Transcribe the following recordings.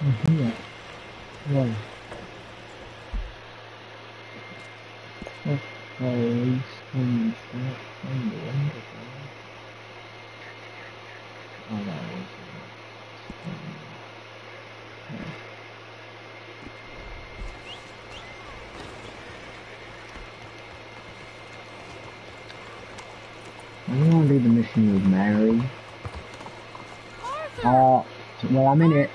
here. Whoa. Oh, holy stones, that from the wonderful. Oh, that was I don't want to do the mission with Mary. Oh, well, I'm in it.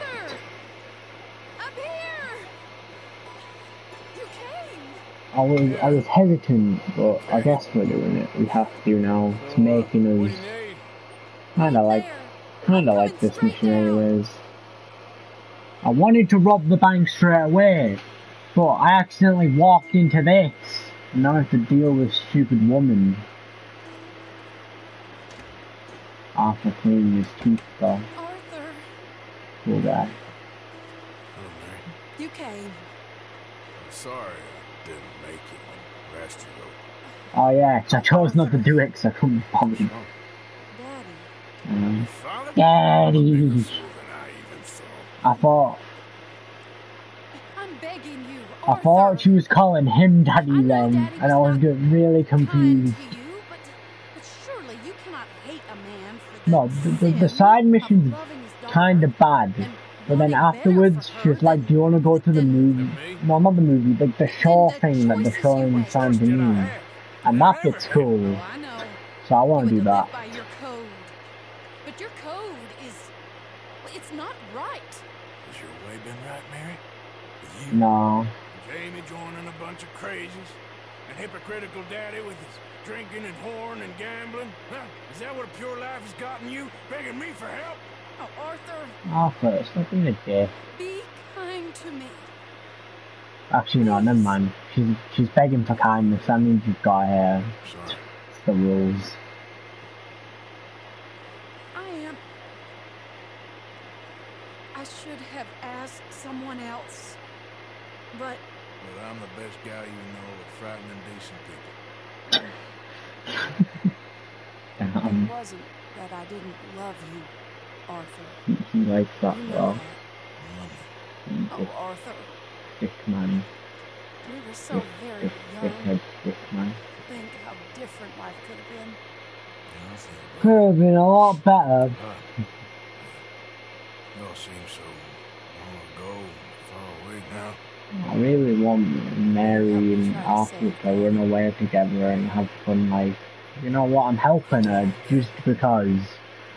I was I was hesitant, but I guess we're doing it. We have to now. It's making What us do you need? kind of like kind of like this mission, anyways. I wanted to rob the bank straight away, but I accidentally walked into this, and now I have to deal with stupid woman. After cleaning his teeth, though. Arthur, Poor guy. Hello, you came. I'm sorry I didn't make it when I you to Oh yeah, 'cause I chose not to do it 'cause I couldn't be bothered. Daddy. Father? Daddy. Bigger fool than I thought. I thought I'm begging you, I Arthur. thought she was calling him daddy I then, Daddy and I was was getting really confused. you, but, but surely you cannot hate a man for the No, the, the, the sin side mission's loving his daughter kind of bad, and but then afterwards she was like, "Do you want to go to the movie?" me? No, not the movie, but the show thing that they're choices showing you in. San Did I Denis, have? and Did I that ever bit's have? cool. I know. So I You want to do that. by your code. But your code is it's not right. Has your way been right, Mary? With you? No, Jamie joining a bunch of crazies? And hypocritical daddy with his drinking and whoring and gambling? Huh? Is that what a pure life has gotten you? Begging me for help? Oh, Arthur, Arthur, stop being a dick. be kind to me. Actually, no, never mind. She's she's begging for kindness. That means you've got her. Sorry. It's the rules. I am I should have asked someone else. But But I'm the best guy you know at frightening decent people. Damn, it um, wasn't that I didn't love you, Arthur. he, he likes that You well. that. Oh, Arthur, dick man. we were so Dick, very dick, young. dickhead, dick man. Think how different life could have been. me. Yeah, I think about Could have been a lot better. Ah. it. It all seems so long ago far away now. I really want Mary and Arthur to run away together and have fun Like, You know what? I'm helping her just because.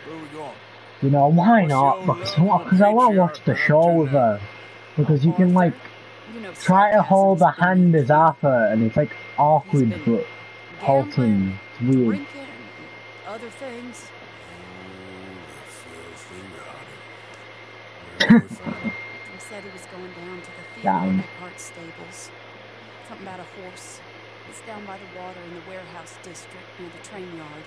Where are we going? You know why not? Because because I want to watch the show with her. Because you can like try to hold is a hand as Arthur, and it's like awkward but gambling, halting. It's weird. other things. Oh, the filthy rotting. Where are we said he was going down to the Down. Theodore Eckhart stables. Something about a horse. It's down by the water in the warehouse district near the train yard.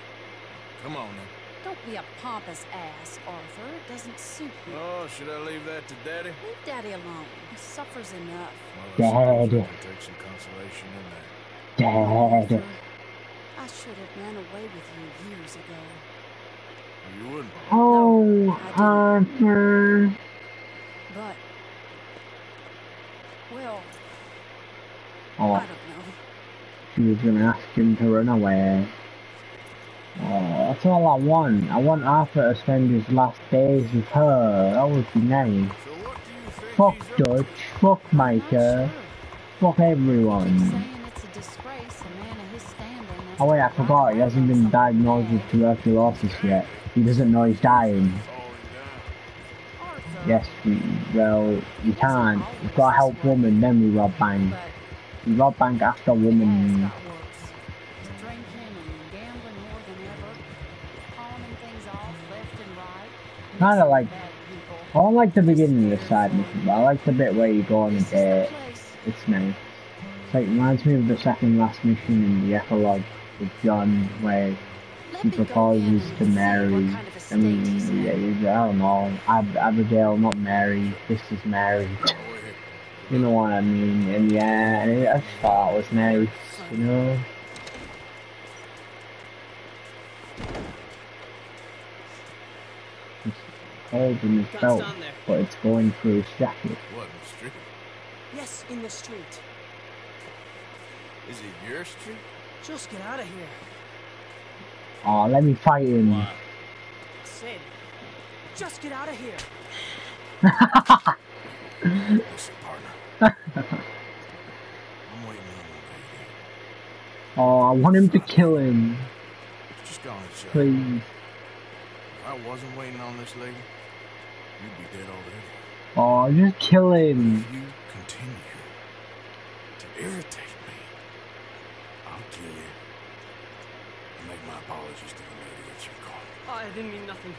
Come on then. Don't be a pompous ass, Arthur. It doesn't suit you. Oh, should I leave that to Daddy? Leave Daddy alone. He suffers enough. Well, I suppose Dad. I take some consolation in that. Dad. I should have ran away with you years ago. You wouldn't. Oh, Arthur. But, well, Oh, I don't know. she was gonna ask him to run away. Oh, that's all I want. I want Arthur to spend his last days with her. That would be nice. So you Fuck? Dutch. Fuck Micah. Fuck everyone. Oh wait, I forgot. He hasn't been diagnosed with tuberculosis yet. He doesn't know he's dying. Yes, we, well, we can't. We've got to help woman, then we rob bank. We rob bank after woman. Right. Kinda like- I don't like the beginning of the side mission, but I like the bit where you go on a date. It's nice. It's like reminds me of the second last mission in the epilogue with John, where he me go in proposes to Mary. I mean, yeah, I don't know. Ab- Abigail, not Mary. This is Mary. You know what I mean? And yeah, and it, I just thought it was nice, you know? Holding his belt, but it's going through his jacket. What, in the street? Yes, in the street. Is it your street? Just get out of here. Oh, let me fight him. I said, just get out of here. Listen, partner. I'm waiting on you, lady. Oh, I want him to kill him, Just go on and shut please. If I wasn't waiting on this lady, you'd be dead already. Oh, just kill him. If you continue to irritate me, I'll kill you. And make my apologies to the lady that you called. Oh, I didn't mean nothing.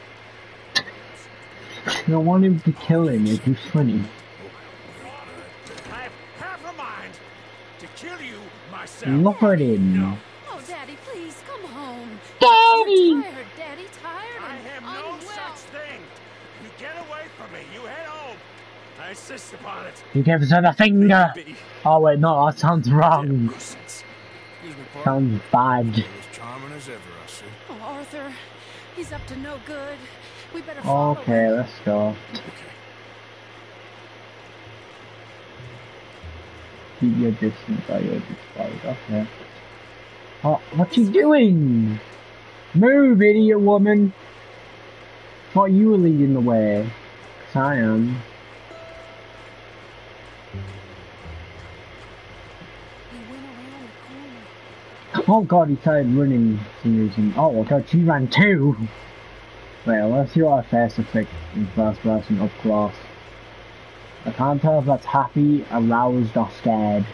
I want him to kill him. It's just funny. I have half a mind to kill you myself. Look at him. No, Oh, Daddy, please come home. Daddy! Away from me. You head home. I insist upon it. He gives her the finger. Oh wait, no, that sounds wrong. nuisance. Excuse me, partner. Sounds bad. As charming as ever, I see. Oh, Arthur, he's up to no good. We better follow Okay, him. let's go. Okay. Keep your distance, or you'll. Okay. Oh, what you doing? Move, idiot woman! Thought you were leading the way. 'Cause I am. He went around the corner. Oh god, he started running for some reason. Oh god, she ran too! Wait, let's see what our face effect in first person up close. I can't tell if that's happy, aroused, or scared.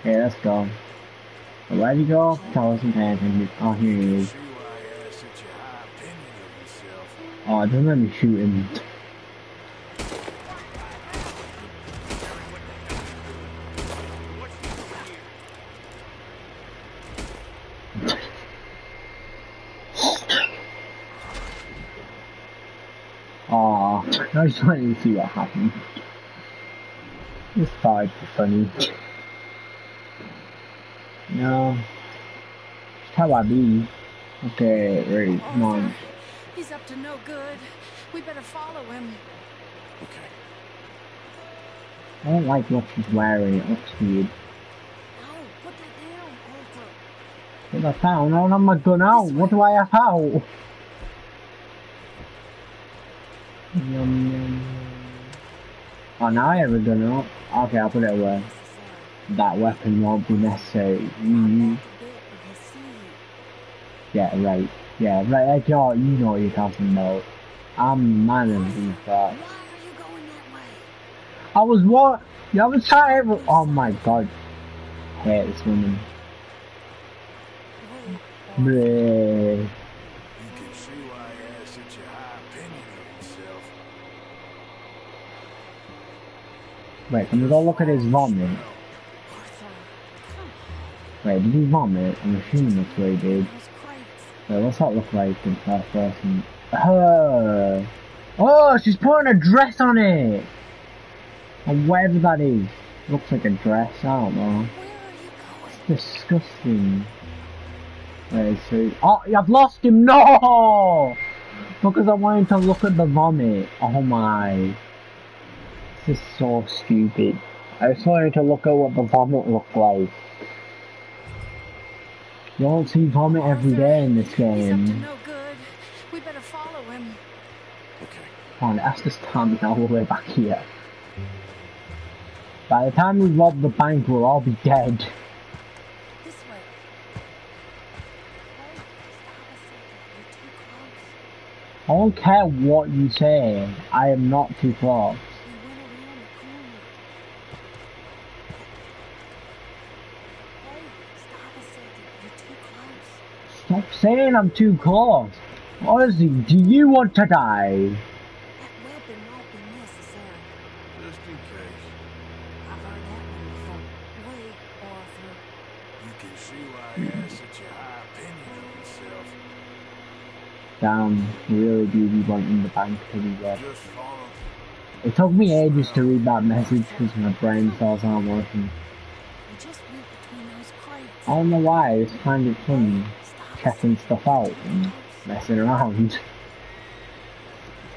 Okay, let's go. Where'd he go? Tell us some anything. Oh, here he is. Oh, it doesn't let me shoot him. Aw, I just wanted to see what happened. Just thought funny. No. How I be. Okay, right, come on. Arthur, he's up to no good. We better follow him. Okay. I don't like what she's wearing, it looks weird. No, put that down, Arthur. Put that down, I don't have my gun out, what do I have out? Yum, yum, yum. Oh, now I have a gun out. Okay, I'll put it away. That weapon won't be necessary. Mm, walked a bit because see, yeah, right. Yeah, right, like, yo, you know what you're talking about. I'm man of these thoughts. I was what? You was trying to... Oh my god. Hate this woman. Bleh. I of. Wait, we go look at his vomit? Wait, did he vomit? I'm assuming that's what he. What's that look like in first person? Her. Oh, she's putting a dress on it! Or whatever that is. Looks like a dress, I don't know. Going? Disgusting. Wait, so... Oh, I've lost him! No! Because I wanted to look at the vomit. Oh my. This is so stupid. I just wanted to look at what the vomit looked like. You don't see vomit every day in this He's up to game. no good. We better follow him. Okay. Come on, that's just time all the way back here. By the time we rob the bank, we'll all be dead. This way. Hey, stop a second. You're too close. I don't care what you say, I am not too close. He went around the corner. Hey, stop a second. You're too close. Stop saying I'm too close. Honestly, do you want to die? That weapon won't be necessary. Just in case. I've heard that one before. Wait, Arthur. You can see why I had such a high opinion of yourself. Damn, really do be wanting the bank to be dead. It took me ages to read that message because my brain cells aren't working. We just went between those crates. I don't know why, it's kind of fun Stop checking stuff out and messing around.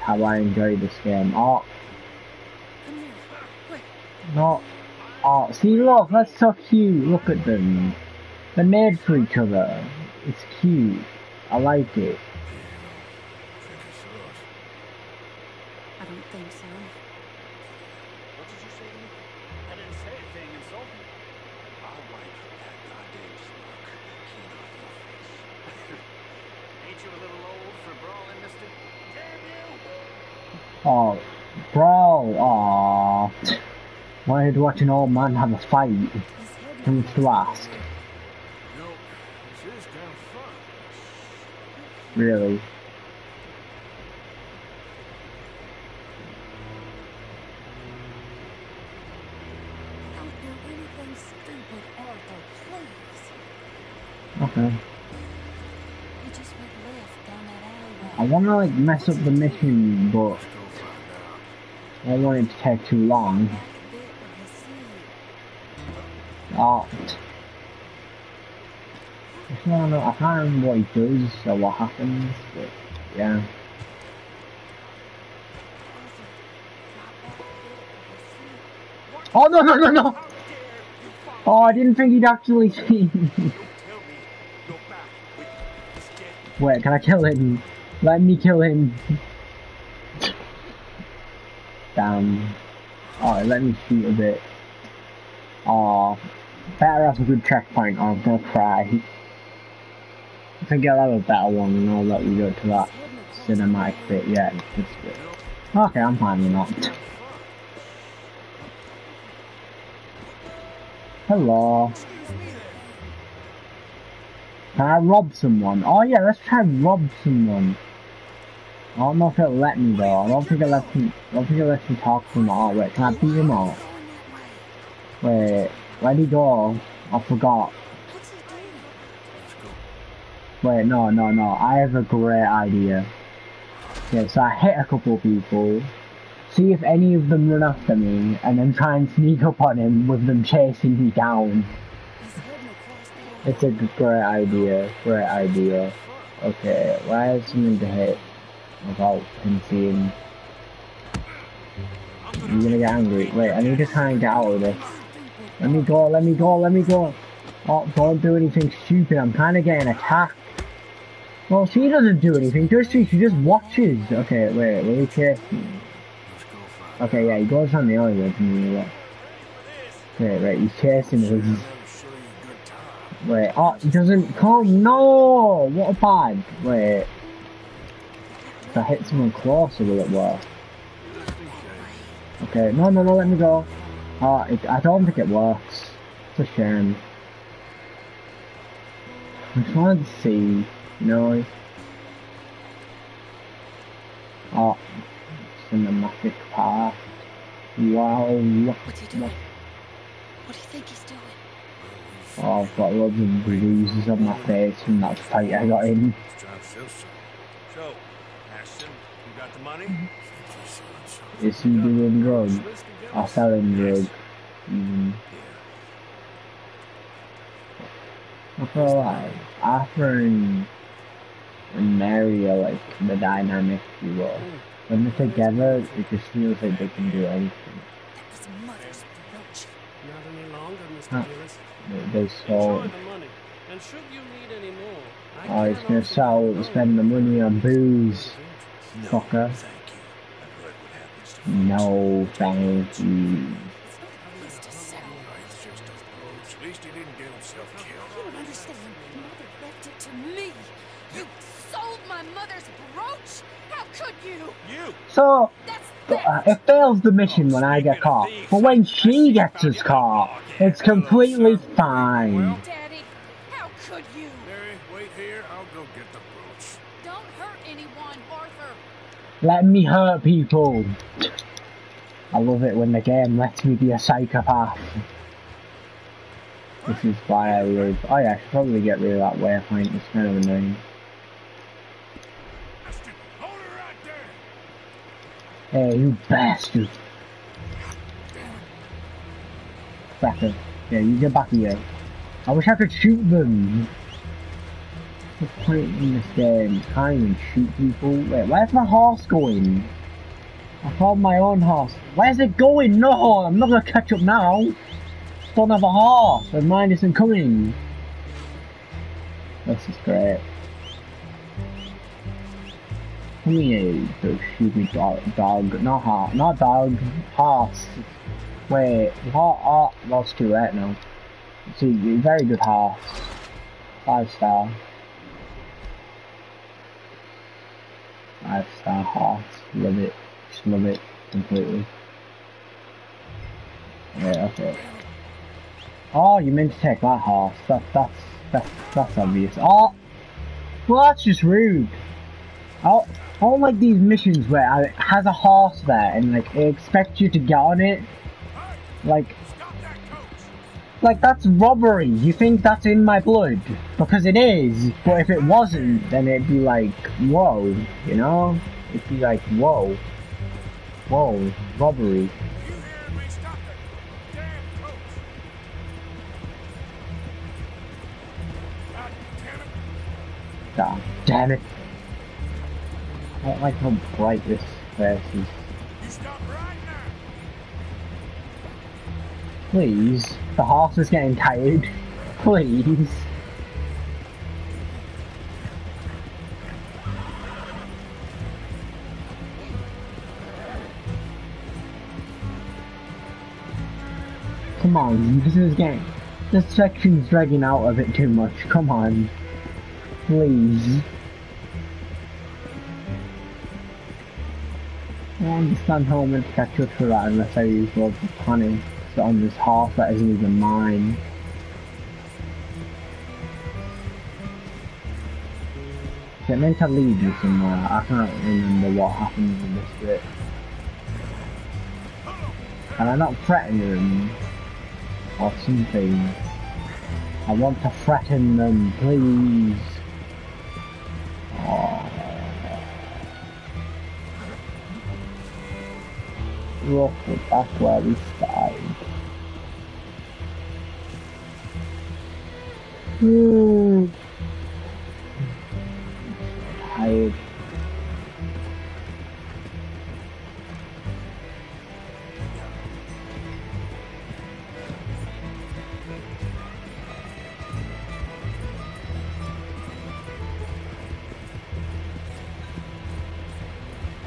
how I enjoy this game. Oh, Come here. Quick. no. Oh, see, look, that's so cute. Look at them. They're made for each other. It's cute. I like it. Think it's us. I don't think so. What did you say to me? I didn't say anything insulting. I'll wipe that goddamn smirk clean off your face. Ain't you a little old for brawling, mister? Damn you! Oh, bro. Aw. Wanted to watch an old man have a fight. Too to ask. Really. Okay. I wanna like mess up the mission, but Let's go find out. I don't want it to take too long. Oh. I know, I can't remember what he does or what happens, but yeah. Oh no no no no! Oh, I didn't think he'd actually see Wait, can I kill him? Let me kill him. Um, Damn. Oh, let me shoot a bit. Oh, better have a good checkpoint or I'm gonna cry. I think I'll have a better one and I'll let you go to that cinematic bit. Yeah, this bit. Okay, I'm fine with that. Hello. Can I rob someone? Oh yeah, let's try rob someone. I don't know if it'll let me though. I don't think it lets me. I don't think it lets me talk to them. Oh wait, can I beat him way. Wait, let me go. I forgot. Wait, no, no, no. I have a great idea. Yeah, so I hit a couple of people. See if any of them run after me, and then try and sneak up on him with them chasing me down. It's a great idea. Great idea. Okay, why is something to hit without him seeing? You're gonna get angry. Wait, I need to try and get out of this. Let me go, let me go, let me go. Oh, don't do anything stupid. I'm kind of getting attacked. Well, she doesn't do anything, does she? She just watches. Okay, wait, chase me? Find Okay, yeah, he goes on the alleyway to me. Wait, Okay, right, he's chasing time. Wait, oh, he doesn't come. No! What a bad. Wait. If I hit someone closer, will it work? Okay, no, no, no, let me go. Oh, it, I don't think it works. It's a shame. I just wanted to see, you know. Ah, oh, cinematic path. Wow, look. What's he doing? What do you think he's doing? Oh, I've got loads of bruises on my face from that fight I got in. Let's try and sell some. So, Ashton, you got the money? Think he's selling something. Is he doing drugs? Or selling drugs? Mm. I feel like Arthur and, and Mary are like the dynamic duo. When they're together, it just feels like they can do anything. That was mother's brooch. Not any longer, Mr. Huh. They- They so. Enjoy the money. And should you need any more, I Oh, he's gonna sell, spend the money on booze. No, Fucker. thank No, thank? You! So, uh, it fails the mission when I get caught. But when she gets us caught, it's completely fine. Let me hurt people. I love it when the game lets me be a psychopath. This is why I live. Oh yeah, I should probably get rid of that waypoint. It's kind of annoying. Hey, you bastard. Backer. Yeah, you get back here. I wish I could shoot them. The point in this game? Can't even shoot people. Wait, where's my horse going? I found my own horse. Where's it going? No, I'm not gonna catch up now. Don't have a horse, and mine isn't coming. This is great. Come here, you stupid dog, dog. Not horse, not dog, horse. Wait, what? Oh, that's too late now. See, very good horse. Five star. Five star horse. Love it. Just love it completely. Yeah, okay. Oh, you meant to take that horse. That, that's, that's, that's obvious. Oh! Well, that's just rude. Oh, I don't like these missions where it has a horse there and like it expects you to get on it. Like! Like that's robbery. You think that's in my blood? Because it is. But if it wasn't, then it'd be like, whoa, you know? It'd be like, whoa, whoa, robbery. God damn it! I don't like how bright this place is. You stop right now! Please. The horse is getting tired. Please. Come on, this is getting... This section's dragging out a bit too much. Come on. Please. I understand how I'm meant to catch up to that unless I use loads of planning on this horse that isn't even mine. Is it meant to lead you somewhere? I can't remember what happened in this bit. Can I'm not threaten them? Or something? I want to threaten them, please. Oh. Roughly back where we started. Tired.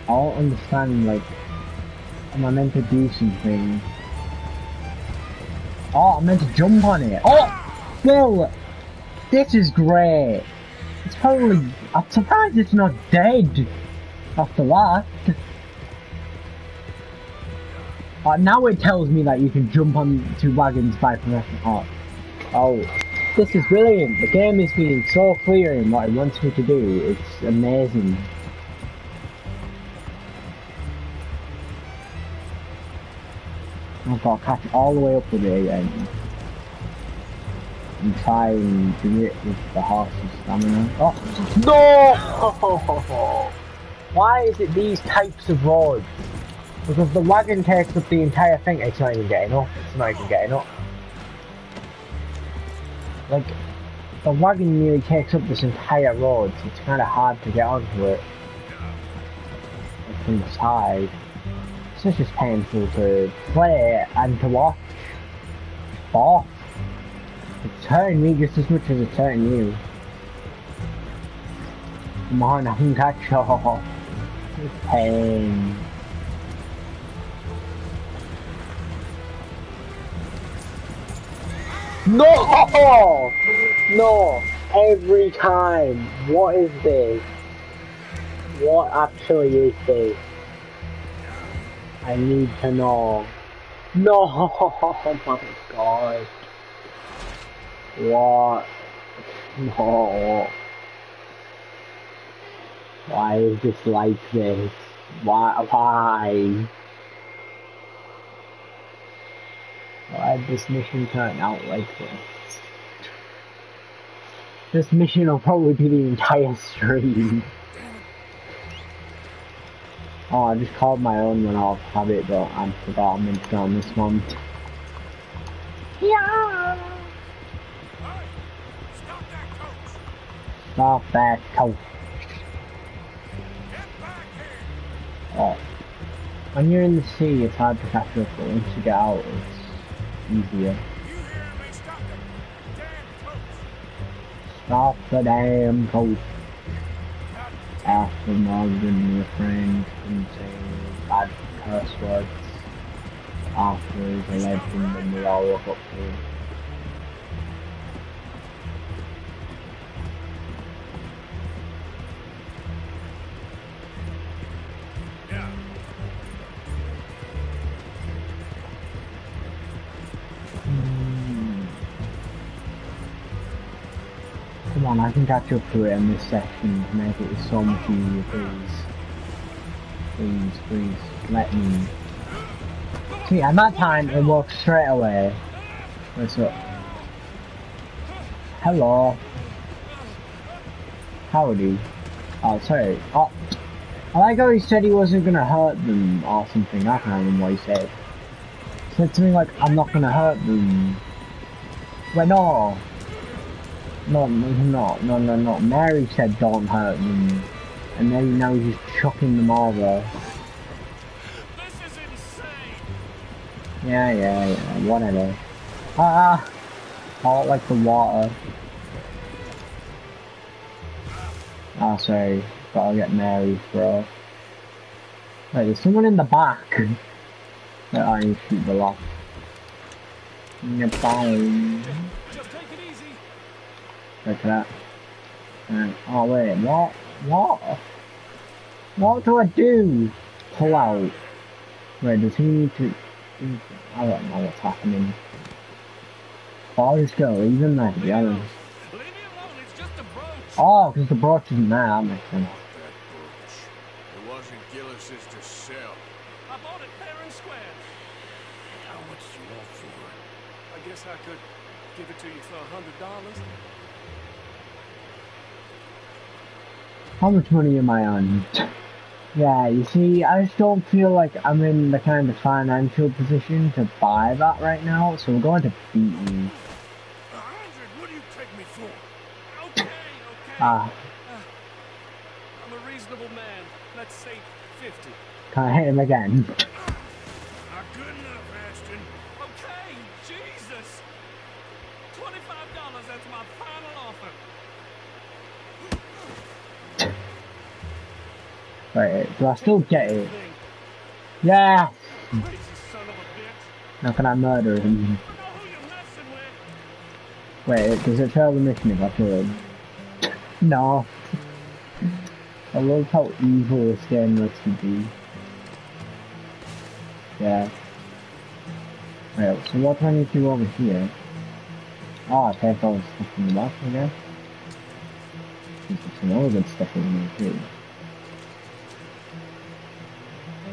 I don't understand, like, am I meant to do something? Oh, I'm meant to jump on it. Oh, well, this is great. It's probably. I'm surprised it's not dead after that. Uh, now it tells me that you can jump on two wagons by pressing up. Oh, this is brilliant. The game is being so clear in what it wants me to do. It's amazing. I've got to catch all the way up to the again. And try and do it with the horse's stamina. Oh, no! Why is it these types of roads? Because the wagon takes up the entire thing. It's not even getting up. It's not even getting up. Like, the wagon nearly takes up this entire road, so it's kind of hard to get onto it. From the side. It's just painful to play and to watch. Both. It's hurting me just as much as it's hurting you. Come on, I can catch you. It's pain. No! No! Every time. What is this? What actually is this? I need to know. No! Oh my god. What? No. Why is this like this? Why? Why? Why did this mission turn out like this? This mission will probably be the entire stream. Oh, I just called my own one off habit, but I forgot I'm meant to go on this one. Yeah. Stop that back here! Oh. oh. when you're in the sea, it's hard to catch up, but once you get out, it's easier. Stop the damn. God After Morgan refrained from saying bad curse words. After I led him and we all woke up to him. Come on, I can catch up to it in this section to make it so much easier, please. Please, please, let me. See, at that time, it worked straight away. What's up? Hello. Howdy. Oh, sorry. Oh, I like how he said he wasn't gonna hurt them or something. I can't remember what he said. He said something like, I'm not gonna hurt them. Wait, no. No, no, no, no, no. Mary said don't hurt me. And then now he's just chucking them over. This is insane. Yeah, yeah, yeah, whatever. Ah, I don't like the water. Ah, sorry. Gotta get Mary, bro. Wait, there's someone in the back. That I shoot the lock. Bye. Just take it easy. Look at that. And, oh wait, what? What? What do I do? Pull out. Wait, does he need to... I don't know what's happening. Oh, just go, even him there, to be honest. Leave me alone. It's just a brooch. Oh, because the brooch isn't there, that makes sense. That brooch. It wasn't Gillis's to sell. I bought it fair and square. How much do you want for it? I guess I could give it to you for a hundred dollars. How much money am I on? Yeah, you see, I just don't feel like I'm in the kind of financial position to buy that right now, so we're going to beat you. Hundred? What do you take me for? Okay, okay. Ah. ah, I'm a reasonable man. Let's say fifty. can I hit him again? Not good enough, Ashton. Okay, Jesus. Twenty-five dollars. That's my final offer. Wait, do I still get it? Yeah! Now can I murder him? Wait, does it fail the mission if I kill him? No. I love how evil this game lets you be. Yeah. Wait, so what do I need to do over here? Oh, I take all the stuff from the back, I guess. There's some other good stuff in here too.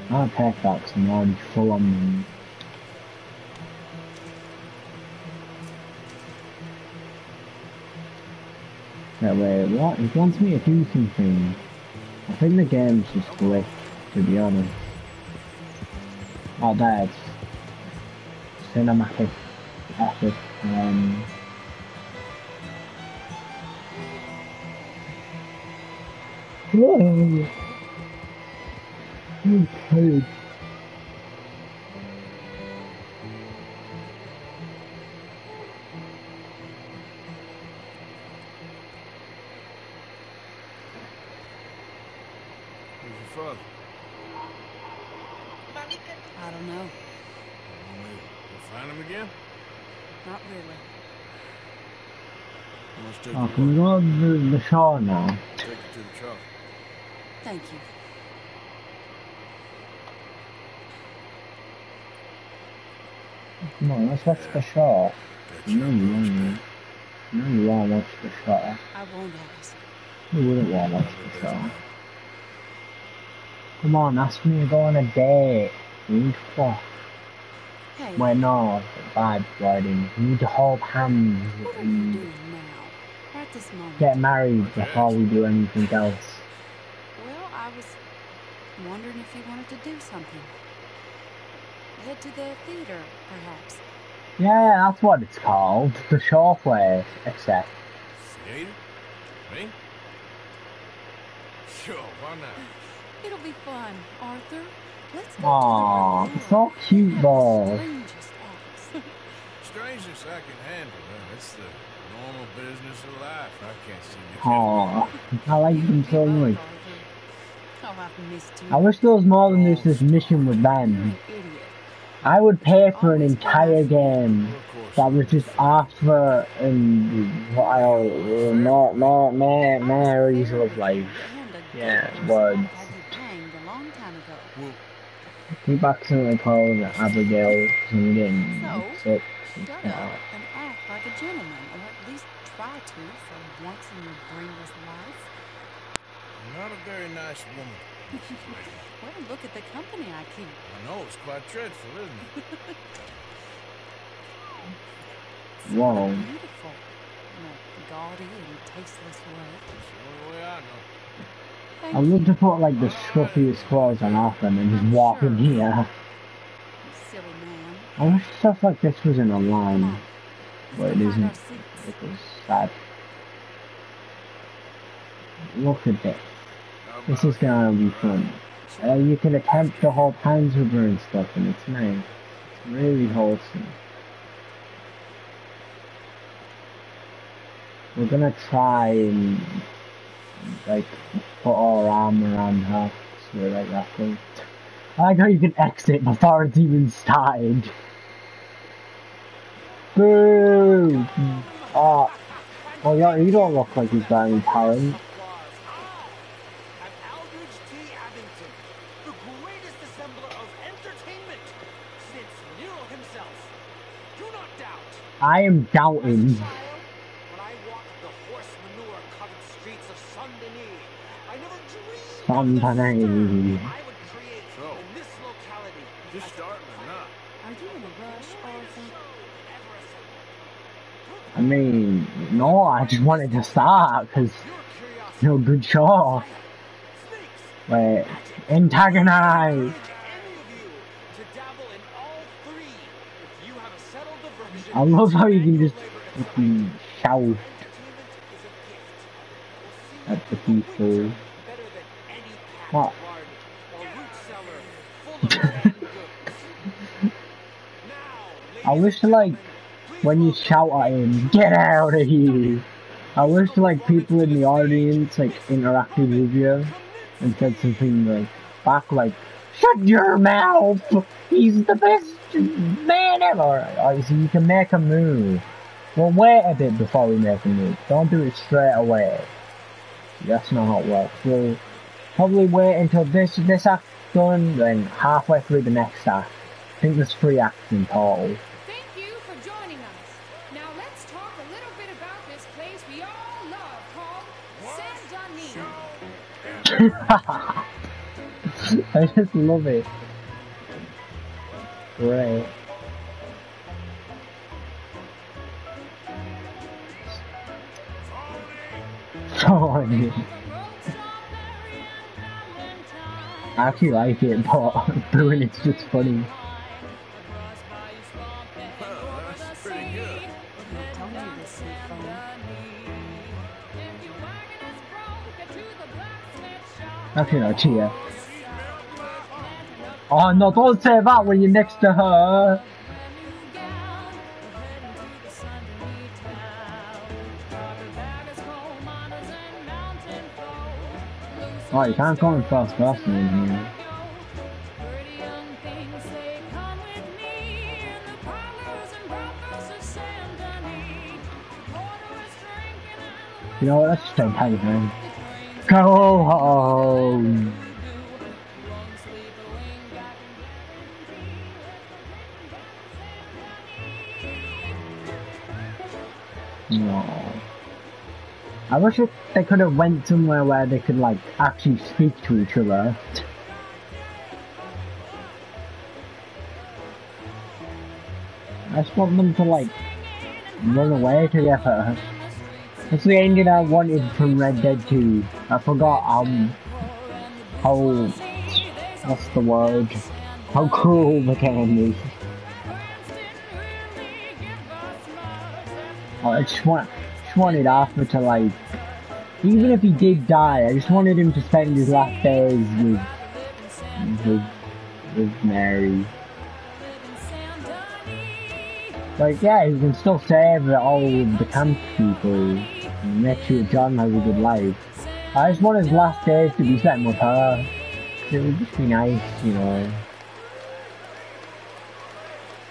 Take that 'cause I'm already full on them. That wait, what? He wants me to do something. I think the game's just glitched, to be honest. Oh, that's cinematic effort. Um, Whoa. Okay. Who's your father? I don't know. You find him again? Not really. I must take Oh, you can we go to the, shower now? Take you to the truck. Thank you. Come on, let's watch the shore. Got No, you won't. No, you won't watch the shore. I won't ask. You wouldn't want to watch the shore. Come on, ask me to go on a date. You need to fuck. Hey, Wait, no, bad wording. You need to hold hands what are you doing now? Right this moment. get married before we do anything else. Well, I was wondering if you wanted to do something. Head to the theater, perhaps. Yeah, that's what it's called. The shore place, except. Theater? Me? Sure, why not? It'll be fun, Arthur. Let's go Aw, to the so cute though. Strangest I can handle. huh? It's the normal business of life. I can't seem to. Aw, I like them so much. Arthur. Oh, I've missed you. I wish there was more than just this mission with You're Ben. an idiot. I would pay for an entire game that was just Arthur and what I not not Ma- Mary's love life. Yeah, good person words. that had you hanged a long time ago. Well, Keep accidentally calling Abigail because I'm getting So? sick. Shut up and act like a gentleman, or at least try to for once in your brainless life. not a very nice woman. Well, look at the company I keep. I know it's quite dreadful, isn't it? Whoa. Beautiful. In a gaudy and tasteless way. It's the only way I know. Thank I'd love to put like the scruffiest clothes on Arthur and then just walk in here. you, silly man. I wish stuff like this was in a line, but it Let's go find isn't. our seats. It was sad. Look at this. This about is gonna be fun. Uh, you can attempt to hold hands with her and stuff, and it's nice. It's really wholesome. We're gonna try and like put our arm around her, so we're like that thing. I like how you can exit before it's even started. Boo! Oh, well, yeah, you don't look like you've got any talent. The Denis. stir I would create So? in this locality. Just as a starting or not? Are you in a rush, Arthur? I mean, no, I just wanted to start because Your curiosity you know, good show. snakes Wait, antagonize. I love how you can just fucking shout at the people. What? I wish like when you shout at him, get out of here. I wish like people in the audience like interacted with you and said something like back like, shut your mouth. He's the best man ever. Alright, so you can make a move. Well, wait a bit before we make a move. Don't do it straight away. That's not how it works. We'll probably wait until this this act's done, then halfway through the next act. I think there's three acts in total. Thank you for joining us. Now let's talk a little bit about this place we all love called Saint Denis. I just love it. Great. Sorry. I actually like it, but doing it's just funny. Well, that's pretty good. Oh no, don't say that when you're next to her. Oh, you can't go in first person in here. You know what, let's just don't pay man. Go home. No. I wish it, they could have went somewhere where they could like actually speak to each other. I just want them to like run away together. That's the ending I wanted from Red Dead 2. I forgot um how what's the word? How cruel the game is. I just want just wanted Arthur to like even if he did die, I just wanted him to spend his last days with with, with Mary. Like, yeah, he can still save all of the camp people make sure John has a good life. I just want his last days to be spent with her. It would just be nice, you know.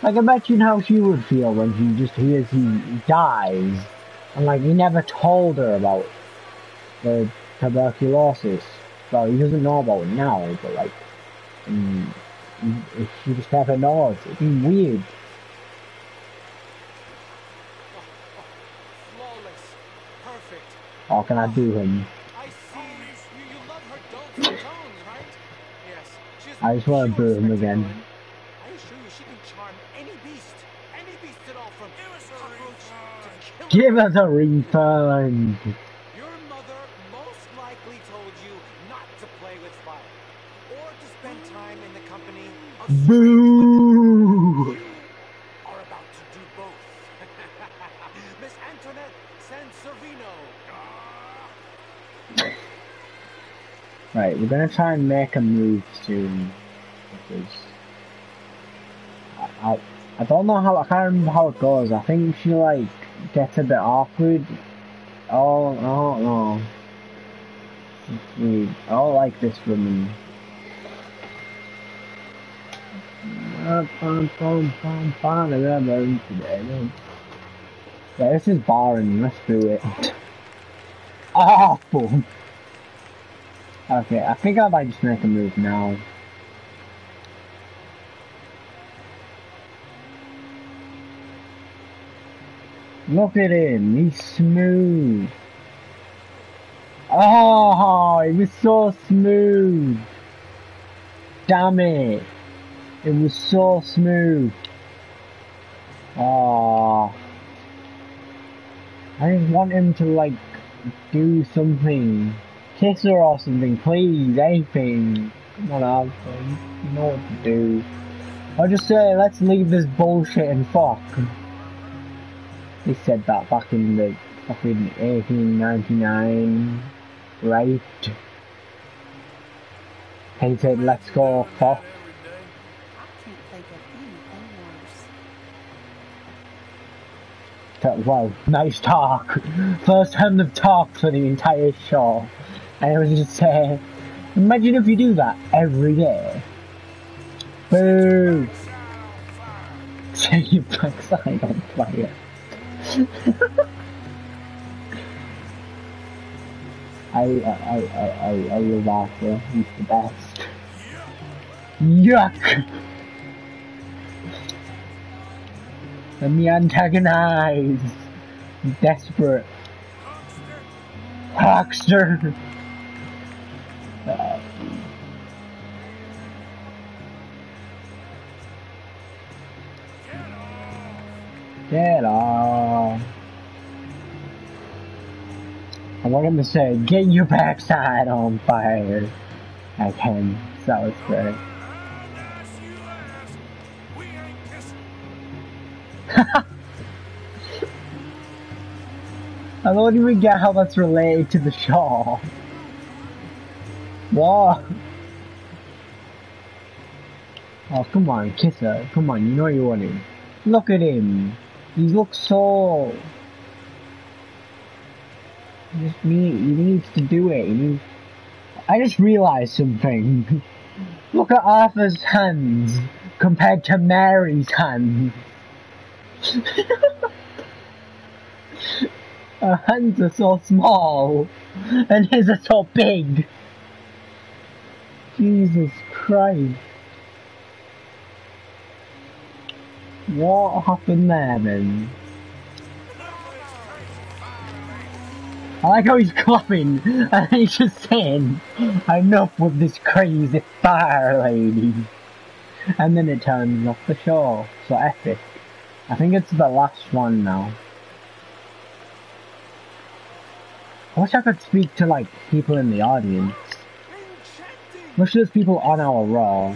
Like, imagine how she would feel when she just hears he dies. And, like, he never told her about the tuberculosis. Well, he doesn't know about it now, but, like, um, she just never knows, it'd be weird. Flawless. Perfect. Or can I do him? I see. You, you love her don'ts and tones, right? Yes. I just wanna pure boo him again. spectacular. I assure you she can charm any beast. Any beast at all from cockroach to killer. Give us a refund! Your mother most likely told you not to play with fire. Or to spend time in the company of Boo! are about to do both. Miss Antoinette Sanservino. Right, we're gonna try and make a move soon. Because I, I, I don't know how, I can't remember how it goes. I think she like gets a bit awkward. Oh, I don't know. It's weird. I don't like this woman. Yeah, this is boring. Let's do it. Awful. Okay, I think I might just make a move now. Look at him, he's smooth. Oh, it was so smooth. Damn it. It was so smooth. Oh. I just want him to like do something. Kiss her or something, please, anything. Come on, Alfred. You know what to do. I'll just say, let's leave this bullshit and fuck. They said that back in the fucking 1899, right? And He said, let's go fuck. Of Wow, nice talk. First time they've talked for the entire show. And I was just saying, imagine if you do that every day. Boo! Take your backside on fire. I, I, I, I, I, love Arthur. He's the best. Yuck! Let me antagonize. Desperate. Huckster. Uh, Off. I want him to say, get your backside on fire. I can. That was great. I don't even get how that's related to the show. What? Oh, come on, kiss her. Come on, you know you want him. Look at him. He looks so... He just need, needs to do it. Needs... I just realized something. Look at Arthur's hands compared to Mary's hands. Her hands are so small, and his are so big. Jesus Christ. What happened there then? I like how he's clapping, and he's just saying, enough with this crazy fire lady. And then it turns off the show. So epic. I think it's the last one now. I wish I could speak to like people in the audience. Wish there's people on our raw.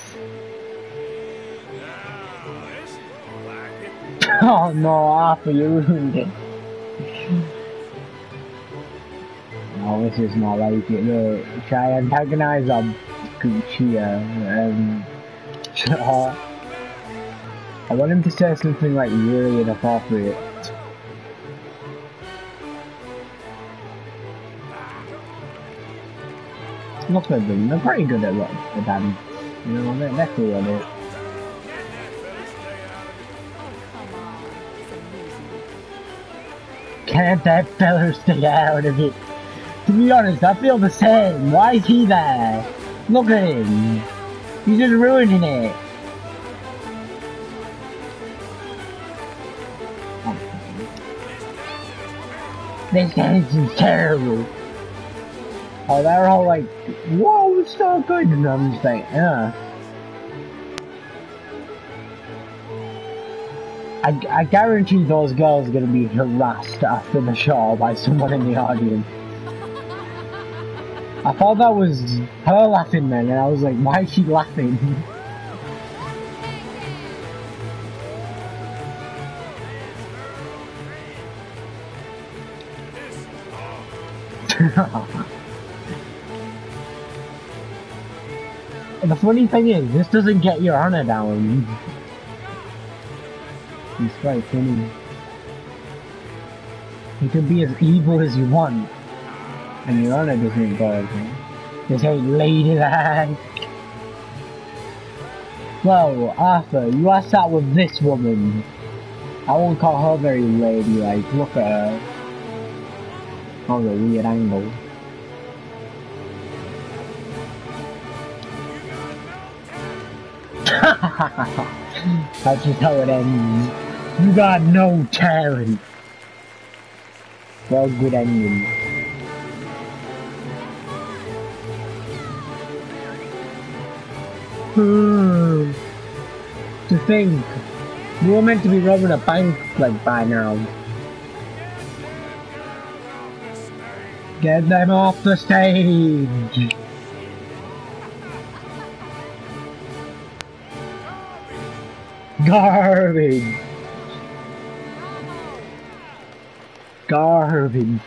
Oh no, Arthur, you ruined it. No, this is not like it. Look, I antagonize our Gucci? Um, uh, I want him to say something like really inappropriate. Look at them, they're pretty good at what the dance. You know, they're, they're cool at it. Can't that fella stay out of it? To be honest, I feel the same. Why is he there? Look at him. He's just ruining it. This dance is terrible. Oh, they're all like, whoa, it's so good. And I'm just like, uh. I, I guarantee those girls are going to be harassed after the show by someone in the audience. I thought that was her laughing then, and I was like, why is she laughing? the funny thing is, this doesn't get your honor down. It's quite funny. You can be as evil as you want, and your honor doesn't go. This ain't ladylike. Well, Arthur, you are sat with this woman. I won't call her very ladylike. Look at her. Oh, the weird angle. That's just how it ends. You got no talent. Well, good ending. Hmm. To think, we were meant to be robbing a bank like by now. Get them off the stage. Garbage. Garbage.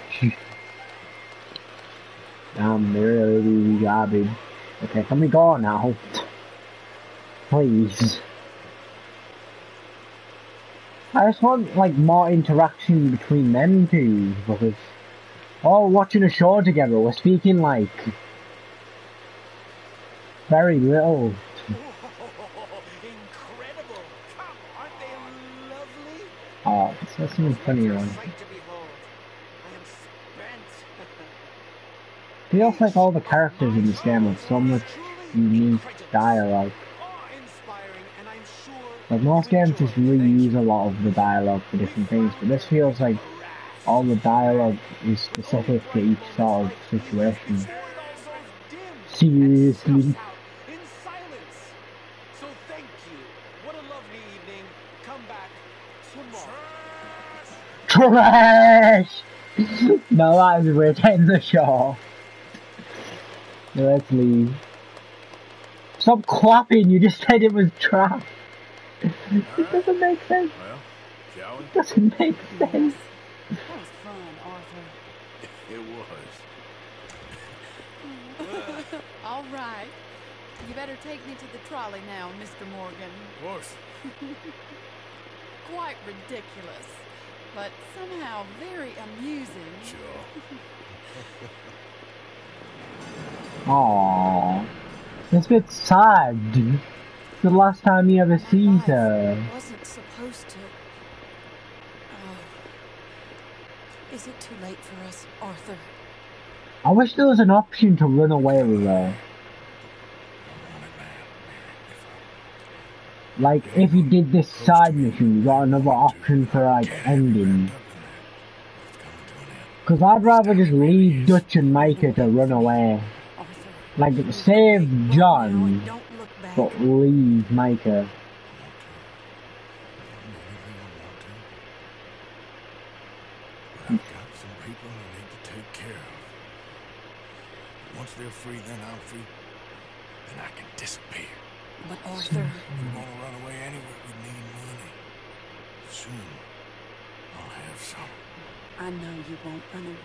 I'm really garbage. Okay, can we go now? Please. I just want like more interaction between them two because all watching a show together, we're speaking like very little. Incredible! Come, aren't they lovely? Oh, let's have something funnier on. Sight to behold. I am spent. Feels like all the characters in this game have so much unique dialogue. Awe-inspiring, and I'm sure Like most games just reuse a lot of the dialogue for different things, but this feels like all the dialogue is specific to each sort of situation. Seriously. in silence. So thank you. What a lovely evening. Come back tomorrow. Trash! no, that is we're taking the show. Let's leave. Stop clapping, you just said it was trash. It doesn't make sense. Well, shall we? It doesn't make sense. That was fun, Arthur. It was. All right. You better take me to the trolley now, Mr. Morgan. Of course. Quite ridiculous, but somehow very amusing. Sure. Aww. It's a bit sad. It's the last time he ever sees her. I wasn't supposed to. Oh. Is it too late for us, Arthur? I wish there was an option to run away with her. Like, if you did this side mission, you got another option for, like, ending. Because I'd rather just leave Dutch and Micah to run away. Like, save John, don't look back. but leave Micah. But I've got some people I need to take care of. Once they're free, then I'm free. Then I can disappear. But Arthur, If we want to run away anywhere, we need money. Soon, I'll have some. I know you won't run away.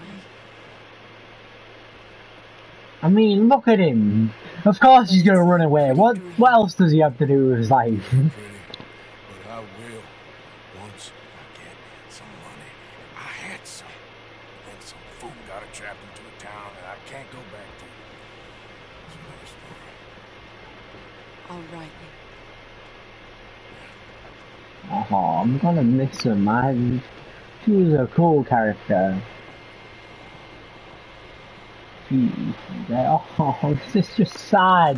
I mean, look at him. Of course he's gonna run away. What what else does he have to do with his life? But I will. Once I get some money. I had some. Then some fool got it trapped into a town that I can't go back to. It's another story. All right. Oh, I'm gonna miss him. I, he was a cool character. Oh, this is just sad.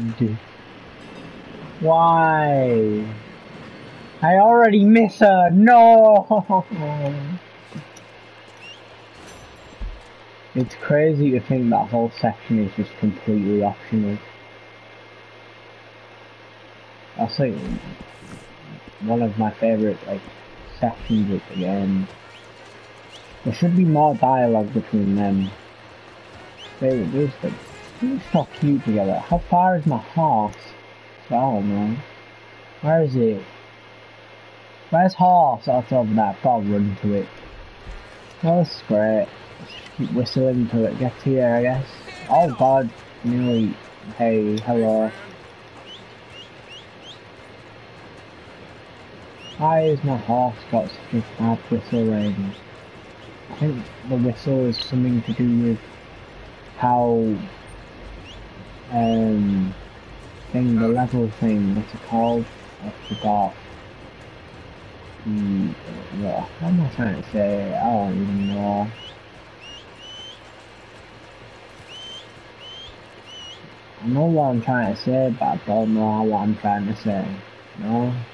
Why? I already miss her. No. It's crazy to think that whole section is just completely optional. That's like one of my favourite like sections at the end. There should be more dialogue between them. They just like they just so cute together. How far is my horse? Oh man. Where is it? Where's horse? Over there. I've got to run to it. Oh, that's great. Just keep whistling till it gets here, I guess. Oh god, nearly. Hey, hello. Why is my horse got such a bad whistle range? I think the whistle is something to do with how um thing the level thing, what's it called? I forgot. Hmm, yeah, what am I trying to say? I don't even know. I know what I'm trying to say, but I don't know what I'm trying to say. No? Come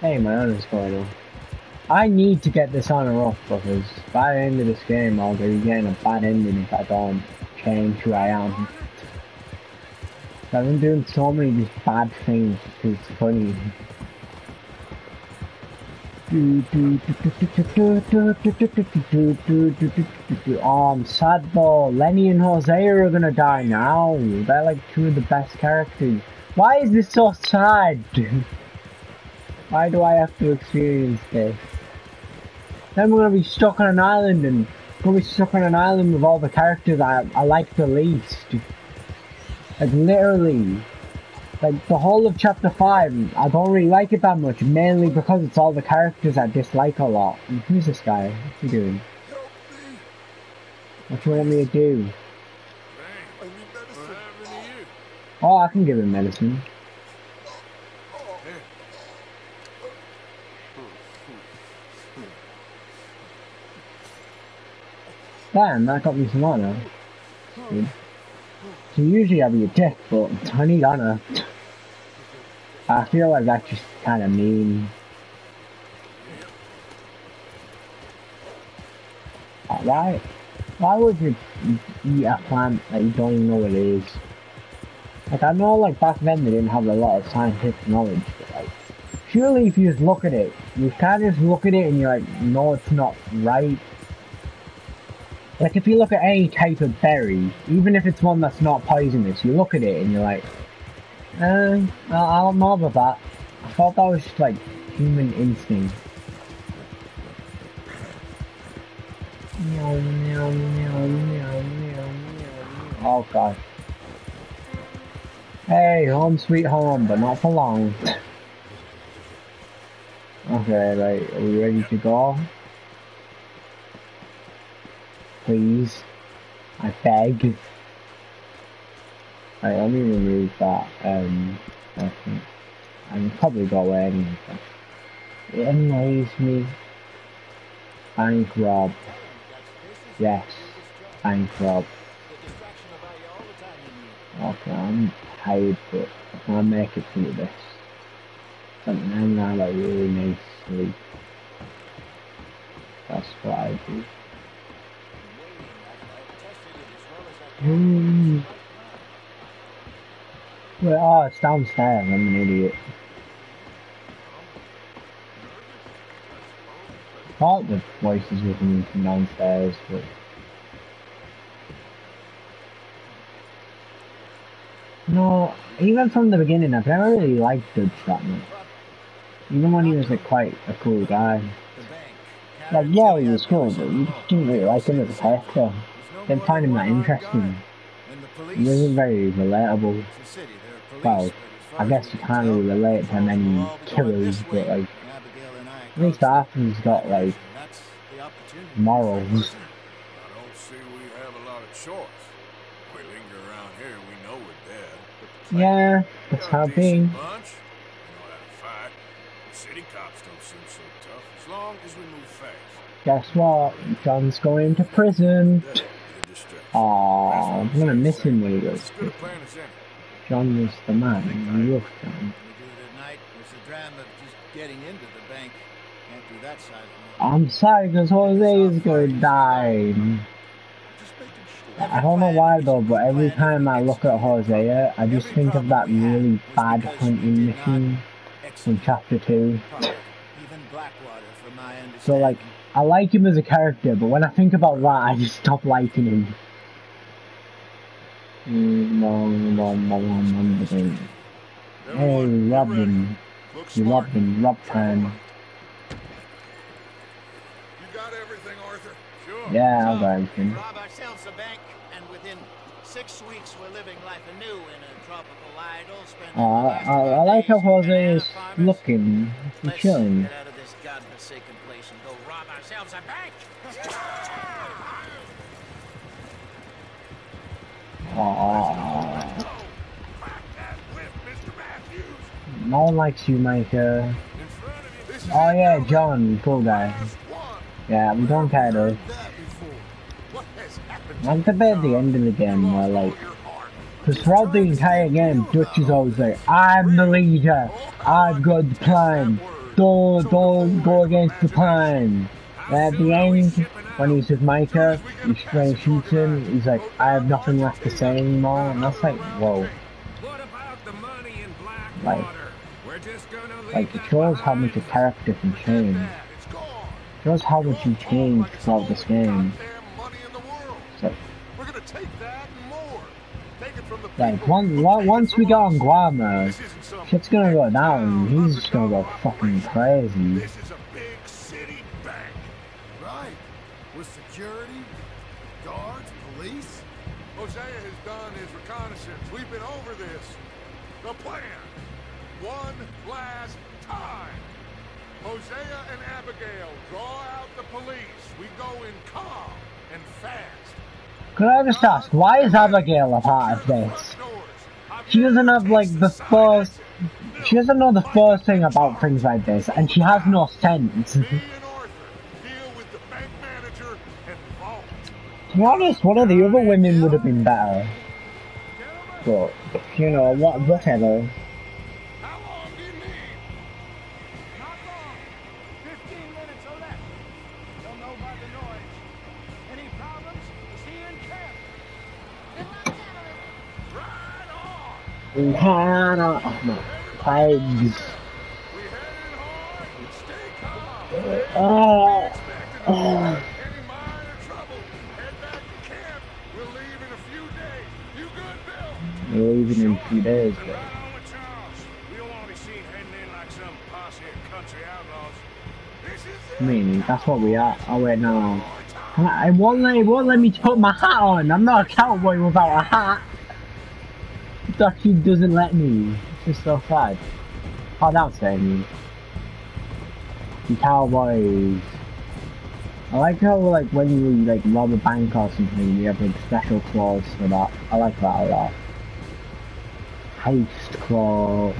Hey man, what's going on? I need to get this on or off because by the end of this game I'll be getting a bad ending if I don't change who I am. I've been doing so many these bad things it's funny. Oh, I'm sad though. Lenny and Hosea are gonna die now. They're like two of the best characters. Why is this so sad? Why do I have to experience this? Then we're gonna be stuck on an island and gonna be stuck on an island with all the characters I, I like the least. Like literally. Like the whole of chapter 5, I don't really like it that much, mainly because it's all the characters I dislike a lot. And who's this guy? What's he doing? What do you want me to do? Oh, I can give him medicine. Damn, that got me some honor. Good. So usually I'd be a dick, but I need. I feel like that's just kind of mean. Why? Why would you eat a plant that you don't even know what it is? Like I know, like back then they didn't have a lot of scientific knowledge, but like, surely if you just look at it, you can't just look at it and you're like, no, it's not right. Like if you look at any type of berry, even if it's one that's not poisonous, you look at it and you're like, uh, I don't know about that. I thought that was just like human instinct. Meow. Oh god. Hey, home sweet home, but not for long. okay, right, are we ready to go? Please. I beg. Right, let me remove that, um. I can probably go away anyway. It annoys me. Bank rob. Yes. Bank rob. Need. Okay, I'm tired, but I can make it through this. Something I'm now like really nice sleep. That's what I do. As well oh, it's downstairs. I'm an idiot. I Thought the voices were coming from downstairs, but no. Even from the beginning, I've never really liked Dutch that much. Even when he was like quite a cool guy. Like, yeah, he was cool, but you didn't really like him as a character. Didn't find him that interesting. He wasn't very relatable. Well, I guess you can't really relate to many killers, but like, at least Arthur's got like morals. I don't see we have a lot of choice. We linger around here, we know we're dead. Yeah, that's how it be. Decent bunch. We know how to fight. The city cops don't seem so tough as long as we move fast. Guess what? John's going to prison. Dead, a distraction. Aww, I'm gonna miss him when he goes As to good a prison. plan as any. John was the man. I love John. We do it at night. It's the drama of just getting into the bank. Can't do that side of it. I'm sorry, because Hosea is gonna die. Just making sure. I don't know why though, but every time I look at Hosea, I just think of that really bad hunting mission in chapter 2. Even Blackwater, from my understanding. So like, I like him as a character, but when I think about that, I just stop liking him. Mm, wrong, wrong, wrong, wrong, wrong, wrong. Hey, Robin. Robin, Rob time. You got everything, Arthur? Sure. Yeah, I'll So, go everything. rob ourselves a bank, and within six weeks we're living life anew in a tropical spending Oh, I, I, I like how Hosea is looking. He's chilling. Matthews. No one likes you, Micah. Of Oh yeah. John, cool guy. Yeah, don't care. What to Like the at the end of the game where like, because throughout the entire game, Dutch is always like, I'm the leader, I've got the plan, don't, don't go against the plan. At the end, when he's with Micah, he's shoots him, he's like, I have nothing left to say anymore, and that's like, whoa. Like- Like, it shows how much a character can change. It shows how much he changed throughout this game. It's like, one, once we get on. Guarma, This shit's gonna go down. He's just gonna go fucking crazy. Could I just ask, why is Abigail a part of this? She doesn't have like the first, she doesn't know the first thing about things like this, and she has no sense. Me and Arthur deal with the bank manager and vault. To be honest, one of the other women would have been better. But, you know, what, whatever. To be seen heading in like some posse of country outlaws. This is I mean, that's what we are. Oh wait, no. I won't let, it won't let me put my hat on. I'm not a cowboy without a hat. Actually doesn't let me. It's just so sad. Oh, that's me. The cowboys. I like how like when you like rob a bank or something, you have like special claws for that. I like that a lot. Heist claw.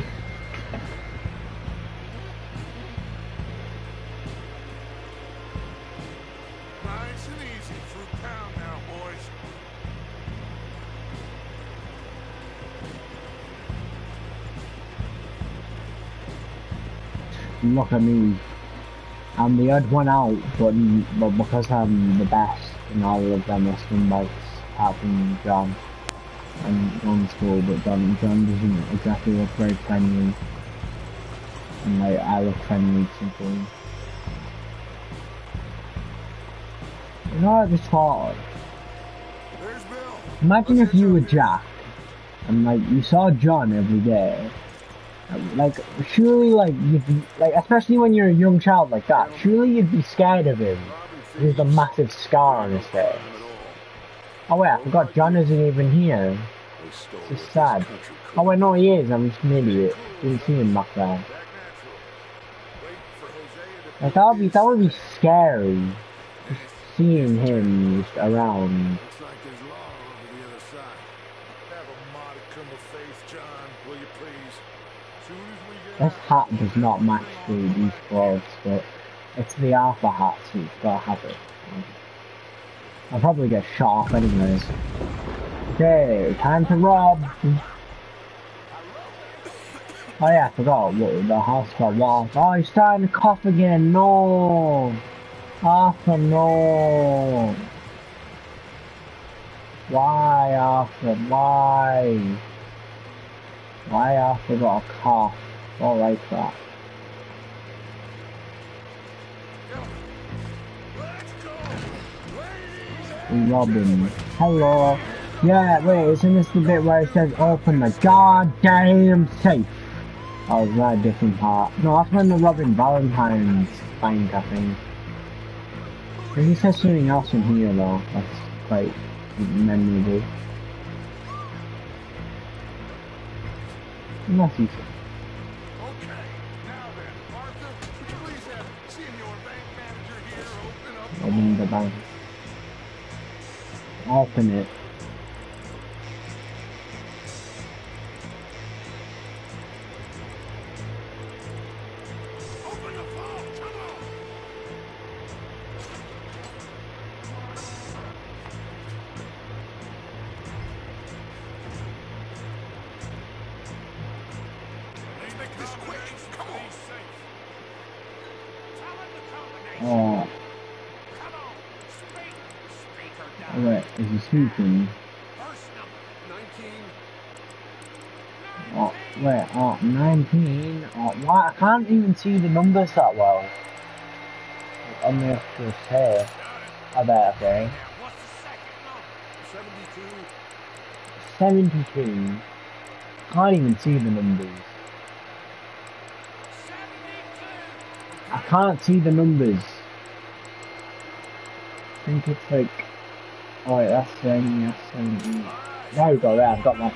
Look at me. I'm the odd one out, but, but because I'm the best in all of them are scumbags, apart from John. And John's cool, but John, John doesn't exactly look very friendly. And like, I look friendly simply. You know what I just thought? Imagine if you were out of here. Jack, and like you saw John every day. Like surely, like you'd be, like especially when you're a young child like that. Surely you'd be scared of him. There's a massive scar on his face. Oh wait, I forgot John isn't even here. It's just sad. Oh wait, no, he is. I'm just an idiot. Didn't see him back there. Like that would be that would be scary. Just seeing him just around. Looks like there's law over the other side. Have a modicum of faith, John, will you please? Soon as we get This hat does not match the, these clothes, but it's the alpha hat, so you've got to have it. I'll probably get shot off anyways. Okay, time to rob. Oh yeah, I forgot what the house got walls. Oh, he's starting to cough again. No, Arthur, no. Why, Arthur? Why? Why Arthur got a cough? All like that. Robin. Hello. Yeah, wait, isn't this the bit where it says open the goddamn safe? Oh, is that a different part? No, that's when the Robin Valentine's bank, I think. But he says something else in here though, that's quite memorable. Unless open up the bank. Open 19. Oh, wait, oh, 19. Oh, why? I can't even see the numbers that well. The actual hair. I bet, okay. Now, what's the second number? 72. 72. Can't even see the numbers. I can't see the numbers. I think it's like. Oh, wait, that's 70, that's 70. There we go, I've got that. Last number. Come on.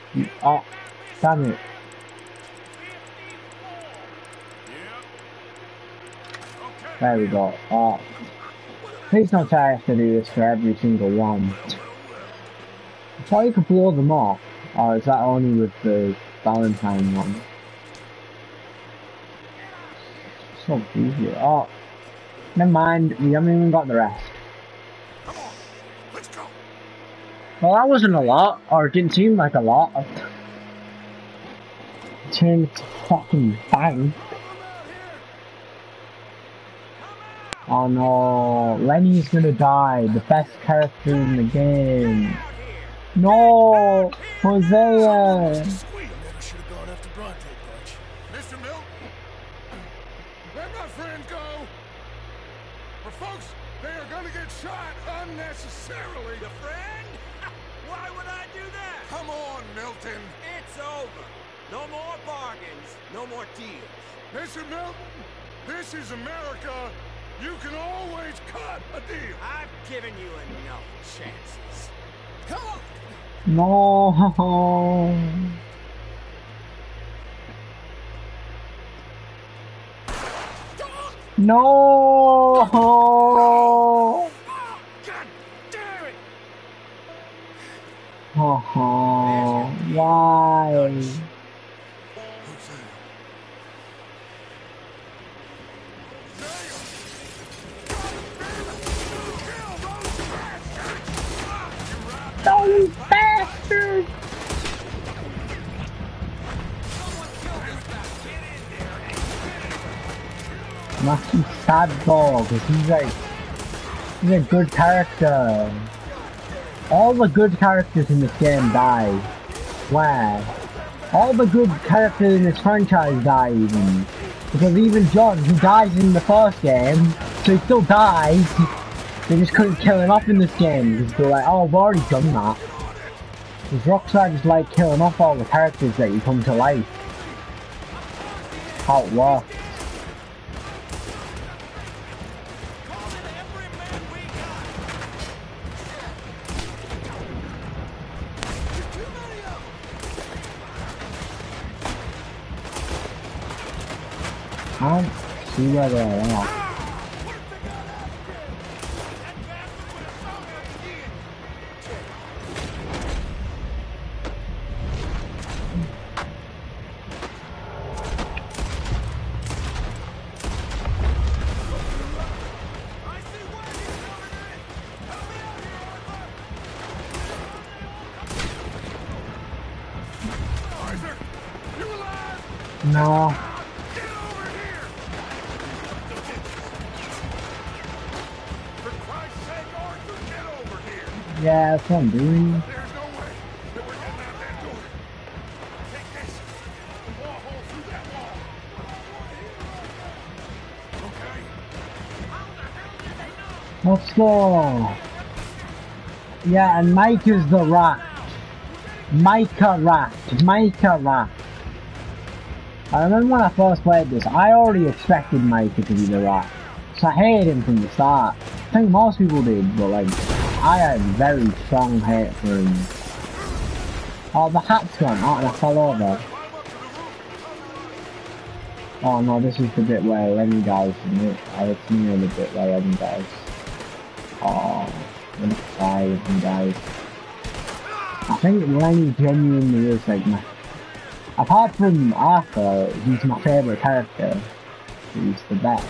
54. Oh, damn it. There we go. Oh. Please don't I have to do this for every single one. I thought you could blow them off. Or is that only with the Valentine one? Oh. Never mind, we haven't even got the rest. Well, that wasn't a lot, or it didn't seem like a lot. It to fucking bank. Oh no, Lenny's gonna die, the best character in the game. No, Hosea. Unnecessarily. Your friend? Why would I do that? Come on, Milton. It's over. No more bargains. No more deals. Mr. Milton, this is America. You can always cut a deal. I've given you enough chances. Come on. No. No. Oh, why? No, you bastard! Must be sad dog, he's like, he's a good character. All the good characters in this game die. Where? All the good characters in this franchise die even. Because even John, who dies in the first game, so he still dies, they just couldn't kill him off in this game. Because they're like, oh, we've already done that. Because Rockstar just like killing off all the characters that you come to life. How it works. Don't see where they are. That wall. Okay. Let's go. Yeah, and Micah is the rat. Micah rat. Micah rat. I remember when I first played this, I already expected Micah to be the rat. So I hated him from the start. I think most people did, but like, I had very strong hate for him. Oh, the hat's gone. Oh, and I fell over. Oh no, this is the bit where Lenny dies, isn't it? Oh, it's near the bit where Lenny dies. Oh, gonna cry if dies. I think Lenny genuinely is like my... Apart from Arthur, he's my favourite character. He's the best.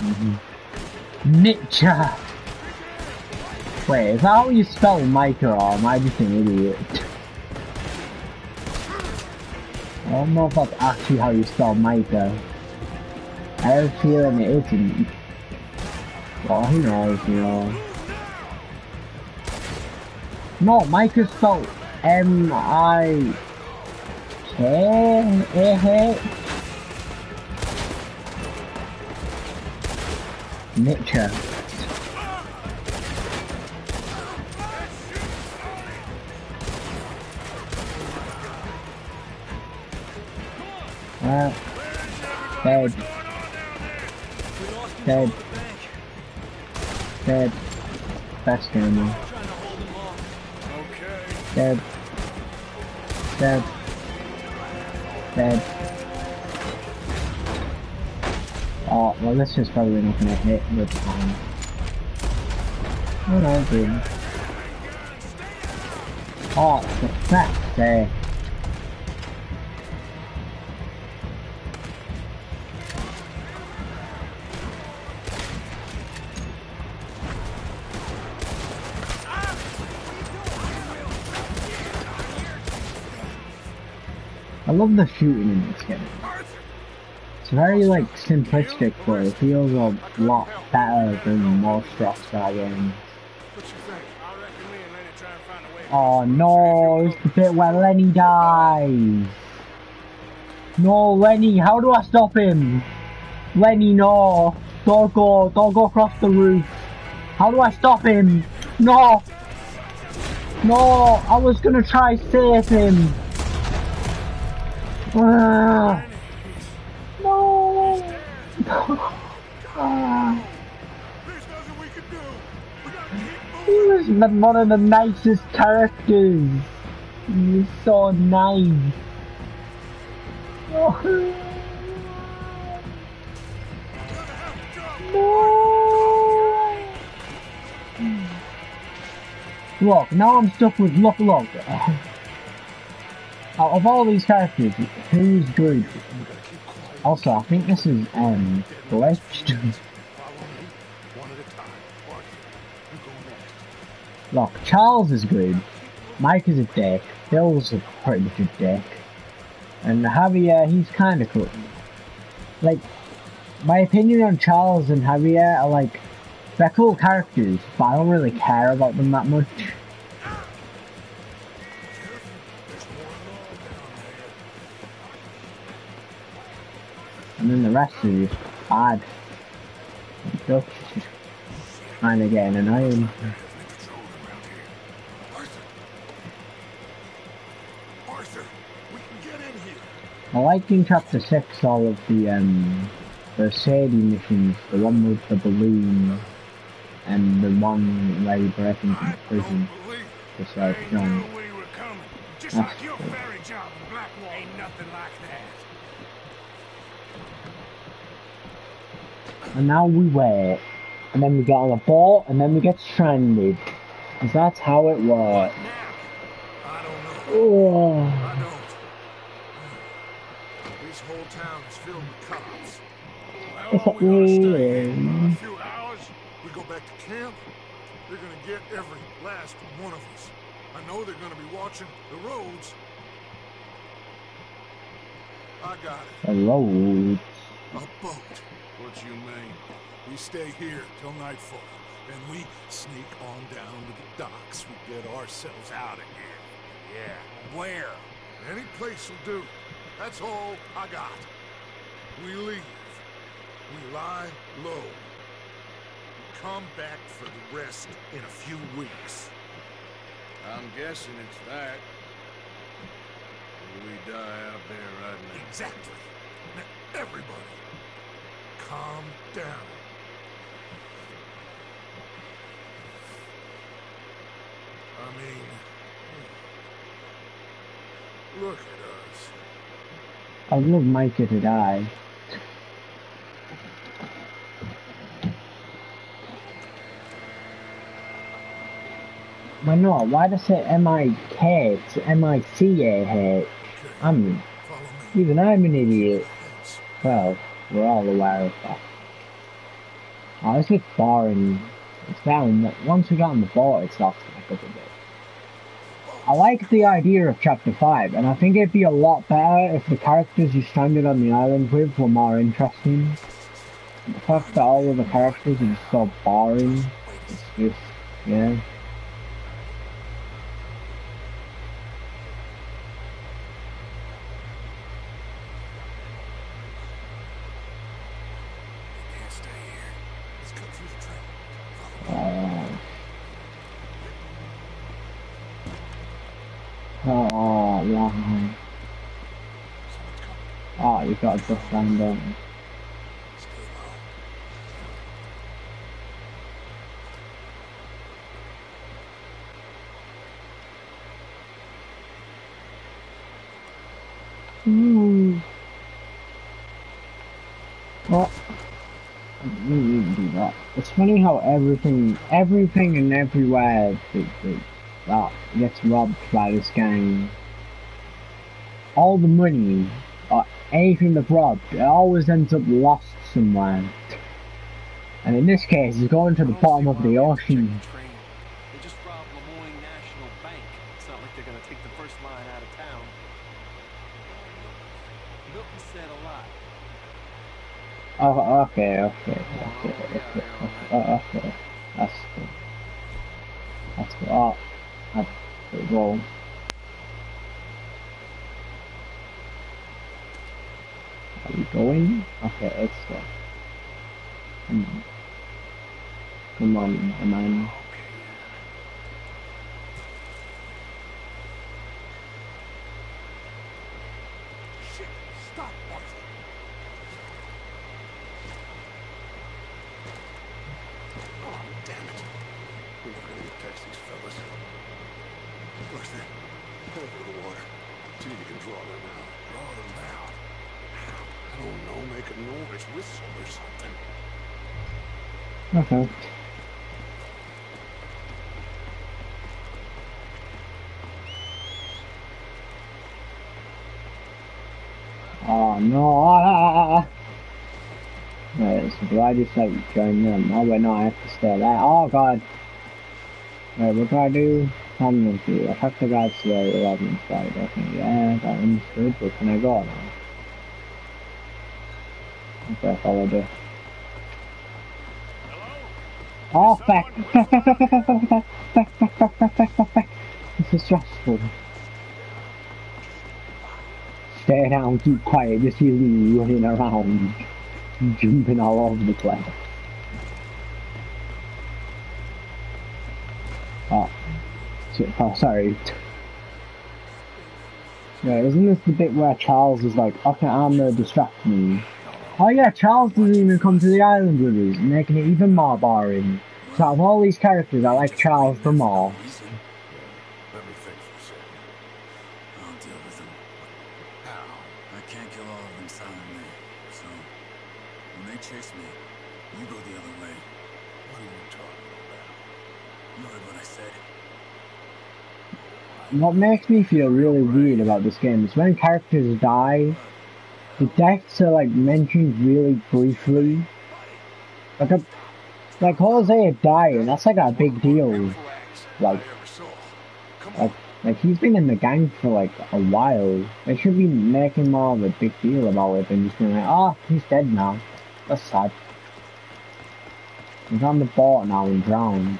Mm -hmm. Mitcha! Wait, is that how you spell Micah oh, or am I just an idiot? I don't know if that's actually how you spell Micah. I have a feeling it isn't. Well, who knows, you know. No, Micah spelled M-I... Mitcha. Uh, dead. Dead. Dead. Best animal. Dead. Dead. Dead. Oh, well this is probably not gonna hit with time. No, dude. Oh, fuck's sake. I love the shooting in this game. It's very like simplistic, but it feels a lot better than most Rockstar games. Oh no, it's the bit where Lenny dies. No, Lenny, how do I stop him? Lenny, no. Don't go, don't go across the roof. How do I stop him? No. No, I was gonna try save him. Ah. He was one of the nicest characters. He was so nice. No. Look, now I'm stuck with look, look. Out of all these characters, who's good? Also, I think this is um next. Look, Charles is good. Mike is a dick. Bill's a pretty much a dick. And Javier, he's kind of cool. like, my opinion on Charles and Javier are like, they're cool characters, but I don't really care about them that much. And then the rest are just bad. Dutch is just kind of getting annoying. Arthur! Arthur, we can get in here. I liked in chapter 6 all of the, um, the Sadie missions, the one with the balloon, and the one where you break into the prison, just like John. knew we were coming. Just That's like your cool. ferry job in Blackwater. Ain't nothing like that. And now we wait, and then we get on a boat, and then we get stranded. 'Cause that's how it works. Now, I don't know. Oh, This whole town is filled with cops. How long we gonna stay here? A few hours, we go back to camp. They're gonna get every last one of us. I know they're gonna be watching the roads. I got it. the road. A boat. You mean? We stay here till nightfall. Then we sneak on down to the docks. We get ourselves out of here. Yeah. Where? Any place will do. That's all I got. We leave. We lie low. We come back for the rest in a few weeks. I'm guessing it's that. We die out there right now. Exactly. Everybody, calm down. I mean, hmm. look at us. I love Micah to die. Why not? Why does it M-I-K? It's M-I-C-A-H. I'm, even I'm an idiot. Well, we're all aware of that. Oh, this gets boring. It's down. Once we got on the boat, it up a bit. I like the idea of chapter 5, and I think it'd be a lot better if the characters you stranded on the island with were more interesting. The fact that all of the characters are just so boring, it's just, yeah. Can't stay here. Let's cut through the train. Follow me. Uh, oh, why? Someone's coming. Oh, you got to stand up. Ooh. Hmm. Well, I didn't do that. It's funny how everything, everything and everywhere gets robbed by this gang, all the money, anything that's robbed, it always ends up lost somewhere. And in this case, it's going to the bottom of the ocean. Train. They just robbed Lemoyne National Bank. It's not like they're gonna take the first line out of town. Milton said a lot. Oh, okay, okay, okay, okay, okay, oh, okay. That's cool. That's cool. Oh, that's pretty cool. Are we going? Okay, let's go. Come on. Come on, come on. Shit! Stop, Arthur! Oh, damn it. We're not gonna get past these fellas. Arthur, head over to the water. See if you can draw them out. Draw them out? How? I don't know. Make a noise. Whistle or something. Okay. Oh no! So do I just like join them? Oh wait, no, I have to stay there. Oh god! What do I do? Common view. Attack the guards to the 11 side. Okay, yeah, that understood, but can I go now? Okay, I followed her. Oh, fuck! Fuck, fuck, fuck, fuck, fuck, fuck, fuck, fuck, fuck, fuck, fuck, fuck, fuck. This is stressful. Stay down, keep quiet, just hear me running around, jumping all over the place. Oh, ah, so- oh sorry. Yeah, isn't this the bit where Charles is like, okay, I'm gonna distract me? Oh yeah, Charles doesn't even come to the island with us, making it even more boring. So out of all these characters, I like Charles the more. Let me think for a second. I'll deal with them. How? I can't kill all of them silently. So, when they chase me, you go the other way. What are you talking about? You heard what I said. What makes me feel really weird about this game is when characters die, the deaths are like mentioned really briefly. Like a, like Hosea dying, that's like a big deal. Like, like, like he's been in the gang for like a while. They should be making more of a big deal about it than just being like, oh, he's dead now. That's sad. He's on the boat now and drowned.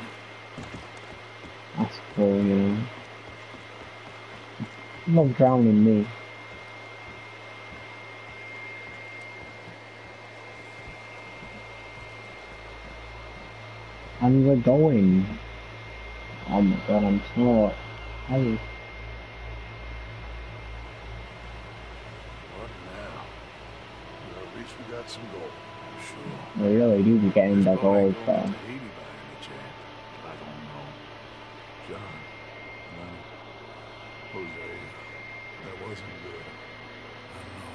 That's cool, you know. Love drowning me. And we're going. Oh my god, I'm so tired. What now? Well, at least we got some gold. Sure. We really do be getting the thought I'd gold go there. to Haiti by any chance. I don't know. John, Lenny, Jose, that wasn't good. I know.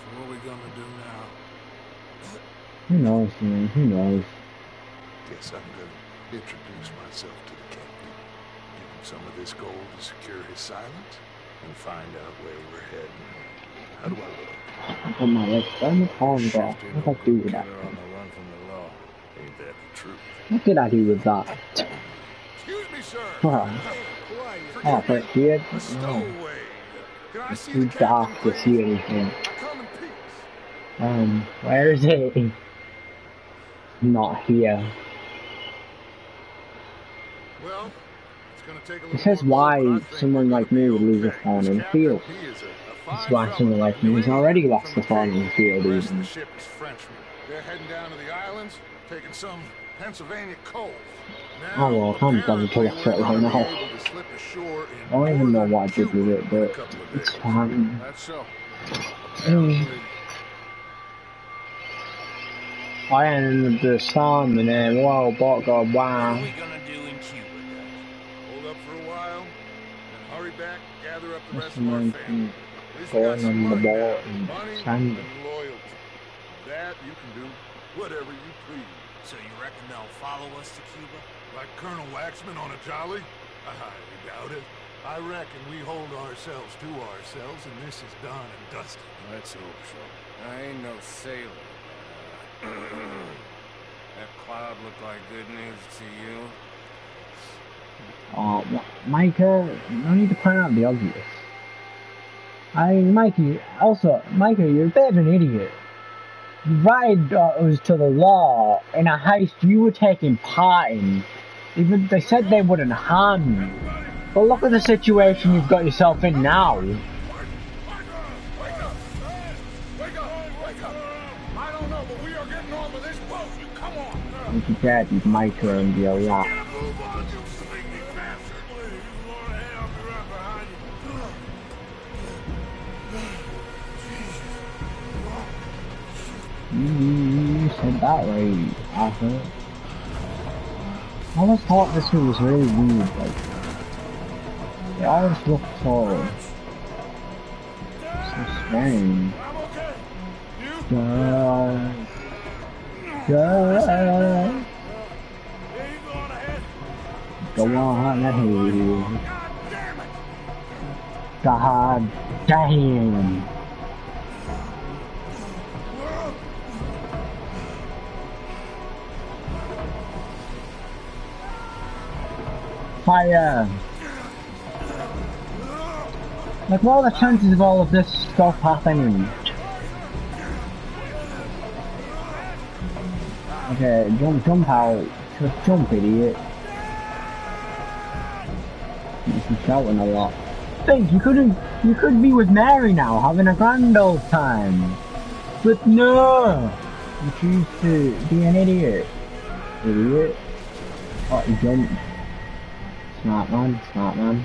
So what we gonna do now? Who knows, man? Who knows? Guess I'm gonna introduce myself to the captain. Give him some of this gold to secure his silence and find out where we're heading. How do I look? Put my legs down the palm go. Shifty, What did I do with that? on the run from the law. Ain't that the truth? What did I do with that? Excuse me, sir. Huh. Quiet. Oh, but beard? A No. stowaway. Can I It's too dark to see anything. Um, where is it? Not here. Well, it's gonna take it says why someone like me would lose a farm in the field. That's why someone like me has already lost the farm in the field, even. The They're heading down to the islands, taking some Pennsylvania coal. Now, oh well, I'm done to that shit right now. I don't even know why I did with it, but it's fine. That's so. Um, I am the sun and then wow, bot god, wow. gonna do in Cuba? Hold up for a while. Hurry back. Gather on the ball and loyalty. That you can do whatever you please. So you reckon they'll follow us to Cuba? Like Colonel Waxman on a jolly? I highly doubt it. I reckon we hold ourselves to ourselves, and this is done and dusted. Let's hope so. I ain't no sailor. that cloud looked like good news to you. Oh, Micah, no need to point out the obvious. I mean, Mikey, also, Micah, you're a bit of an idiot. You lied uh, to the law in a heist you were taking part in. Even they said they wouldn't harm you. But look at the situation you've got yourself in now. we can get these micro and deal, yeah. Mm-hmm, you said that right, asshole. I always thought this one was really weird, like... They always look tall. So strange. Duh go go on damn it! God damn. Fire! Like, what are the chances of all of this stuff happening? Okay, jump, jump out. Just jump, idiot. You're shouting a lot. Think you couldn't, you could be with Mary now, having a grand old time. But no! You choose to be an idiot. Idiot. Oh, he jumped. Smart man, smart man.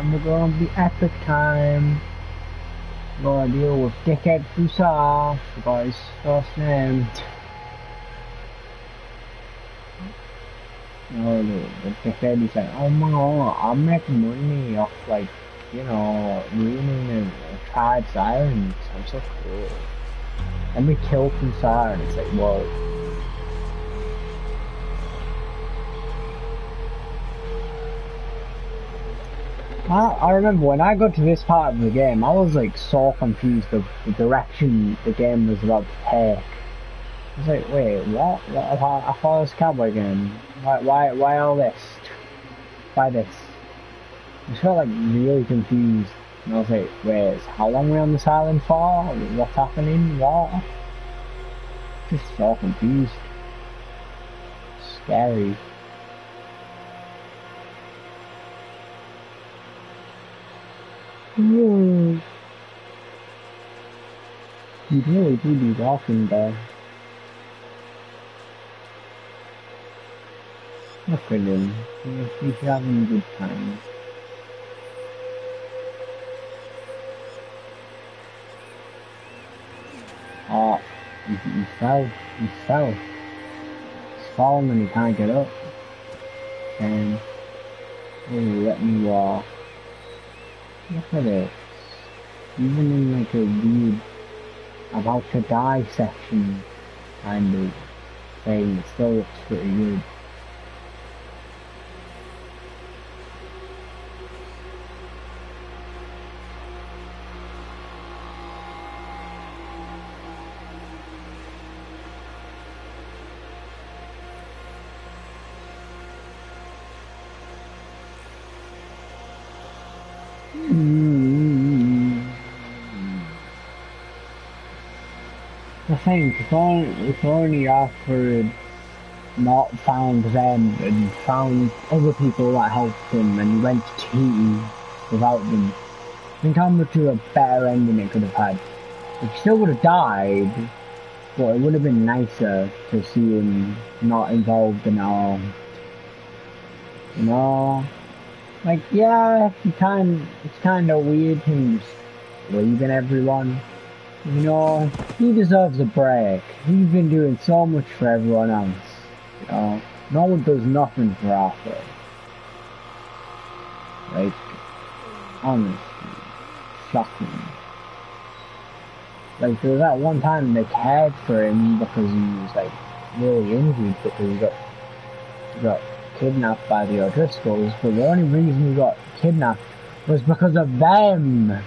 And we're gonna be epic time. Gonna deal with Dickhead Fussar, forgot his first name. No, the, the dickhead is like, oh my god, I'm making money off like, you know, ruining the, the tribe's islands. I'm so cool. Let me kill Fussar and it's like, whoa. I, I remember when I got to this part of the game, I was like so confused of the direction the game was about to take. I was like, wait, what? what I, thought, I thought it was cowboy game. Why, why, why all this? Why this? I felt like really confused. And I was like, wait, how long are we on this island for? What's happening? What? Just so confused. Scary. Hmm. You really do be walking there. Look at him. He's, having a good time. Oh, he, he fell. He fell. He's fallen and he can't get up. And will let me walk. Look at it. Even in like a weird about to die section kind of thing, it still looks pretty good. If only, only Alfred not found them and found other people that helped him and he went to Tahiti without them, think how much of a better ending it could have had. He still would have died, but it would have been nicer to see him not involved in all. You know? Like, yeah, he kind, it's kind of weird him leaving everyone. You know, he deserves a break. He's been doing so much for everyone else. You know, no one does nothing for Arthur. Like, honestly, shocking. Like, there was that one time they cared for him because he was, like, really injured because he got, got kidnapped by the O'Driscolls, but the only reason he got kidnapped was because of them.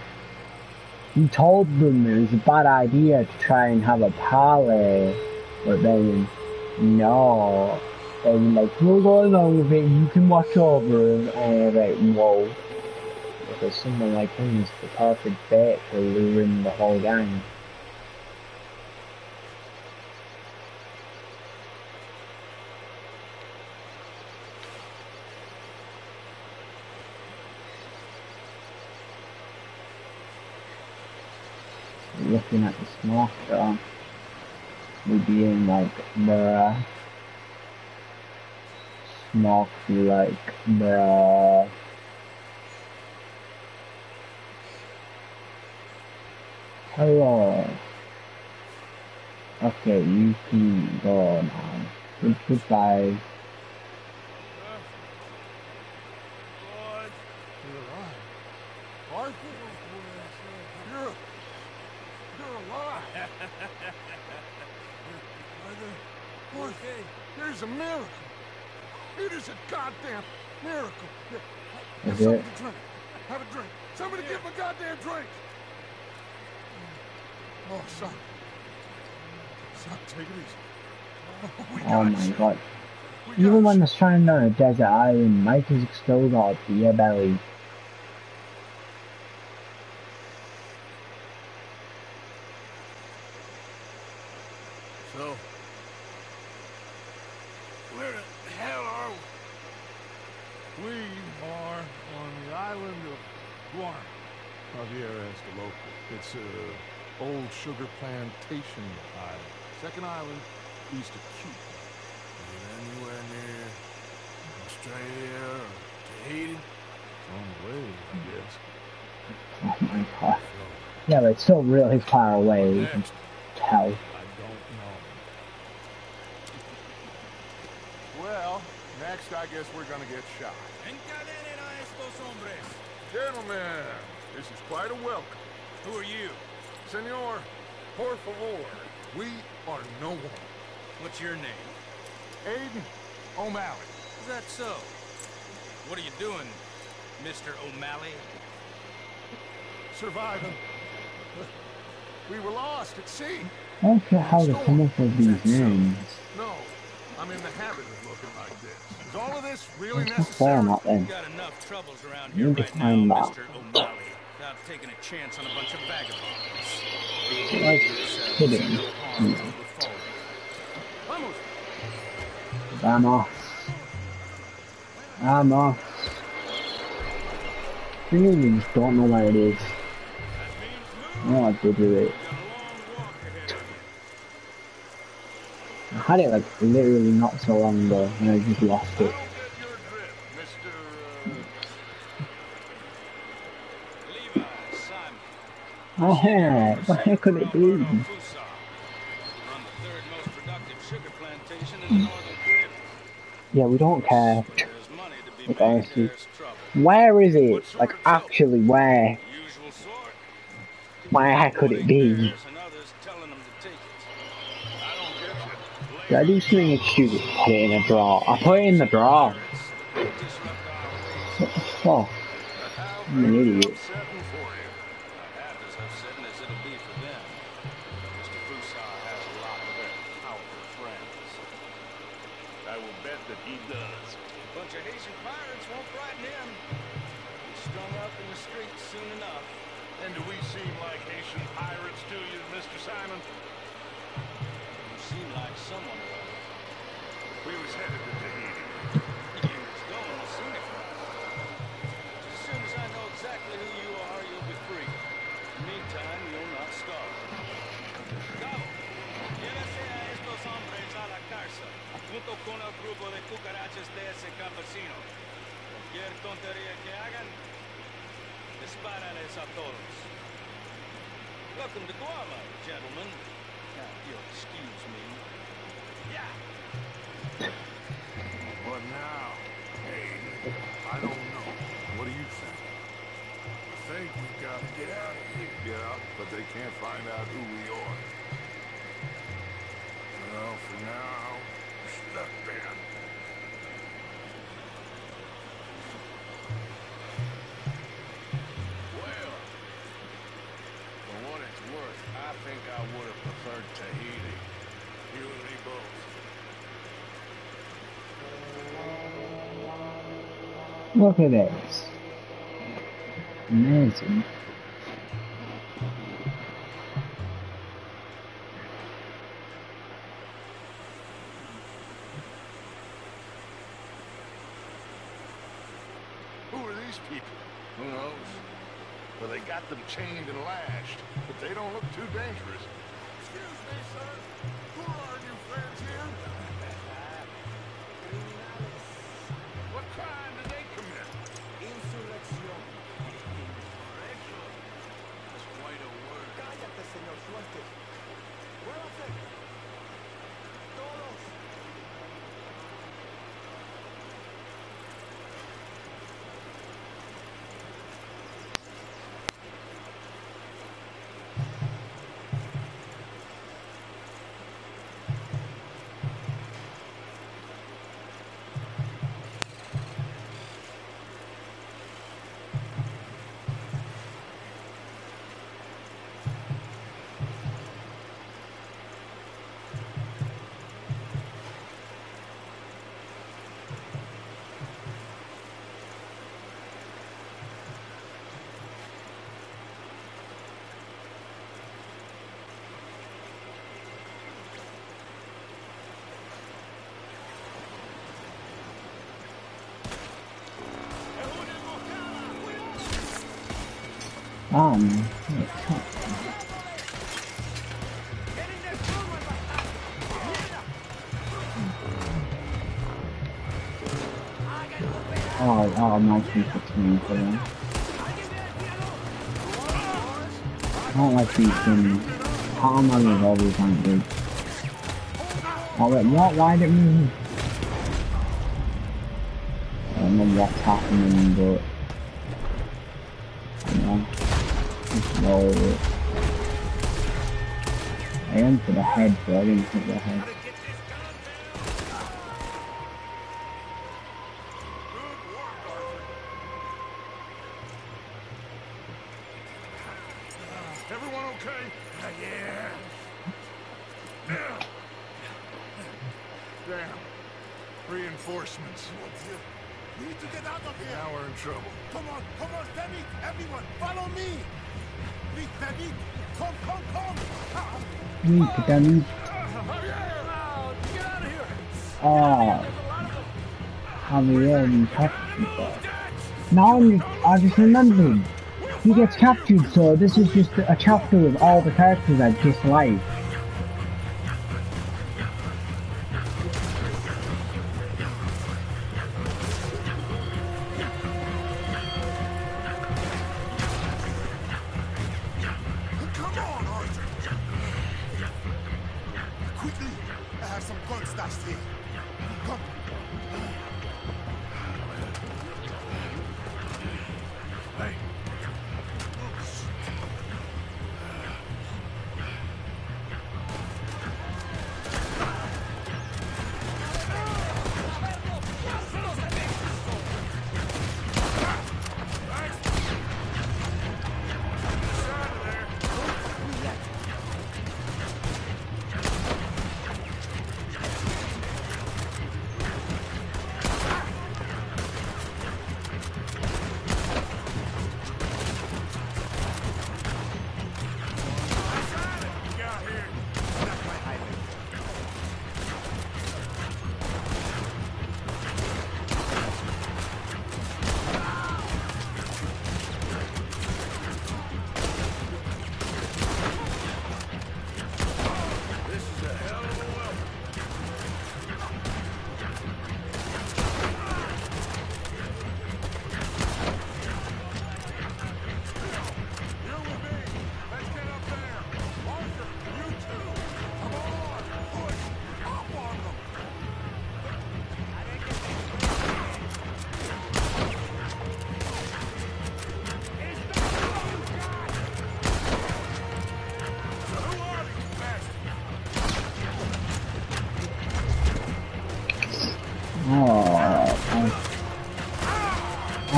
He told them it was a bad idea to try and have a parley, but then, no. They were like, we'll go along with it, you can watch over him, and uh, like, whoa. Because someone like him is the perfect bait for luring the whole gang. Looking at the smoke. We'd be in like. Smoke be like bruh. Hello. Okay, you can go now. Goodbye. You're alive. Arthur? You're, you're alive. Arthur, Arthur, here's a miracle. It is a goddamn miracle. Is have something to drink. Have a drink. Somebody get a goddamn drink. Oh, son. Son, take it easy. Oh, Oh my you. god. We Even when the they're on a desert island, Mike has exposed all beer belly. So, where the hell are we? We are on the island of Guarma. Javier asked the local. It's a old sugar plantation island. Second island east of Cuba. Is it anywhere near Australia or Tahiti? It's on the way, I guess. Oh my god. So, Yeah, but it's still really far away, you can next, tell. I don't know. Well, next I guess we're gonna get shot. Encadenen a estos hombres. Gentlemen, this is quite a welcome. Who are you? Senor, por favor, we are no one. What's your name? Aiden O'Malley. Is that so? What are you doing, Mr. O'Malley? Surviving. We were lost at sea. I don't know how to come up with these names. No, I'm in the habit of looking like this. Is all of this really What's the fair necessary? not then? You've got enough troubles around here need to right now, find that. Mr. O'Malley, without taking a chance on a bunch of vagabonds. Like Yourselves kidding. no harm will befall you. Vamos! I'm off. I'm off. I really just don't know where it is. Know I did with it. I had it like literally not so long ago and I just lost it. Oh, hey, what the heck could it be? Yeah, we don't care. Like, honestly. Where is it? Like, actually, where? I don't get you. Did I do something stupid? Put it in a draw. I put it in the draw. What the fuck? I'm an idiot. Look at this. Amazing. Um, oh, oh, nice and for them. I don't like these things. How many of all these aren't good? Oh wait, what? Why did we... I don't know what's happening, but... but I didn't hit the head. Oh. Javier and captured. Now I'm, I just remembered. He gets captured, so this is just a chapter with all the characters I dislike.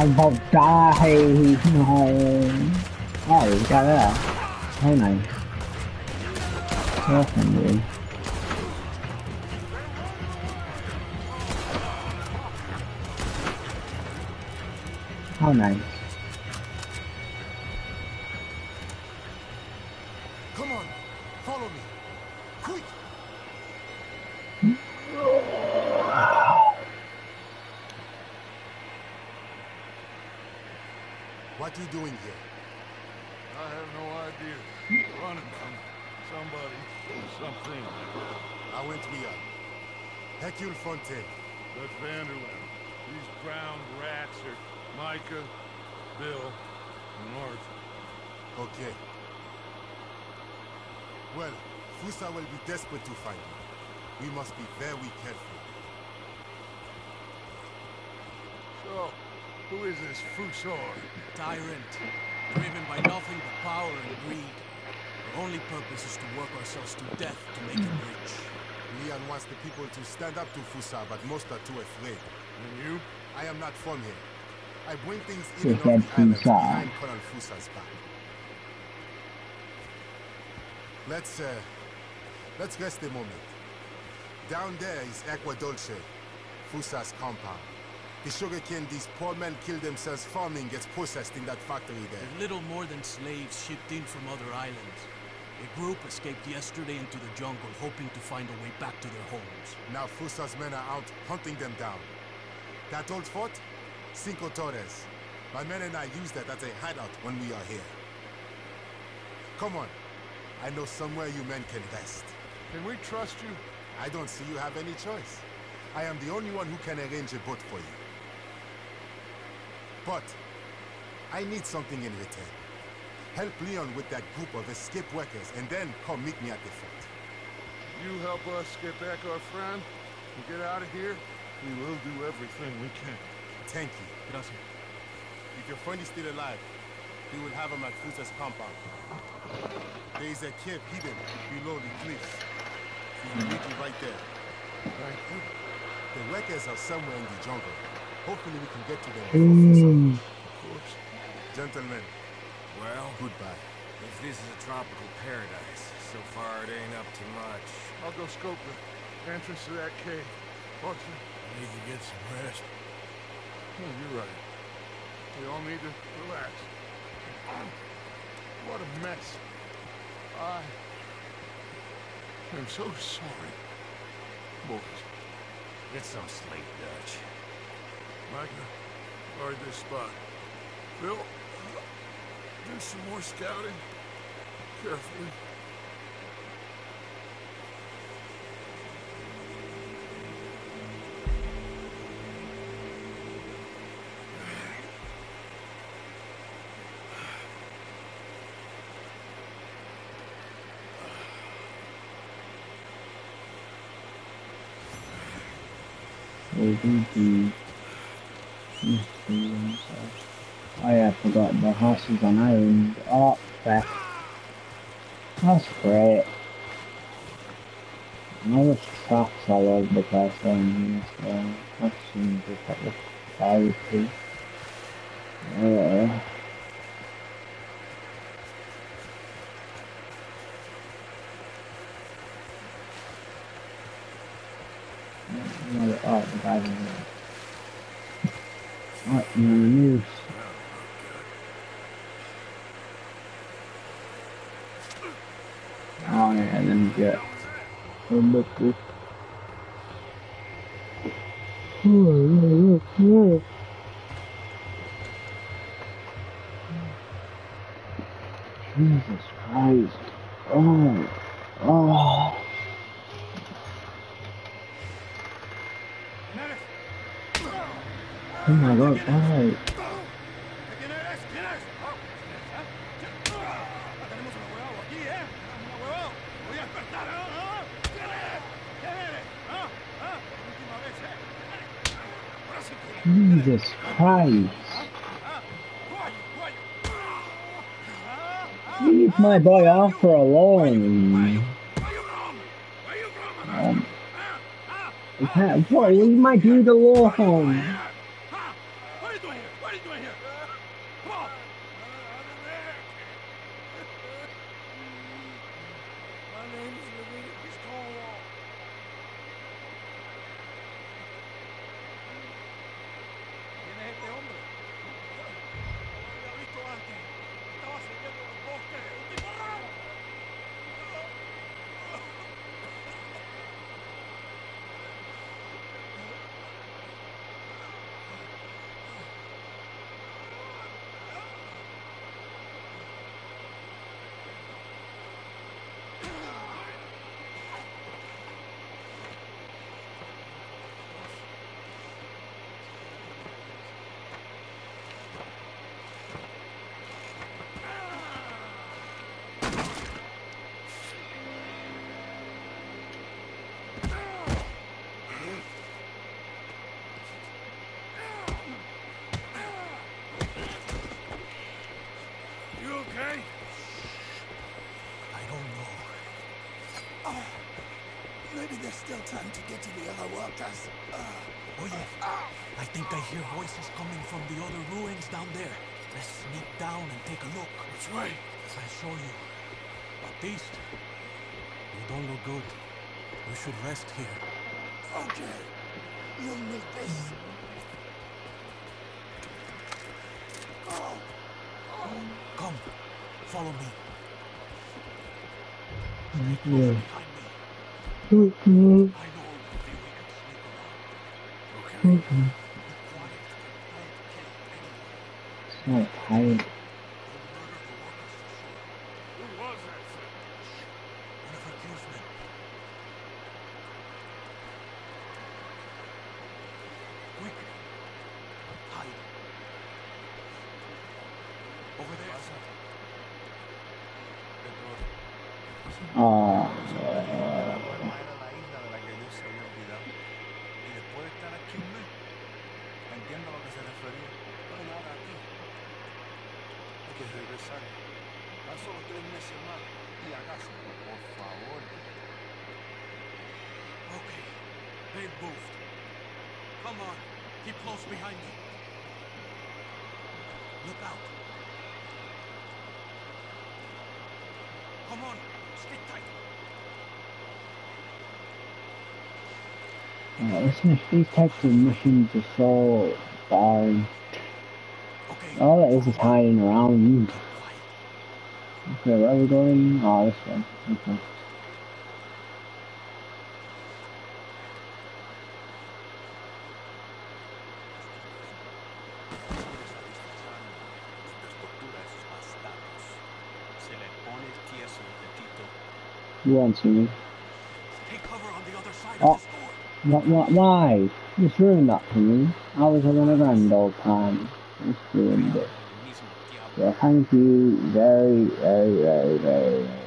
I'm about to. No. Oh, we got that. Oh, nice. Definitely. Is this Fussar? Tyrant, driven by nothing but power and greed. Our only purpose is to work ourselves to death to make him rich. Leon wants the people to stand up to Fussar, but most are too afraid. And you? I am not from here. I bring things in and Dickhead off the islands behind Colonel Fussar's back. Let's, uh, let's rest a moment. Down there is Agua Dulce, Fussar's compound. The sugarcane these poor men kill themselves farming gets processed in that factory there. They're little more than slaves shipped in from other islands. A group escaped yesterday into the jungle, hoping to find a way back to their homes. Now Fussar's men are out hunting them down. That old fort? Cinco Torres. My men and I use that as a hideout when we are here. Come on. I know somewhere you men can rest. Can we trust you? I don't see you have any choice. I am the only one who can arrange a boat for you. But, I need something in return. Help Leon with that group of escape workers, and then come meet me at the fort. You help us get back our friend and get out of here, we will do everything we can. Thank you. Gracias. If your friend is still alive, we will have him at Cruiser's compound. There is a cave hidden below the cliffs. We will meet you right there. Thank you. The workers are somewhere in the jungle. Hopefully we can get to them. Mm. Of course. Gentlemen, Well, goodbye. if this is a tropical paradise, so far it ain't up to much. I'll go scope the entrance to that cave. Arthur, I need to get some rest. oh, you're right. We all need to relax. What a mess. I am so sorry. Boys, Get some sleep, Dutch. Micah, guard this spot. Bill, do some more scouting. Carefully. OBD. Oh yeah, have forgotten the horses on island. Oh, fair. That's great. Now there's traps all over the place down here, so that's some just like the priority. Uh, another, oh, the guy's in here. What in the news? Oh yeah, let me get a look this. Jesus Christ. Oh. Oh. Oh my god, why? Jesus Christ. Leave my boy Arthur alone. Um, leave my dude alone. What are you doing here? What are you doing here? Come on! My name is Leviticus Cornwall. ¿Quién es este hombre? No lo había visto antes. Estaba saliendo del bosque. ¡Un tipo raro! You okay? I don't know. Oh, maybe there's still time to get to the other workers. Uh, Oh yeah. I think I hear voices coming from the other ruins down there. Let's sneak down and take a look. Which way? I'll show you. Baptiste, you don't look good. You should rest here. okay, you'll need this. Oh, Come, follow me. Yeah. Behind me. Mhm. I know one thing we can sneak Mhm. Anyone. It's not. Don't murder the workers for sure. Who was They've moved. Come on. Keep close behind me. Look out. Come on. Stick tight. Mis- these types of missions are so boring. All it is is hiding around. Okay, where are we going? Oh, this one. Okay. Se le pone tieso de Tito. You won't see me. Take cover on the other side Oh, of the store. What, what, why? Just ruined that for me. I was having a grand old time. Just ruined it. Yeah, thank you very, very, very, very, very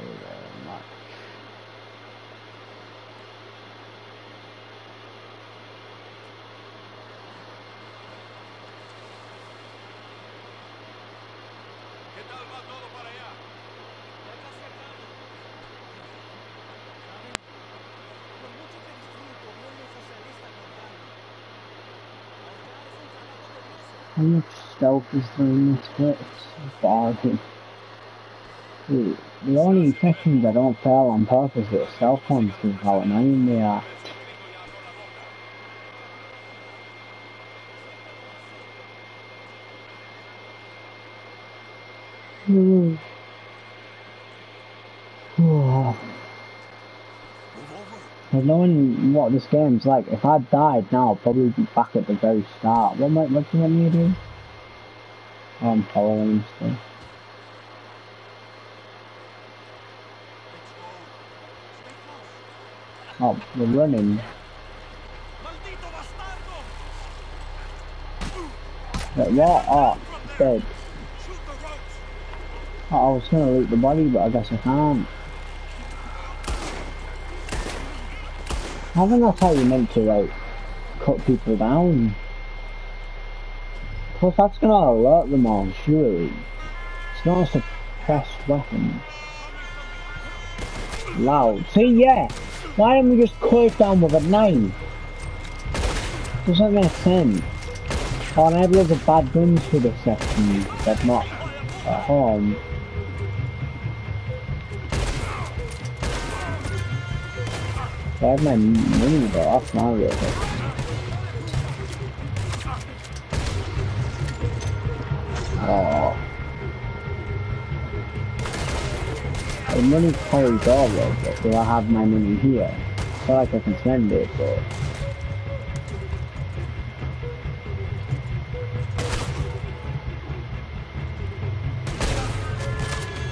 is bit? It's bargain. The, the only infections I don't fail on purpose are stealth ones because of how annoying they are. Hmm. Well, knowing what this game's like, if I died now, I'd probably be back at the very start. What, what do you want me to do? I'm following still. Oh, we're running. Wait, what? Oh, dead. Oh, I was gonna loot the body, but I guess I can't. I think that's how you meant to, like, cut people down. Plus, that's gonna alert them all, surely. It's not a suppressed weapon. Loud. See, yeah! Why didn't we just cut it down with a knife? Doesn't make sense. Oh, and I have loads of bad guns for this section, but not at home. I have my mini though, that's my real The money's carried over, but do I have my money here? I feel like I can spend it, but...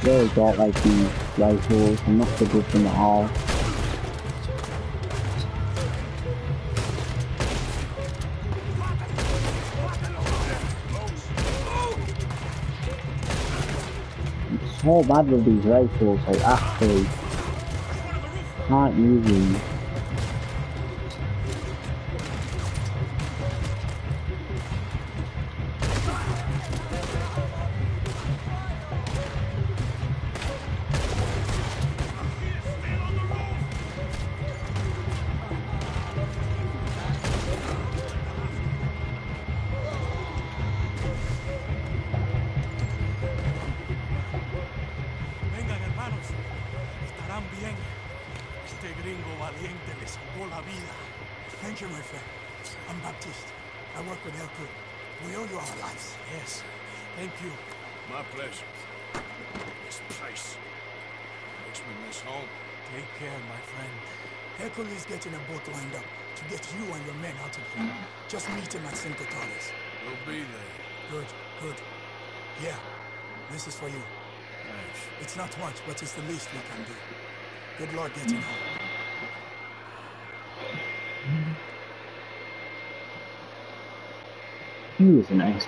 They got like these rifles, I'm not so good them at all. So bad with these rifles, like actually can't use them.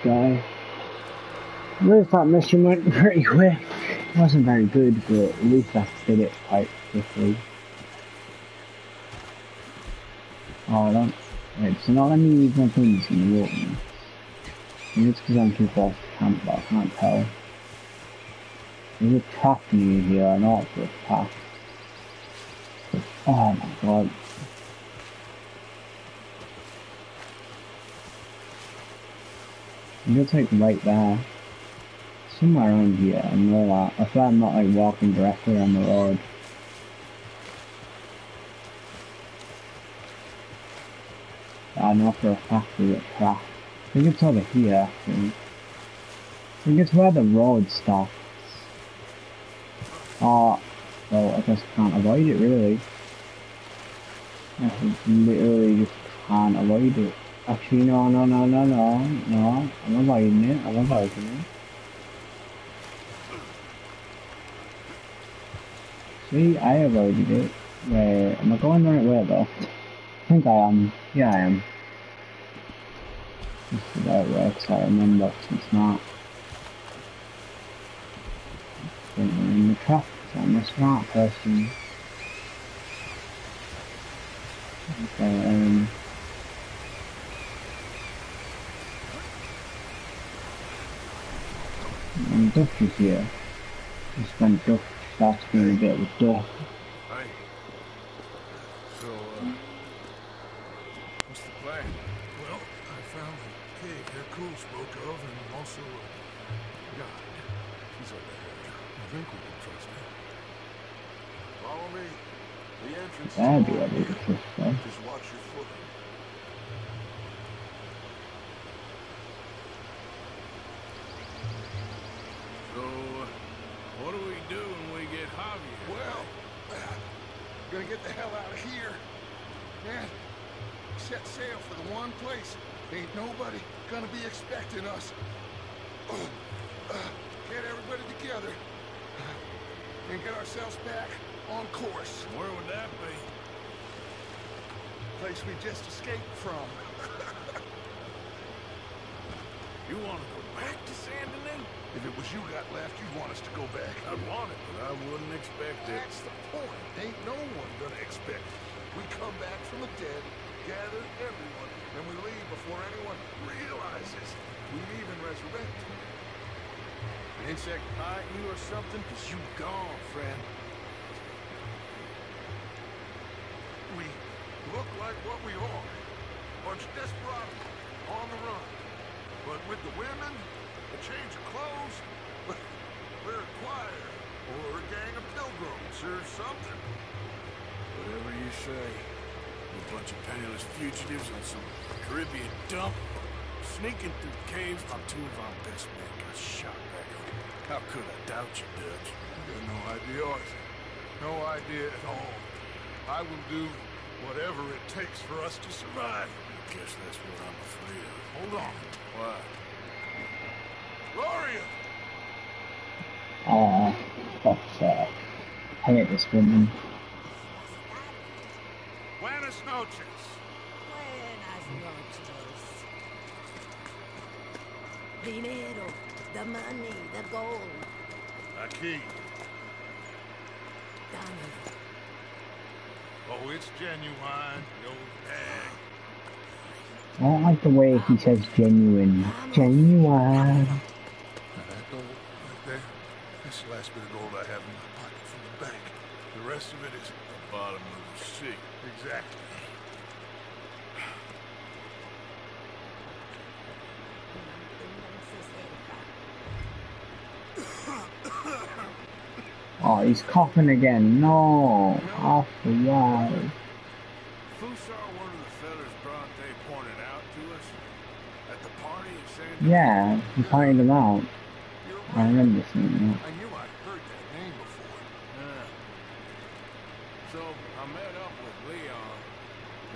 Guy. I really thought mission went pretty quick. It wasn't very good, but at least I did it quite quickly. Oh, don't... Wait, so not let me use my things in the wilderness. Maybe it's because I'm too close to camp, but I can't tell. There's a trap near here, it's a trap. Oh my god. I'm just like right there. Somewhere around here, I know that. I feel I'm not like walking directly on the road. I know for a fact it's crashed. I think it's over here, I think. I think it's where the road stops. Oh, well, I just can't avoid it really. I literally just can't avoid it. Actually, no, no, no, no, no, no. I'm avoiding it. I'm avoiding it. See, I avoided it. Wait, am I going the right way though? I think I am. Yeah, I am. This is the right way, 'cause I remember, it's not. When we're in the traffic, so I'm a smart person. Okay, um... And Duff is here. Just when Duff starts being a bit of a duff. Hey. So, uh, what's the plan? Well, I found the cave Hercule spoke of, and also a guide. She's over there. I think we can trust her. Follow me. The entrance That'd be is a over bit here. suspect. Just watch your footing. So, uh, what do we do when we get Javier? Well, gonna get the hell out of here. Man, set sail for the one place. Ain't nobody gonna be expecting us. Uh, get everybody together uh, and get ourselves back on course. Where would that be? Place we just escaped from. You to go back to Saint Denis? If it was you got left, you'd want us to go back. I'd want it, but I wouldn't expect it. That's the point. Ain't no one gonna expect it. We come back from the dead, gather everyone, and we leave before anyone realizes we've even resurrected. An insect bite you or something? Cause you gone, friend. We look like what we are. Bunch of desperados on the run. But with the women, a change of clothes, we're a choir or a gang of pilgrims or something. Whatever you say. A bunch of penniless fugitives on some Caribbean dump. Sneaking through caves while two of our best men got shot back home. How could I doubt you, Dutch? You got no idea, Arthur. No idea at all. I will do whatever it takes for us to survive. Guess that's what I'm afraid of. Hold on. Why? Gloria! Oh, fuck's sake. I hate this woman. Buenas noches. Buenas noches. Dinero, the money, the gold. Aquí. Dame. Oh, it's genuine. No bag. I don't like the way he says genuine. Genuine. Now that gold right there, that's the last bit of gold I have in my pocket from the bank. The rest of it is The bottom of the sea. exactly. Oh, he's coughing again. No. Off the wall. Fussar, one of the fellas Bronte pointed out to us at the party in San Yeah, he pointed him out. I remember seeing heard that name before. Yeah. So I met up with Leon.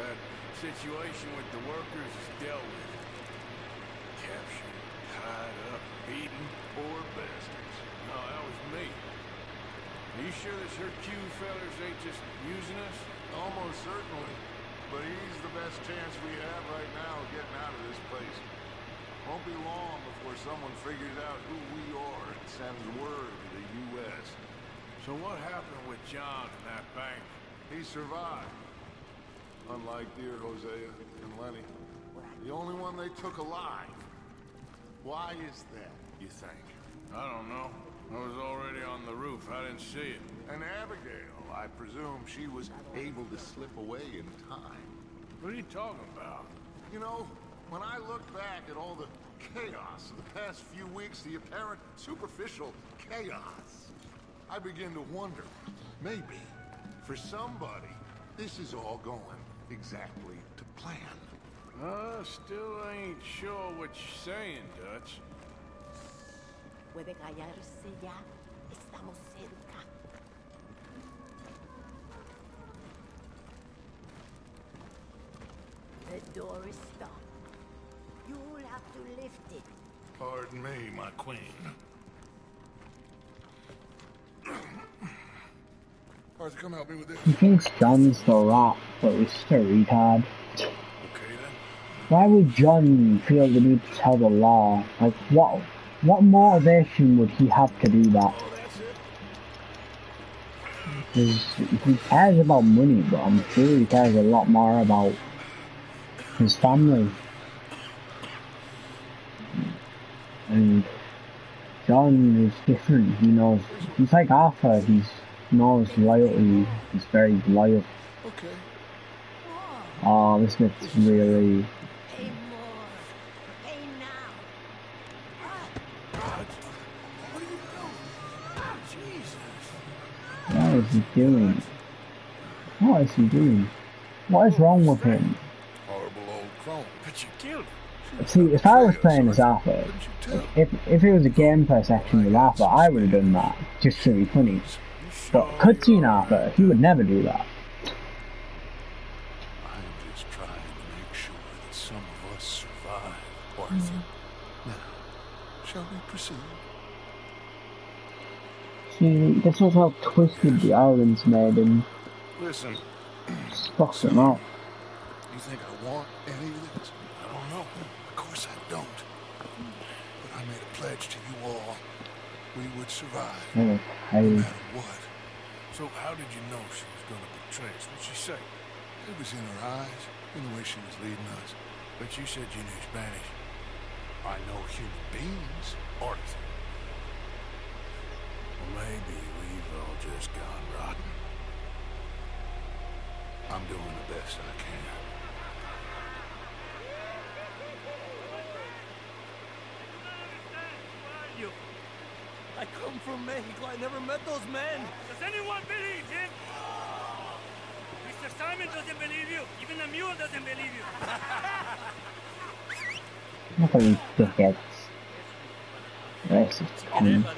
That situation with the workers is dealt with. That was me. Are you sure this fellers ain't just using us? Almost certainly. But he's the best chance we have right now of getting out of this place. Won't be long before someone figures out who we are and sends word to the U.S. So what happened with John in that bank? He survived. Unlike dear Hosea and Lenny. The only one they took alive. Why is that, you think? I don't know. I was already on the roof. I didn't see it. And Abigail, I presume she was able to slip away in time. What are you talking about? You know, when I look back at all the chaos of the past few weeks, the apparent superficial chaos. I begin to wonder, maybe, for somebody, this is all going exactly to plan. Uh, still ain't sure what you're saying, Dutch. Puede callarse ya. Estamos cerca. The door is stuck. You'll have to lift it. Pardon me, my queen. Arthur, come help me with this. He thinks John's the rock, but he's just a retard. Why would John feel the need to tell the law? Like, what what motivation would he have to do that? Oh, because he cares about money, but I'm sure he cares a lot more about his family. And John is different. He knows. He's like Arthur. He's knows loyalty. He's very loyal. Okay. Oh, this makes really. What is he doing? What is he doing? What is wrong with him? See, if I was playing as Arthur, if if it was a gameplay section with Arthur, I would have done that just to be funny. But cutscene Arthur, he would never do that. I'm just trying to make sure that some of us survive, Arthur. Mm-hmm. Now, shall we proceed? See, this was how twisted the islands made him. Listen, Just fucked him up. you think I want any of this? I don't know. Of course I don't. But I made a pledge to you all. We would survive, Oh, no matter what. So how did you know she was gonna betray us? What'd she say? It was in her eyes, in the way she was leading us. But you said you knew Spanish. I know human beings, Arthur. Well, maybe we've all just gone rotten. I'm doing the best I can. I come from Mexico. I never met those men. Does anyone believe him? Mr. Simon doesn't believe you. Even the mule doesn't believe you.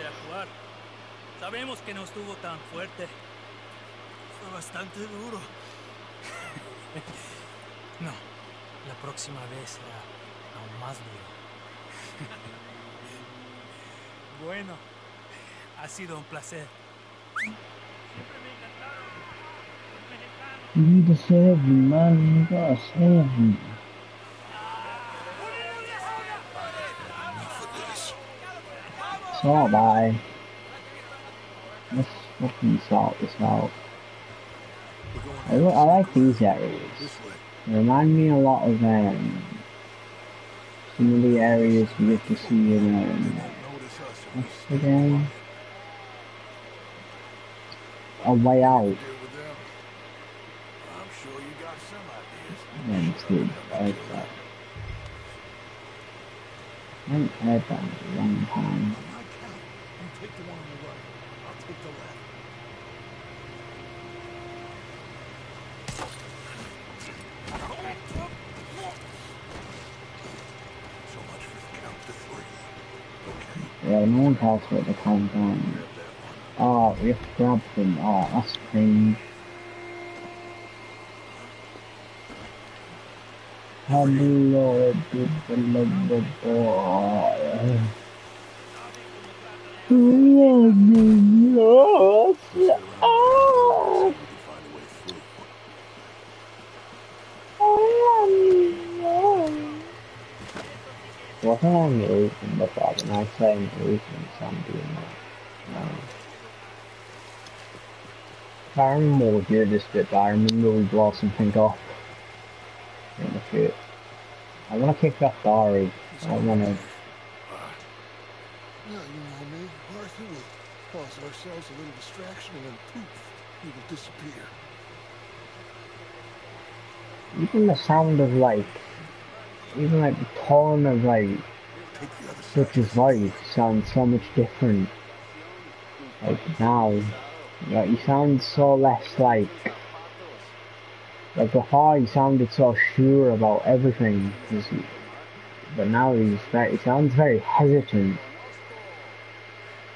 actuar. Sabemos que no estuvo tan fuerte. Fue bastante duro. No, la próxima vez será aún más duro. Bueno, ha sido un placer. Me, bye. Let's fucking sort this out. I, I like these areas. They remind me a lot of um, some of the areas we get to see in um, what's the game? A Way Out. I'm sure you got some ideas. Yeah, it's good. I like that. I haven't heard that in a long time. Take the one on the right. I'll take the left. So much for the count to three. Yeah, Oh, we have to grab them. Oh, that's cringe. Hello, boy. Oh, the ocean before, and I say in the ocean, so I'm doing that. No. I remember we did this bit, but I remember we blow something off in the shit. I wanna kick off Dari. I don't wanna. Yeah, you know me, Arthur. We'll cause ourselves a little distraction and then poof, we will disappear. Even the sound of like, even like the tone of like Dutch's voice sounds so much different. Like now, like he sounds so less like. Like before, he sounded so sure about everything, but now he's very, he sounds very hesitant.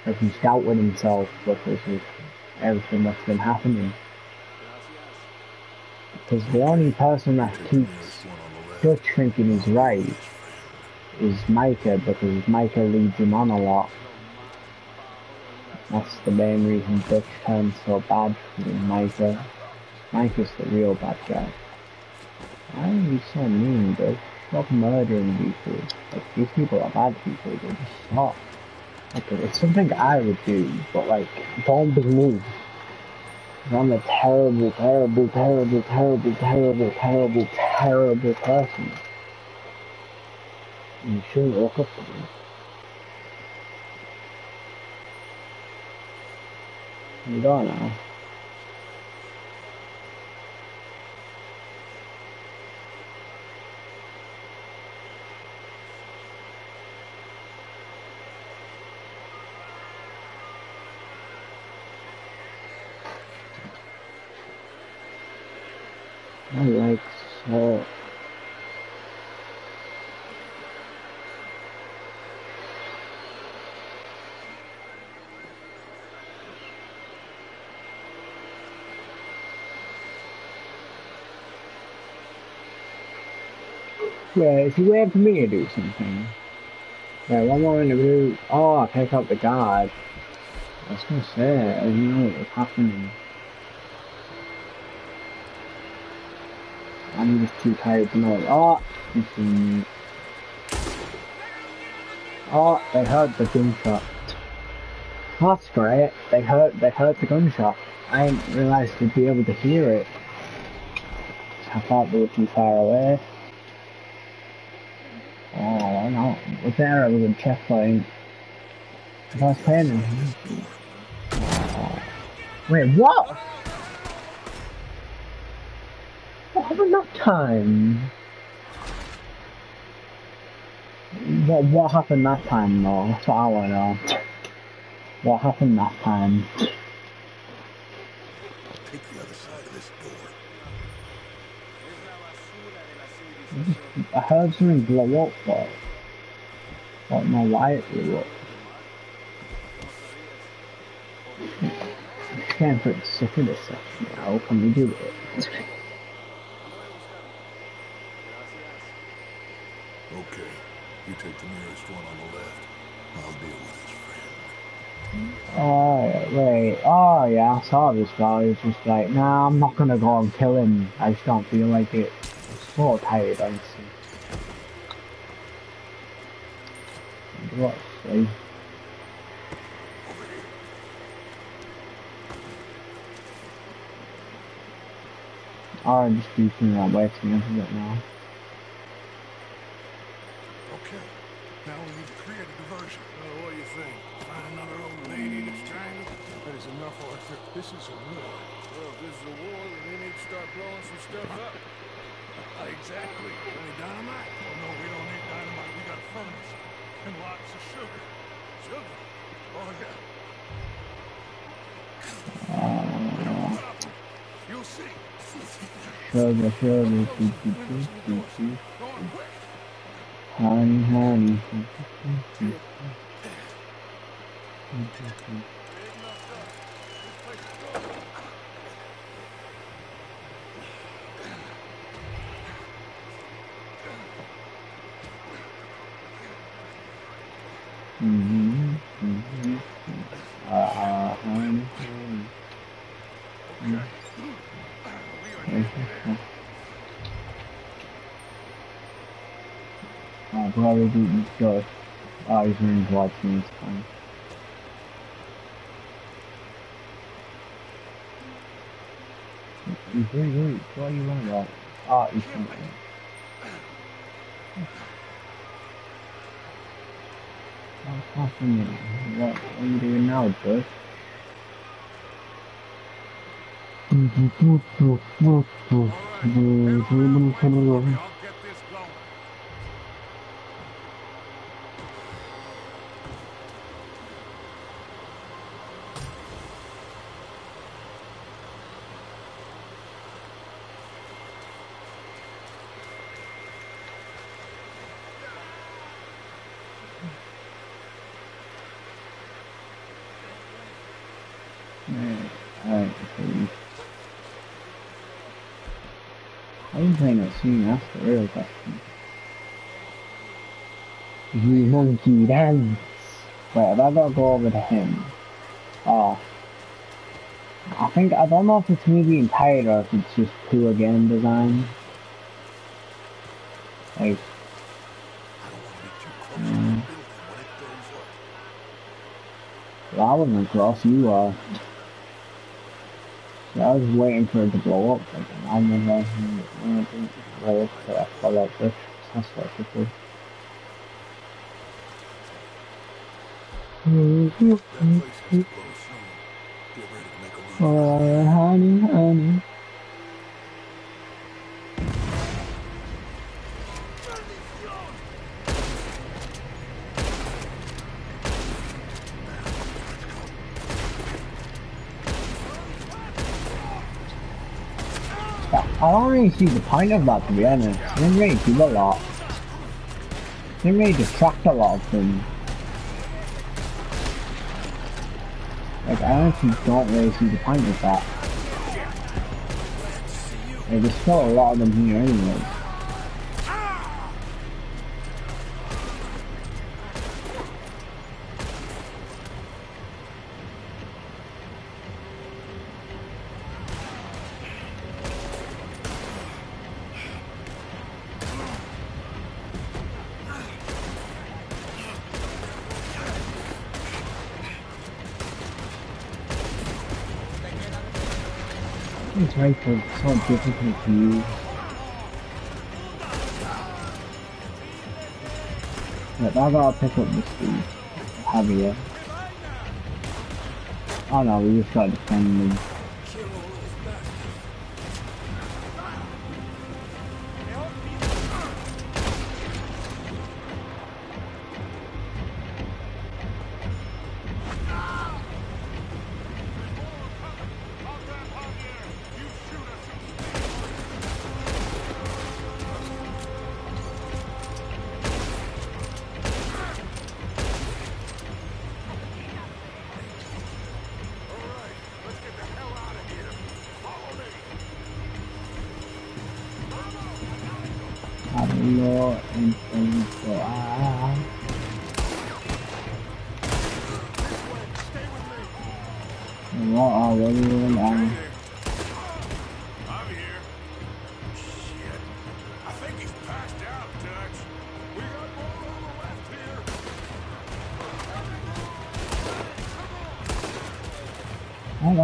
Like he's doubting himself because of everything that's been happening. Because the only person that keeps Dutch thinking he's right is Micah because Micah leads him on a lot. That's the main reason Dutch turns so bad for from Micah. Micah's the real bad guy. Why are you so mean, Dutch? Stop murdering people. Like, these people are bad people, they just stop. Like, it's something I would do, but like, don't be me. I'm a terrible, terrible, terrible, terrible, terrible, terrible, terrible person. You shouldn't look up to me. You don't know. I like salt. Yeah, if you wait for me to do something. Yeah, one more interview. Oh, I pick up the guard. I was gonna say, I didn't know what was happening. I'm just too tired to know. Oh, oh, they heard the gunshot. That's great. They heard they heard the gunshot. I didn't realise they'd be able to hear it. I thought they were too far away. Oh, I know. Was there a little checkpoint? I was. Oh. Wait, what? What happened that time? What what happened that time though? That's what I wanna know. What happened that time? Take the other side of this door. I heard something blow up but I don't know why it blew up. I can't put sick of this section now, can we do it? Okay. You take the nearest one on the left. I'll deal with his friend. Oh, wait. Oh, yeah, I saw this guy. He's just like, nah, I'm not gonna go and kill him. I just don't feel like it. I'm so tired, honestly. What? See? I'm just using that wasting of it now. Okay. Now we need to create a diversion. Well, what do you think? Find another old lady that's trying to strangle? That is enough, for Arthur. This is a war. Well, if this is a war, then we need to start blowing some stuff up. exactly. Any dynamite? Oh, no, we don't need dynamite. We got a furnace. And lots of sugar. Sugar? Oh, yeah. Uh, You'll see. sugar, sugar. Honey, honey. doo, doo, doo, Mhm, mhm. Ah, honey, honey. Mhm. Mhm. Oh, probably didn't go. Oh, he's running towards me, it's fine. He's really good. What are you running about? Oh, he's coming. What are you doing now, Bush? please. I've been playing that soon, that's the real question. You monkey dance! Wait, have I got to go over to him? Oh. I think, I don't know if it's me being tired or if it's just poor game design. Like, mm. Well, I wasn't across, you are. So I was waiting for it to blow up. Like, I never, well, I fell out this. That's what it was. Oh, honey, honey. I don't really see the point of that to be honest. They really do a lot. They really distract a lot of them. Like, I honestly don't really see the point of that. Like, there's still a lot of them here anyway. It's so difficult to use. Yep, I gotta pick up the speed. Javier. Oh no, we just gotta defend.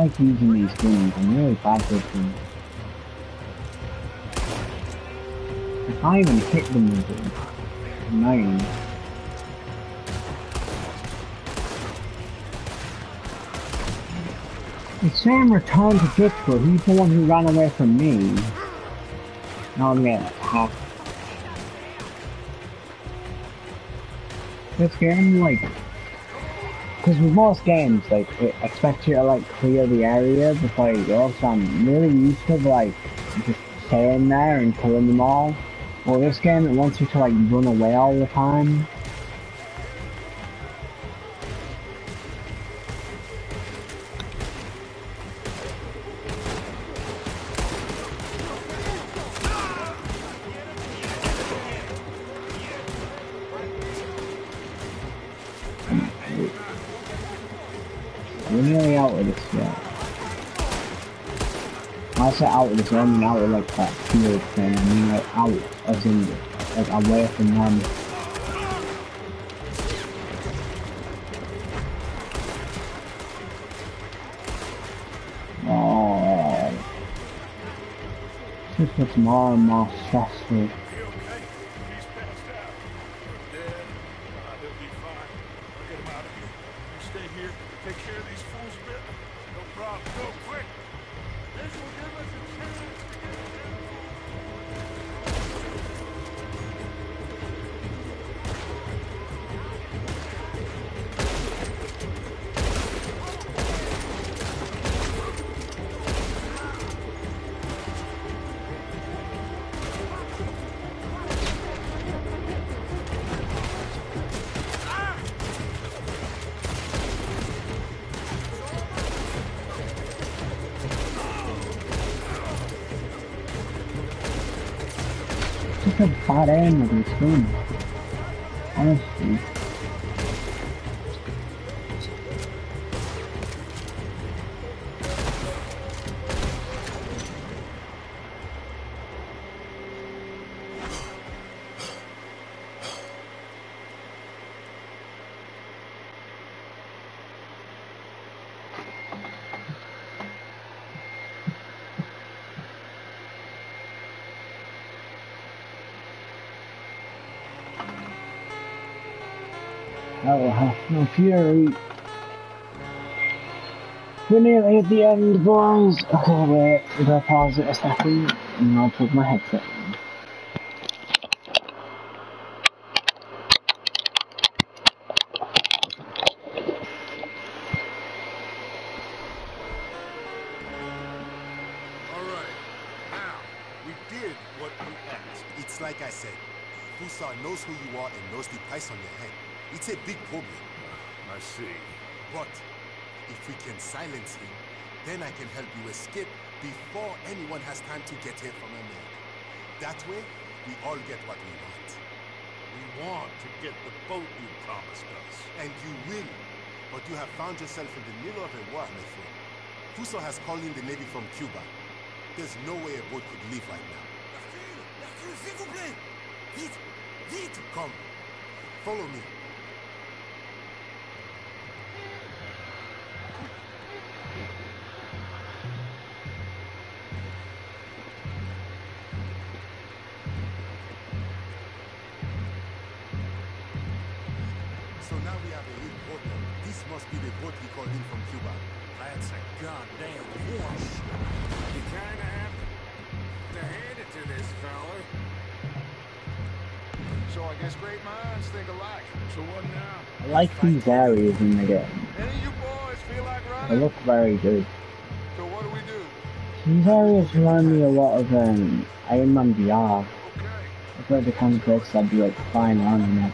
Like using these guns, I'm really bad with them. I can't even hit them with them. Annoying. It's Sam returned to Dutchwood, he's the one who ran away from me. Now I'm getting attacked. This game, like, because with most games, like, it expects you to, like, clear the area before you go, so I'm really used to, like, just staying there and killing them all. Well, this game, it wants you to, like, run away all the time. Of I mean out of like that field thing. I mean like out, as in like away from them. Oh, this gets more and more stressful. Fury. We're nearly at the end, boys. Okay, wait, if I pause it a second, and I'll put my headset The boat he called in from Cuba. That's a goddamn wash. You kinda have to hand it to this fella. So I guess great minds think alike. So what now? I like these areas in the game. Any of you boys feel like They look very good. So what do we do? These areas remind me a lot of um, Iron Man VR. It's like the kind of place I'd be like flying around in it.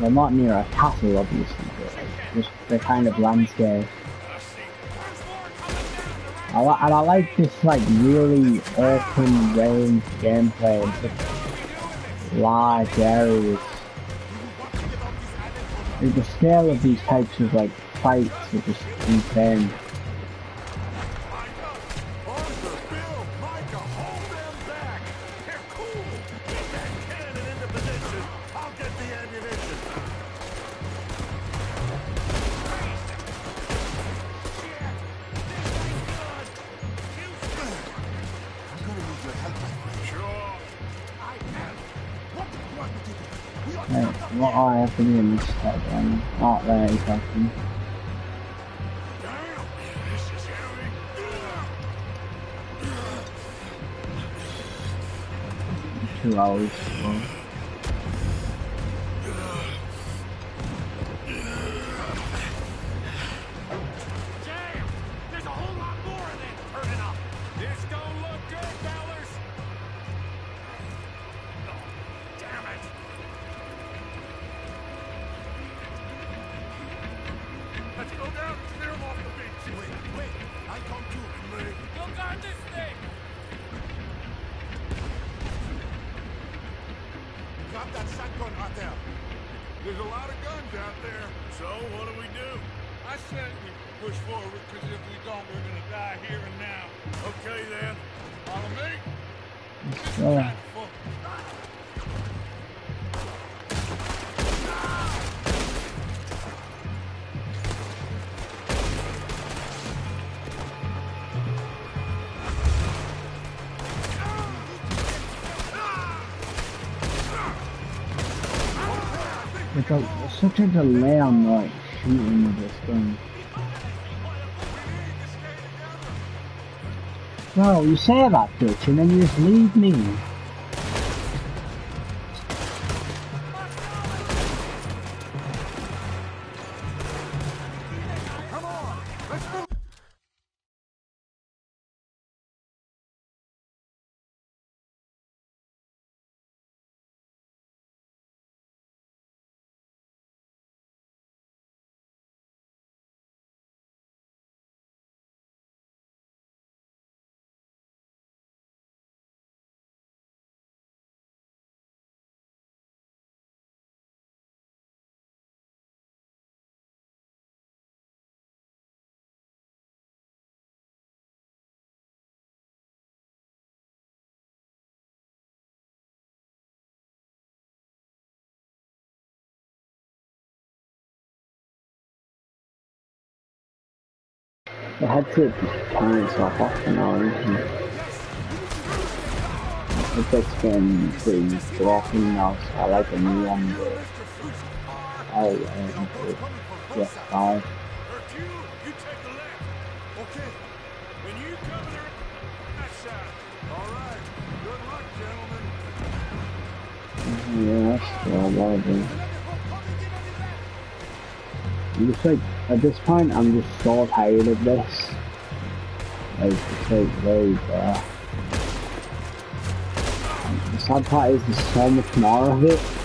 They're not near a castle, obviously, but just the kind of landscape. I li- and I like this like really open range gameplay such large areas. The scale of these types of like fights are just insane. In this step then? Not very fucking. Damn, this is heavy. Two hours. Well, such a delay on like shooting with this gun. Bro, you say that, Dutch, and then you just leave me. The headset just turn itself off for no reason. It's like getting pretty broken now, so I like a new one, but I um, yes, five. You take the left. I'm just like, at this point, I'm just so tired of this. Like, it's like very, uh, the sad part is there's so much more of it.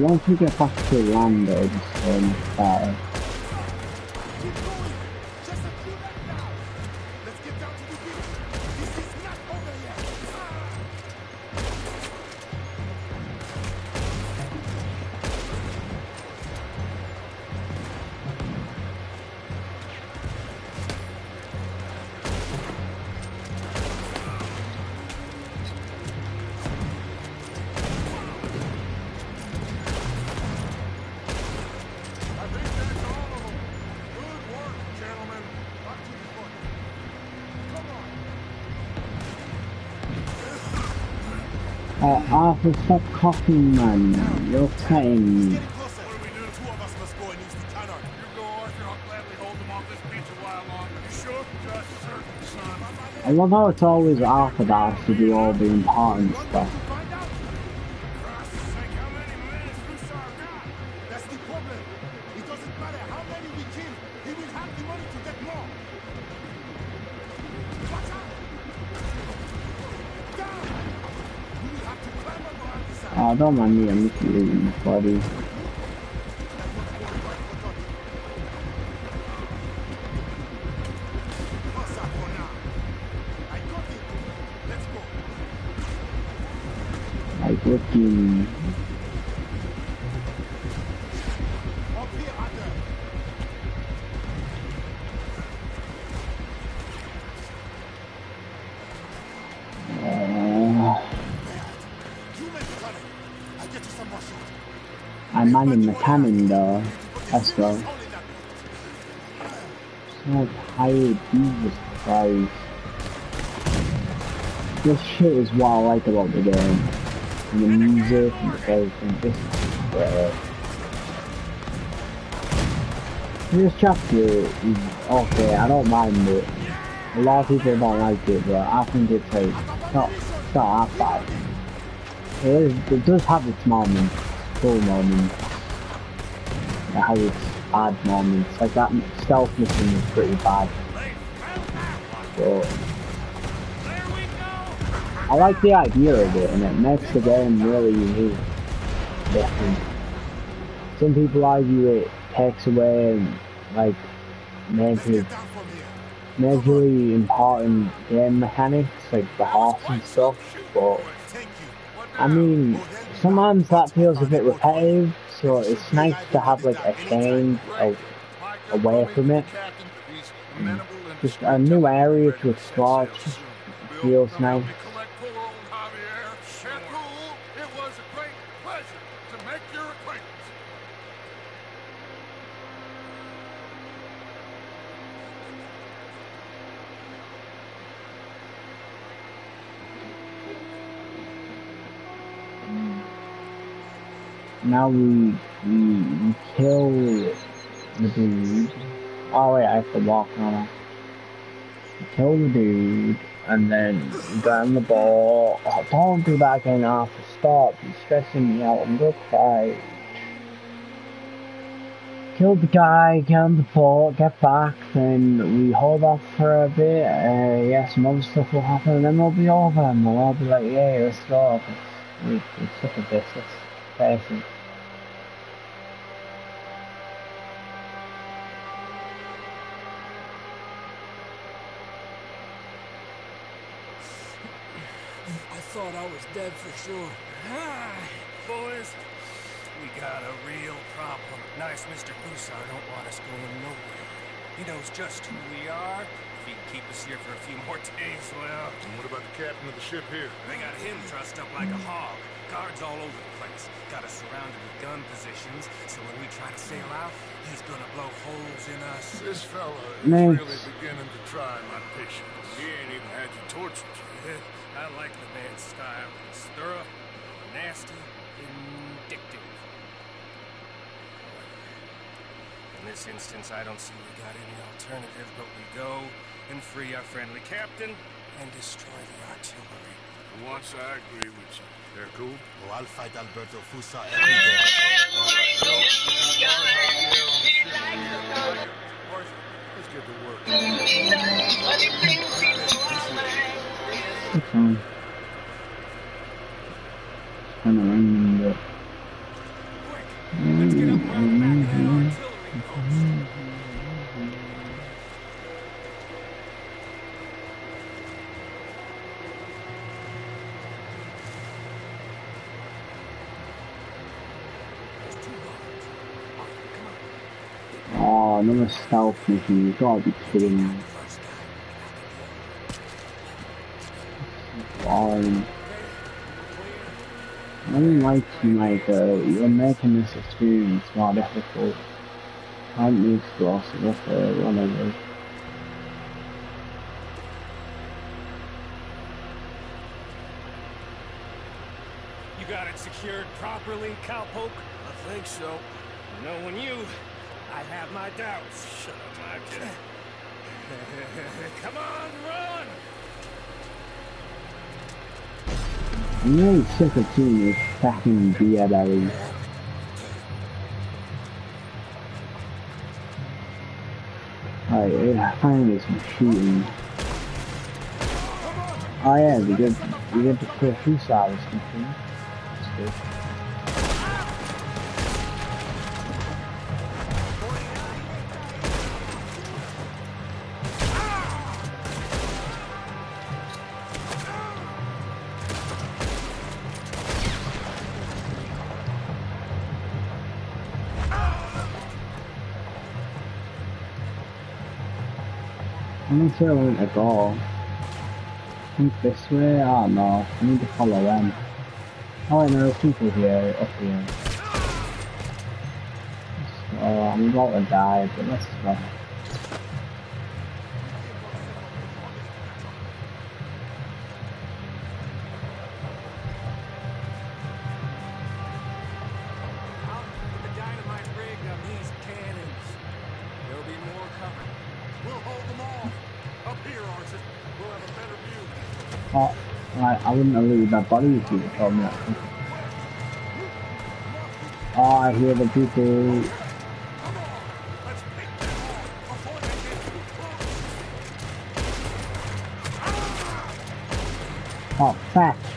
Once we get back to land, though, it's um, so longer. You sure? Just certain, son. I love how it's always Arthur that to do all the important stuff. Don't mind me, I'm just eating, buddy. Let's. So tired, Jesus Christ. This shit is what I like about the game. And the music and everything. This is great. This chapter is okay, I don't mind it. A lot of people don't like it, but I think it's like, it's not, it's not that bad. It, is, it does have its moments, cool moments. It has its bad moments. Like that stealth mission is pretty bad. But I like the idea of it, and it makes the game really unique. Different. Some people argue it takes away like major, majorly important game mechanics, like the horse and stuff. But I mean, sometimes that feels a bit repetitive, so it's nice to have like a change of, away from it. And Just a new area to explore. Just feels nice. Now we, we, we kill the dude. Oh wait, I have to walk We kill the dude, and then on the ball. Oh, don't do that again, Arthur. Stop. You're stressing me out. I'm gonna cry. Kill the guy, get on the ball, get back, then we hold off for a bit. Uh, yeah, some other stuff will happen, and then we'll be over, and we'll all be like, yeah, let's go. We, we took a business. Person. Dead for sure. Ah, boys, we got a real problem. Nice Mr. Fussar don't want us going nowhere. He knows just who we are. If he can keep us here for a few more days, well... And what about the captain of the ship here? They got him trussed up like a hog. Guards all over the place. Got us surrounded with gun positions, so when we try to sail out, he's gonna blow holes in us. This fella is Nice. really beginning to try my patience. He ain't even had you tortured. I like the man's style. He's thorough, nasty, vindictive. In this instance, I don't see we got any alternative, but we go and free our friendly captain and destroy the artillery. Once, I agree with you. They're cool? Oh, I'll fight Alberto Fussar every day. Let's get to work. It's fine. Kind of random, but. Oh, mission. You gotta be kidding me. Boring. I don't like uh, you're making this experience more difficult. Can't be explosive with uh, one of those. You got it secured properly, cowpoke? I think so. Knowing you, I have my doubts. Shut up, Martin. Come on, run! I'm really sick of seeing this fucking beer belly. Alright, yeah, finally some shooting. Oh yeah, we did we did the clear two sides mission. That's good. I'm not sure where to go. I think this way? Oh no, I need to follow them. Oh no, people here, up here. Oh, I'm about to die, but let's go. Wouldn't have you told me that. Oh, I hear the people. Oh, fuck.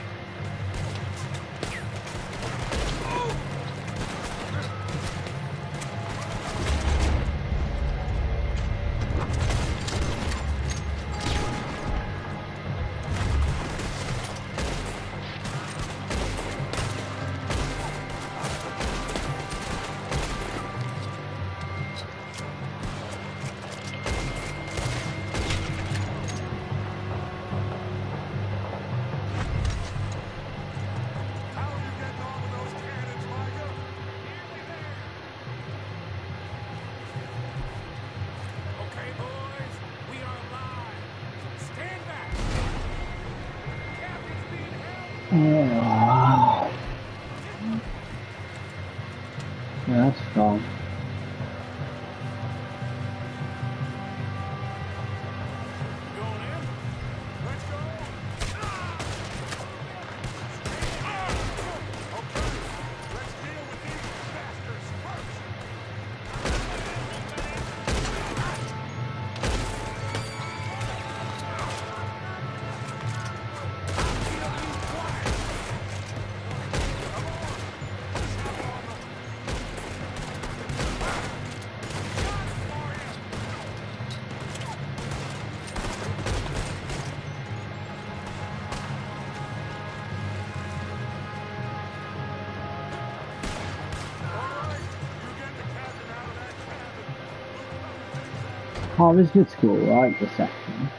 This is cool. I like this section.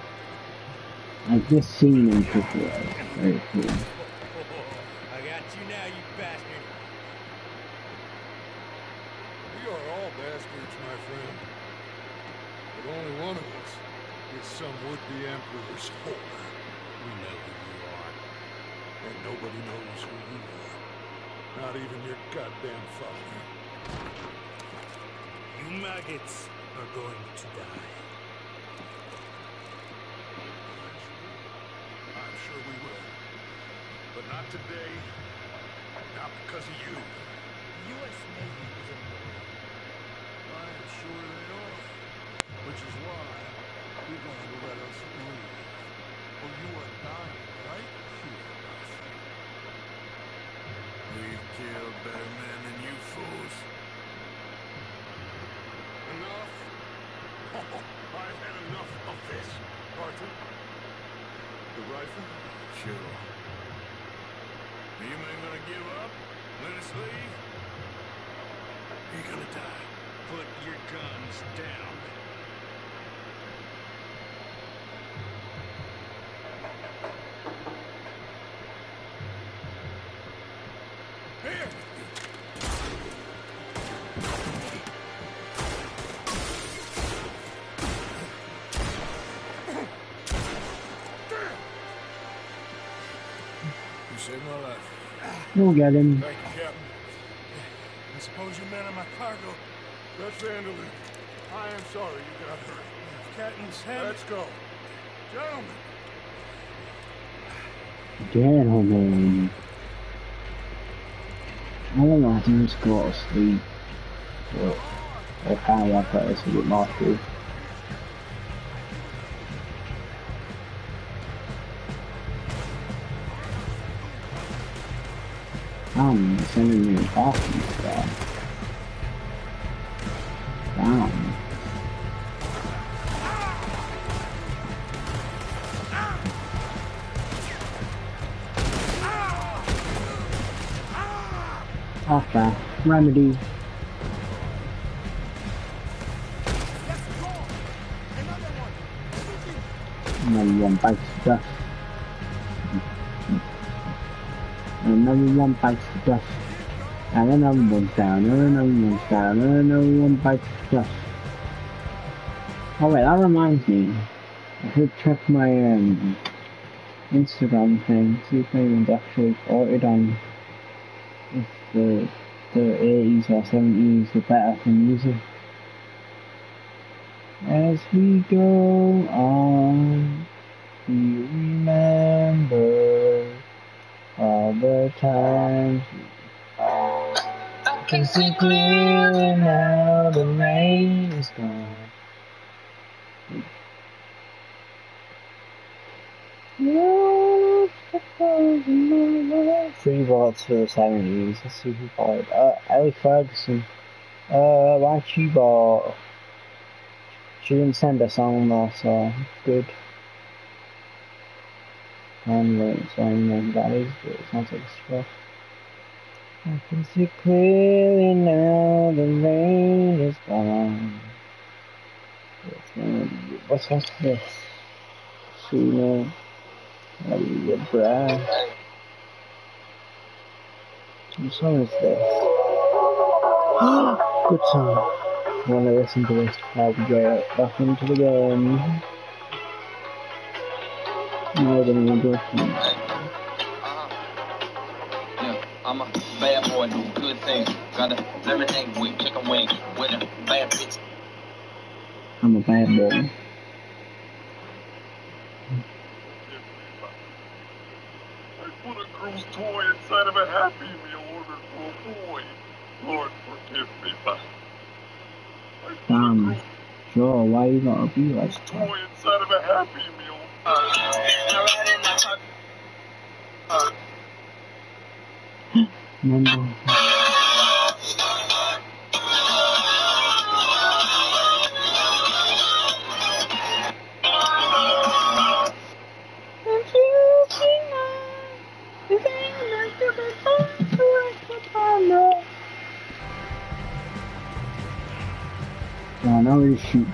Like this scene in particular very cool. We'll get him. Thank you, Captain. I suppose you men are my cargo. Let's. I am sorry you got hurt. Captain's head. Let's go. Gentlemen, Gentlemen. I don't know, I can just go to sleep. But I kind of want to this a bit more too. Um, sending me a parking spot. Damn. Okay, remedy. Another one bites dust. Another one bites the dust. And another one's down, and another one's down, and another one bites the dust. Oh wait, that reminds me. I should check my um, Instagram thing, see if anyone's actually voted on if the the 80s or 70s were better for music. As we go on, we remember all the times. I can see clearly now the rain is gone. Three votes for the 70s. Let's see who voted. Uh, Ellie Ferguson. Uh, why she vote? She didn't send a song though, so good. And the song name that is, but it sounds like a stroke. I can see clearly now the rain is gone. What's what's this? Sooner. Hallelujah, Brad. What song is this? Good song. I want to listen to this we get back into the game. More than we do. Yeah, I'm a bad boy, do good things. Got a lemonade with chicken wings. With a bad bitch. I'm a bad boy. I put a girl's toy inside of a Happy Meal order for a boy. Lord, forgive me, but Damn. Sure, why you gotta be like that? toy inside of a Happy Meal. Remember? know we just shoot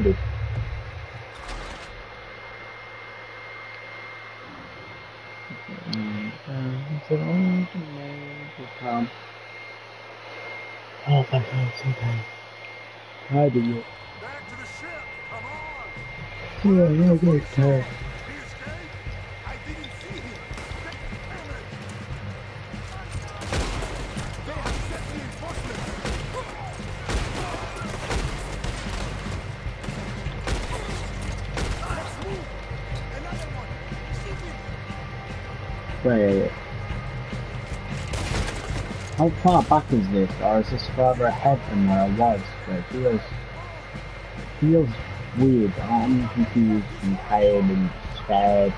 I got murdered. Oh, thank God, okay. How did you? Back to the ship! Come on! Yeah, yeah, yeah, far back is this, or is this further ahead than where I was? It feels, feels weird. I'm confused and tired and scared.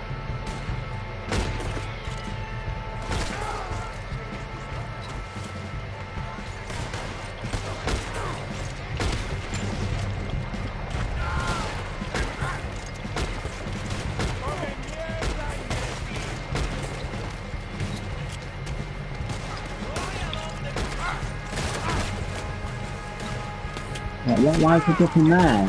Why is it getting there?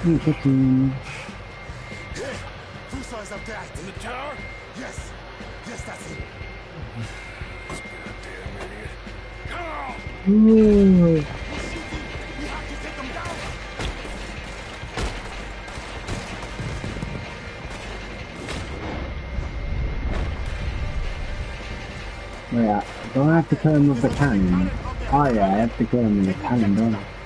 Hmm, getting... Yeah! Two sides of that! In the tower? Yes! Yes, that's it! Come Ooh. Kill him with the cannon? Oh yeah, I have to him with the cannon, don't I?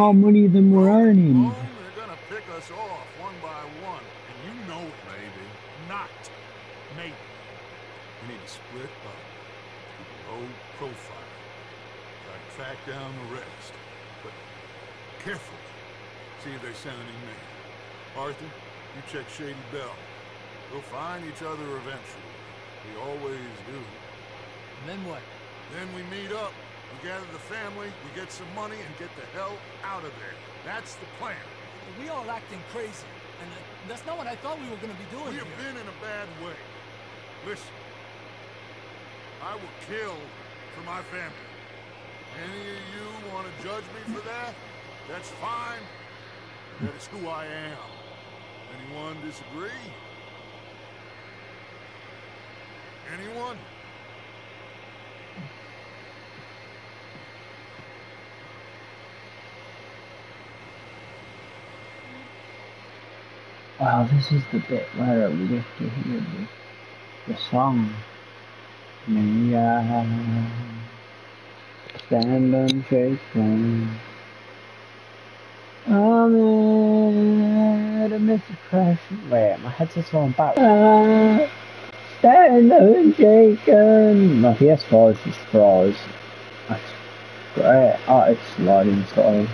Low profile. Try to pick us off one by one, and you know, maybe not. Maybe we need to split up, keep a low profile, track down the rest. But carefully. See if they send any men. Arthur, you check Shady Belle. We'll find each other eventually. We always do. And then what? Then we meet up. We gather the family, we get some money, and get the hell out of there. That's the plan. We all acting crazy. And that's not what I thought we were gonna be doing We have here. been in a bad way. Listen, I will kill for my family. any of you want to judge me for that, that's fine. That is who I am. Anyone disagree? Anyone? Wow, this is the bit where we get to hear the, the song. Me, I stand unshaken. I'm at a miscretion. Wait, my headset's going back. Uh, stand unshaken. My PS4 is just froze. That's great. Oh, it's sliding sorry.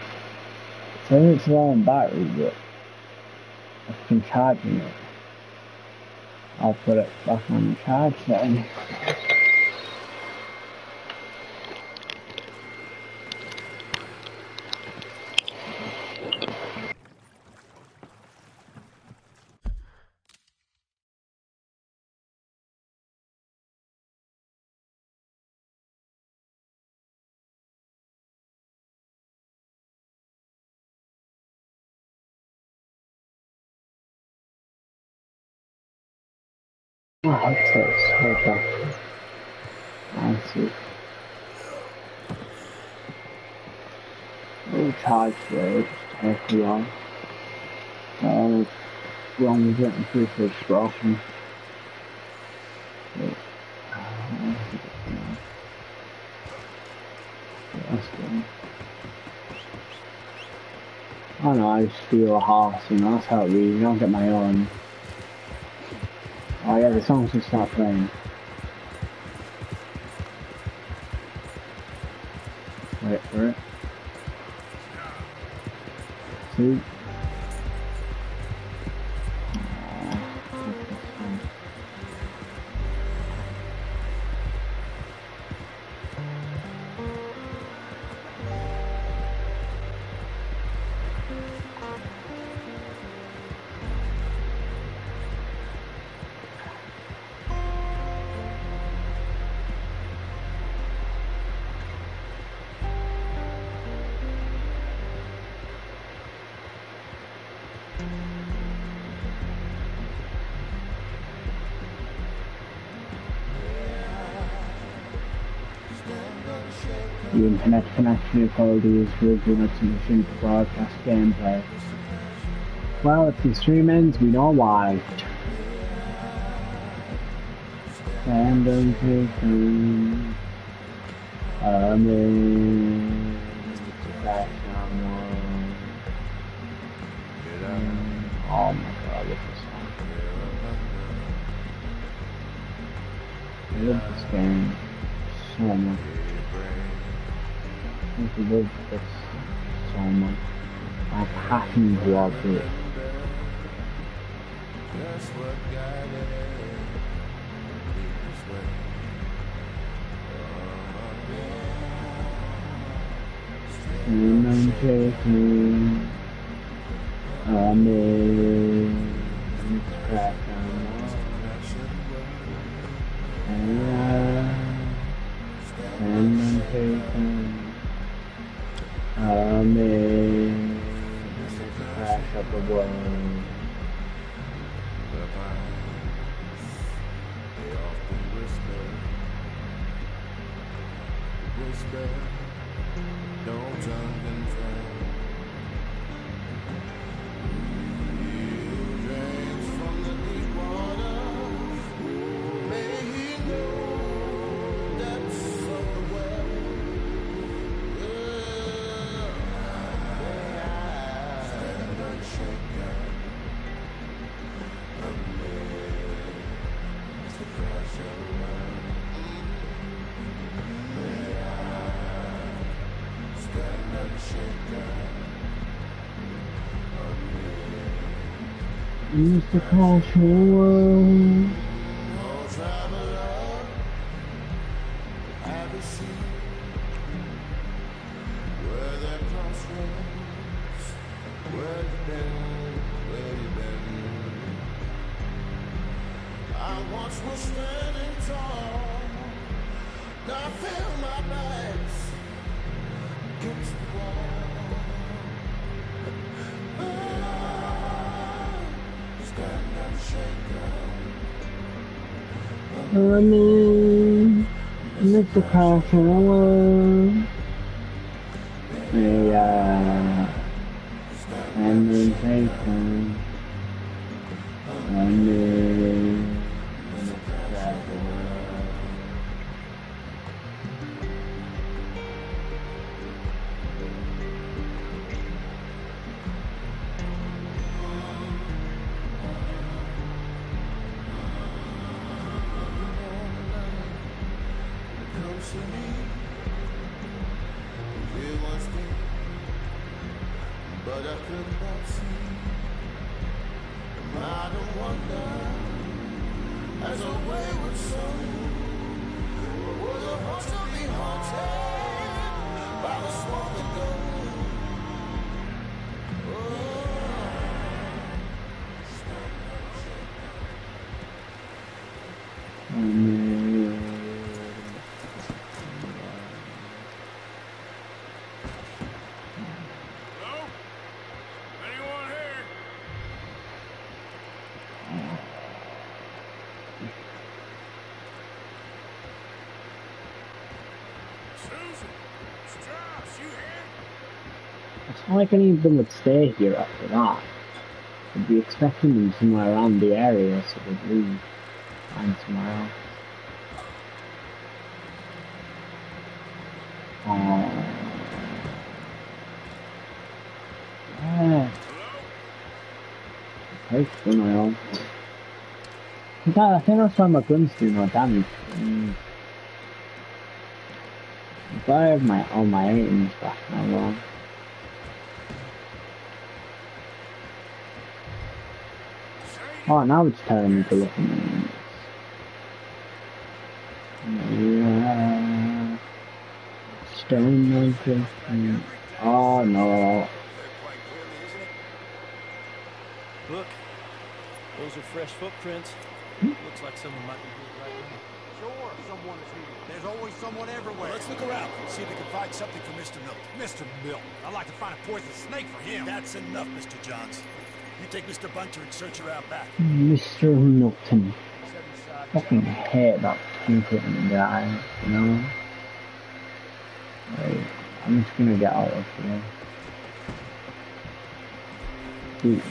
So it's on battery, but It. I'll put it back on the charge then. That's hold on. I see. Little charge there, just take a while. So, wrong I'm pretty sure broken. I know, I steal a horse, you know, that's how it reads. I don't get my own. Oh yeah, the song should start playing. Wait for it. See? The internet connection apologies for being not sufficient to broadcast gameplay. Well, if the stream ends, we know why. Amen. Crash someone. Oh my god, this song. I love this game so much. Love this so much. Like happy to watch it. And I'm Amen. Mr. Crash World. Honey, Mr. Casanova. Like any of them would stay here after that. I'd be expecting them somewhere around the area, so they'd leave. Find somewhere else. Oh. Yeah. Hey, somewhere else. I think I think that's why my guns do no damage. Mm. I have my all my items back now, well. Oh, now it's telling me to look in the items. Yeah. Stone mountain. Oh no. Look, those are fresh footprints. Looks like someone might be here right now. Sure, someone is here. There's always someone everywhere. let's look around. See if we can find something for Mr. Milton. Mr. Milton. I'd like to find a poisonous snake for him. That's enough, Mr. Johns. You take Mr. Bunter and search around back. Mr. Milton. Fucking hate that Pinkerton guy, you know? Like, I'm just gonna get out of here. Dude.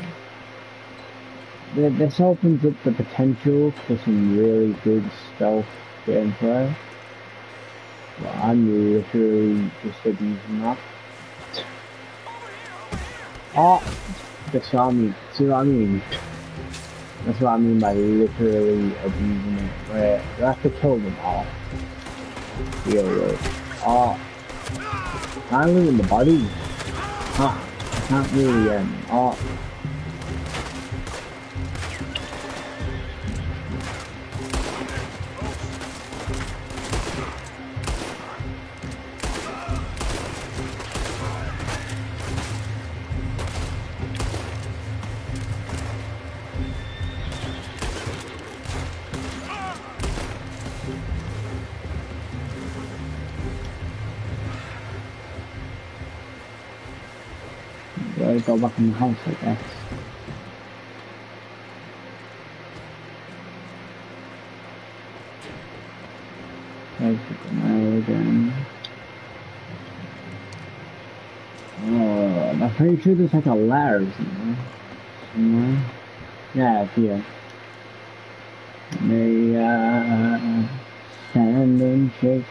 This opens up the potential for some really good stealth gameplay. But I'm literally just abusing that. Oh! That's what I mean. See what I mean? That's what I mean by literally abusing it. Right? you have to kill them all. Yeah, yo. Oh. Finally in the body. Huh. Not really, um, oh. Go back in the house, I guess. There's the mail again. Oh, I'm pretty sure there's like a ladder, isn't? Somewhere. Yeah, it's here. They, uh, stand and shake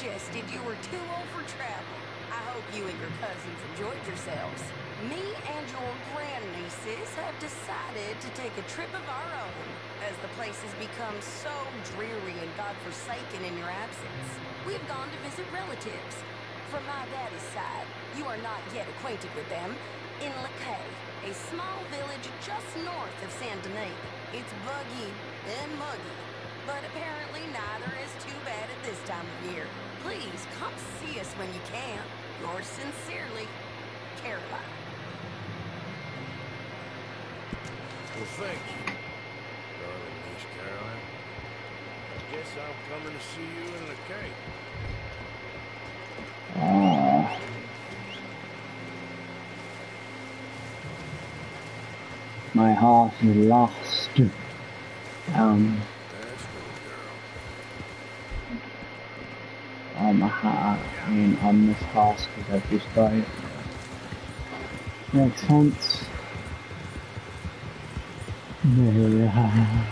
suggested you were too old for travel. I hope you and your cousins enjoyed yourselves. Me and your grandnieces have decided to take a trip of our own, as the place has become so dreary and godforsaken in your absence. We've gone to visit relatives. From my daddy's side, you are not yet acquainted with them, in Lakay, a small village just north of Saint Denis. It's buggy and muggy, but apparently neither is too bad at this time of year. Please come see us when you can. Yours sincerely, Caroline. Well, thank you, darling Miss Caroline. I guess I'm coming to see you in the cave. Ah. My heart is lost. Um. On my heart, I mean on this horse because I've just got it. Makes sense. Yeah.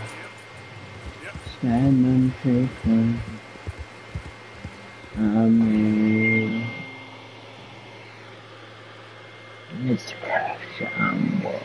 Stand and faithful. Amen. It's crash and war.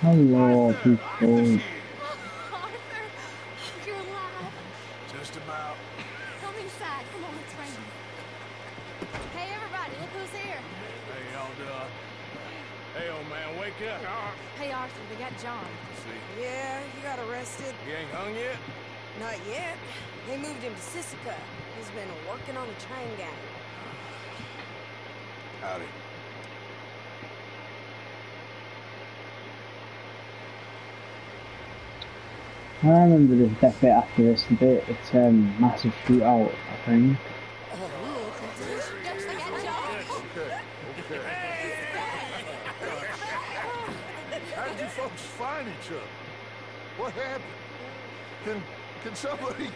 Hello, people. You're alive. Just about. Come inside. Come on, it's raining. Hey, everybody, look who's here. Hey, y'all doing? Hey, old man, wake up. Hey, Arthur, they got John. Yeah, he got arrested. he ain't hung yet? Not yet. They moved him to Sisika. He's been working on the train gang. Howdy. I remember this that bit after this bit. It's um massive shootout, I think. How did you folks find each other? What happened? Can can somebody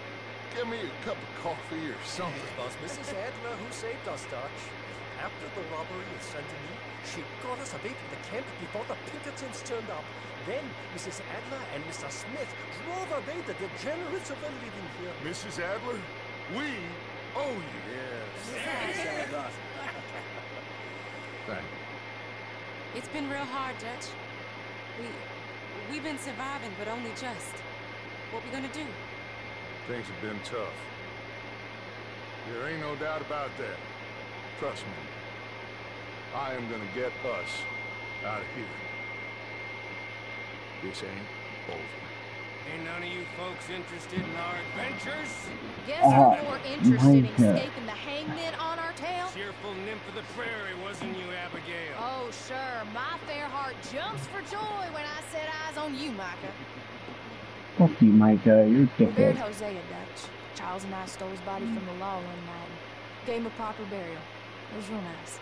give me a cup of coffee or something? It was Mrs. Adler who saved us, Dutch. After the robbery at Saint-Denis, she got us away from the camp before the Pinkertons turned up. Then Mrs. Adler and Mr. Smith drove away the degenerates who were living here. Mrs. Adler, we owe you. Yes. Thank It's been real hard, Dutch. We... We've been surviving, but only just. What we gonna do? Things have been tough. There ain't no doubt about that. Trust me. I am gonna get us out of here. This ain't over. Ain't none of you folks interested in our adventures? Guess Uh, we're more interested in escaping the hangman on our tail. Cheerful nymph of the prairie, wasn't you, Abigail? Oh, sure. My fair heart jumps for joy when I set eyes on you, Micah. Fuck you, Micah. You're We buried dickhead. Hosea, Dutch. Charles and I stole his body from the law one night and gave him a proper burial. It was real nice.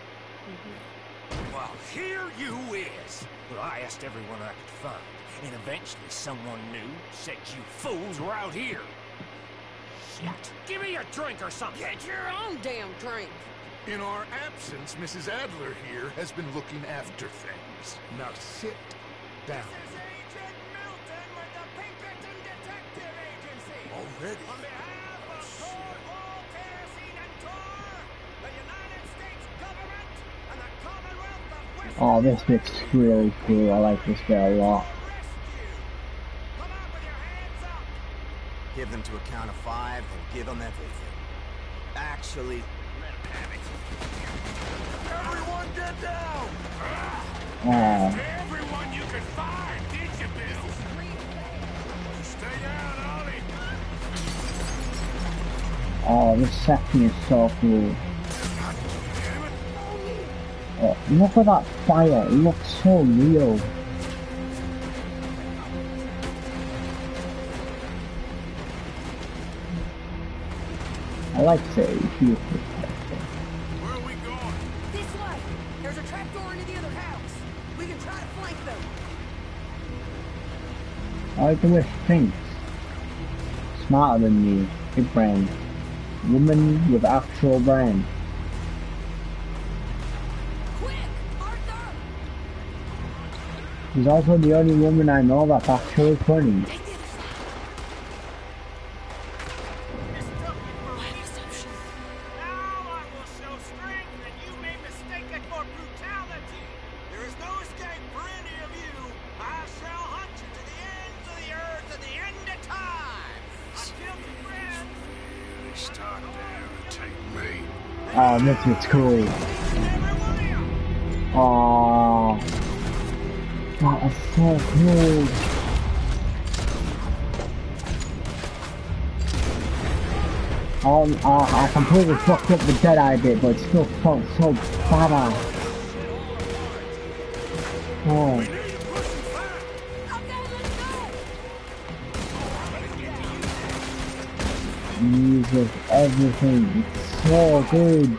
Mm-hmm. Well, here you is. Well, I asked everyone I could find, and eventually someone new said you fools were out here. Shit. Give me a drink or something. Get your own damn drink. In our absence, Mrs. Adler here has been looking after things. Now sit down. Already? Oh, this bit's really cool. I like this guy a lot. Give them to a count of five, and give them everything. Actually, Everyone get down! Oh, Everyone you could find, did you, Bill? Stay down, Ollie. oh, this section is so cool. Oh, look at that fire. It looks so real. I like to say beautiful. This way. There's a trapdoor into the other house. We can try to flank them. I like the way she thinks. Smarter than me. Big brain. Woman with actual brain. She's also the only woman I know that's actually funny. There is no escape for any of you. I shall hunt you to the ends of the earth at the end of time. I killed your friends. They start there and take me. Oh, this is cool. Oh, that is so cool. Um, uh, I completely fucked up the Deadeye bit, but it still felt so badass. Oh. Music, everything, it's so good.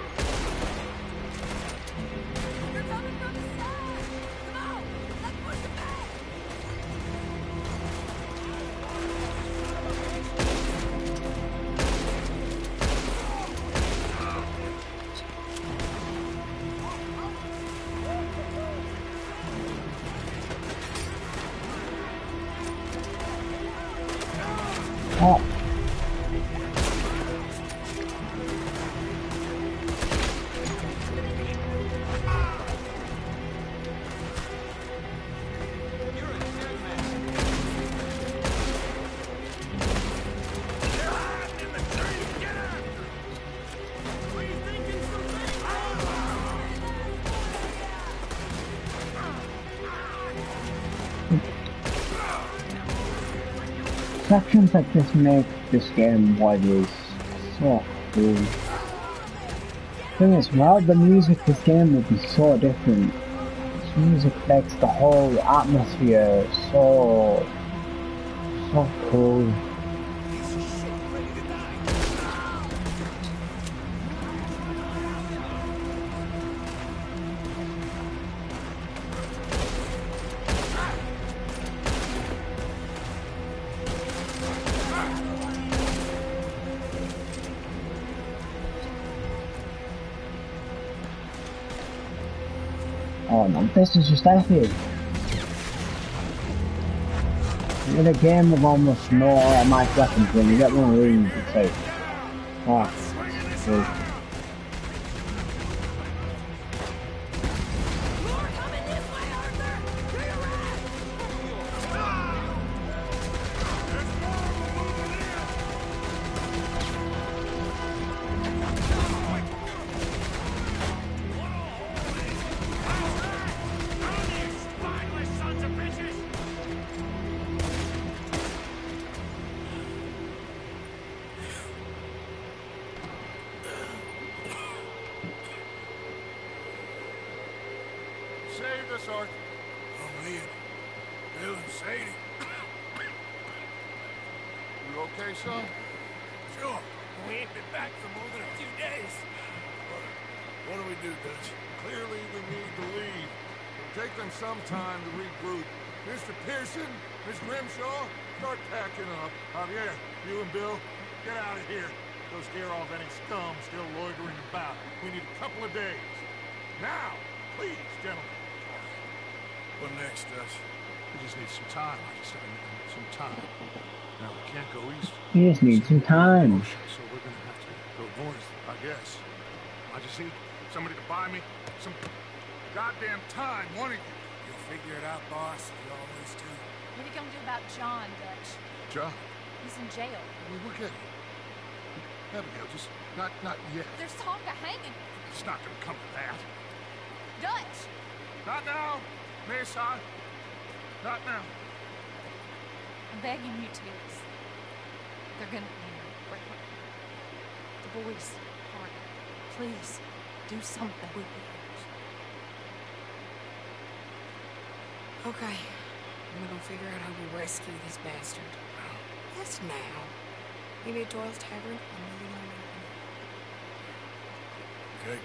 Sections like this make this game what it is so cool. Thing is, without the music, this game would be so different. This music makes the whole atmosphere so, so cool. Is just epic. In a game with almost more no automatic weapons, when you get one of these, ah, it's like, just need some time. so we're gonna have to go north, I guess. I just need somebody to buy me some goddamn time, one of you. You'll figure it out, boss. You always do. What are you gonna do about John, Dutch? John, He's in jail. we will get him. Abigail, just not not yet. There's talk of hanging. It's not gonna come to that. Dutch! Not now, Miss. I... Not now. I'm begging you to. They're gonna, you know, break my... The boys' heart. Please, do something with me. Okay. I'm gonna figure out how we rescue this bastard. Yes, now. Maybe at Doyle's Tavern? I'm really not Okay.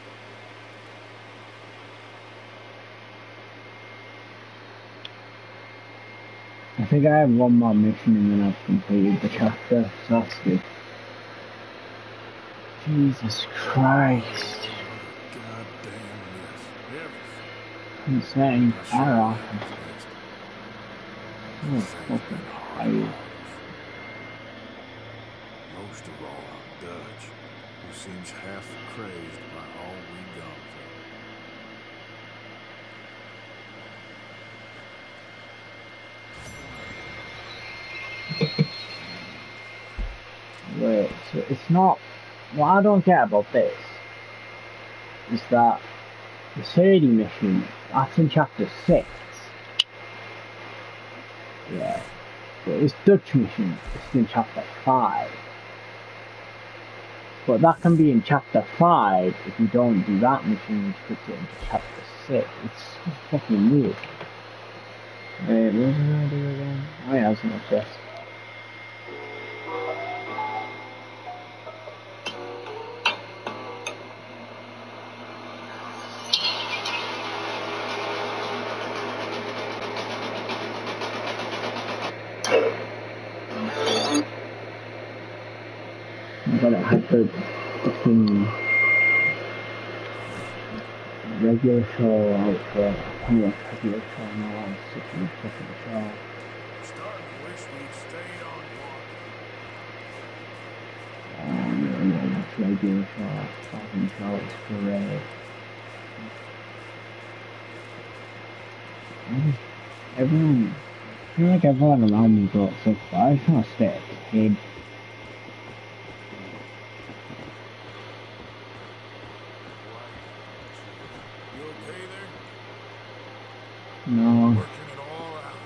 I think I have one more mission and then I've completed the chapter, so that's good. Jesus Christ. Insane. Fire off. Oh, fucking high. Most of all, Dutch, who seems half crazed by all we've gone Wait, so it's not. What I don't get about this is that the Sadie mission, that's in chapter 6. Yeah. But this Dutch mission is in chapter 5. But that can be in chapter 5 if you don't do that mission, which put it into chapter 6. It's so fucking weird. Wait, what did I do again? Oh yeah, I was in the for I'm like regular show now I'm sick of the fucking show. Um, yeah, that's regular show, fucking show, it's great. Everyone, I feel like everyone around me got sick, but I just want to stay a kid. No. Working it all out.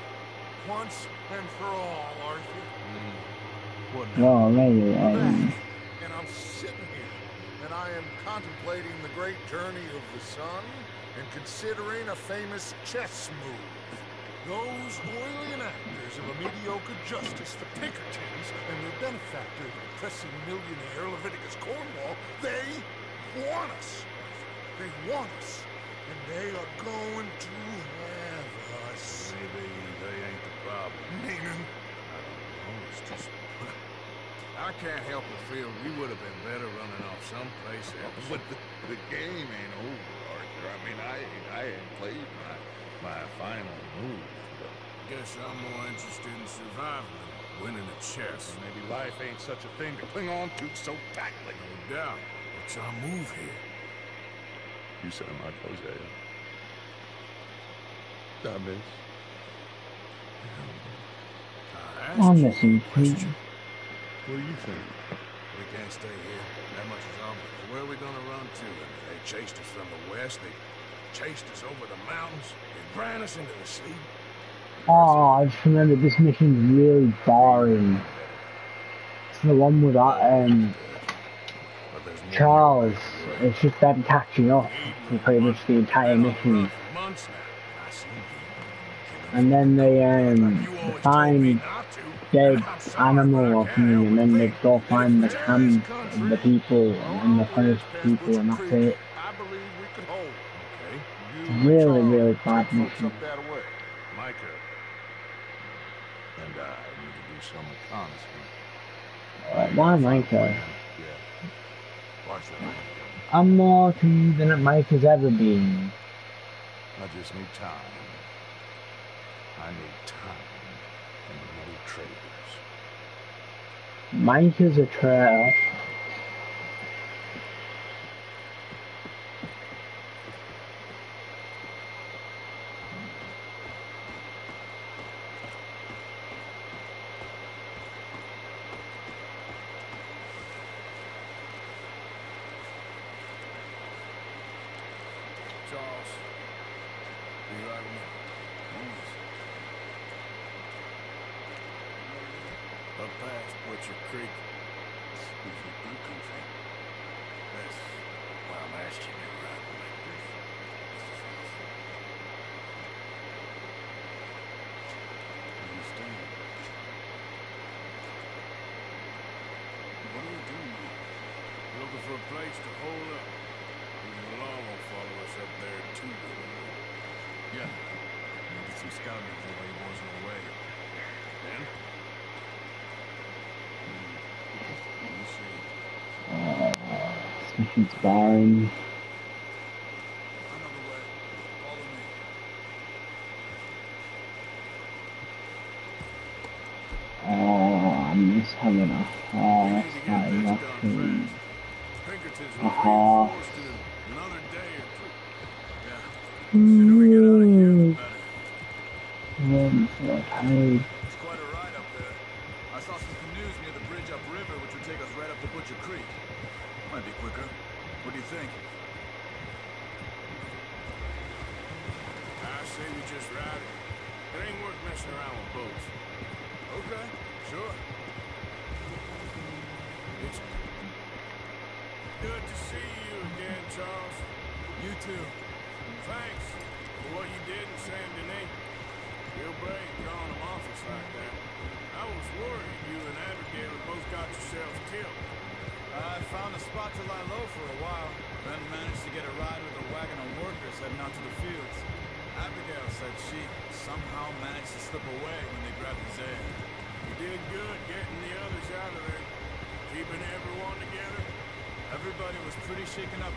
Once and for all, Arthur. What Well, maybe, um, And I'm sitting here, and I am contemplating the great journey of the sun, and considering a famous chess move. Those oily actors of a mediocre justice, the Pinkertons, and their benefactor, the depressing millionaire Leviticus Cornwall, they want us. They want us. And they are going to have us. Maybe they ain't the problem. Meaning? I don't know. It's just. I can't help but feel we would have been better running off someplace else. But the, the game ain't over. I mean, I I ain't played my my final move. But Guess I'm more interested in surviving than winning a chess. maybe life ain't such a thing to cling on to so tightly. No doubt. What's our move here? You sound like Hosea. I miss. I'm missing Pete. What do you think? We can't stay here. That much is obvious. Where are we gonna run to? They chased us from the west. They chased us over the mountains. They ran us into the sea. Oh, I just remember this mission's really boring. It's the one with that, um, Charles. It's just them catching up for pretty much the entire mission. Months now. I see you. And then they, um, find dead animal of me, and then they go find the camp and the people, and the people, and that's it. Really, really bad mission. that away. Micah and I need to do some reconnaissance. Uh, Why Micah? I'm more to than Micah's ever been. I just need time. I need time and no traitors. Micah's a traitor. time shaken up.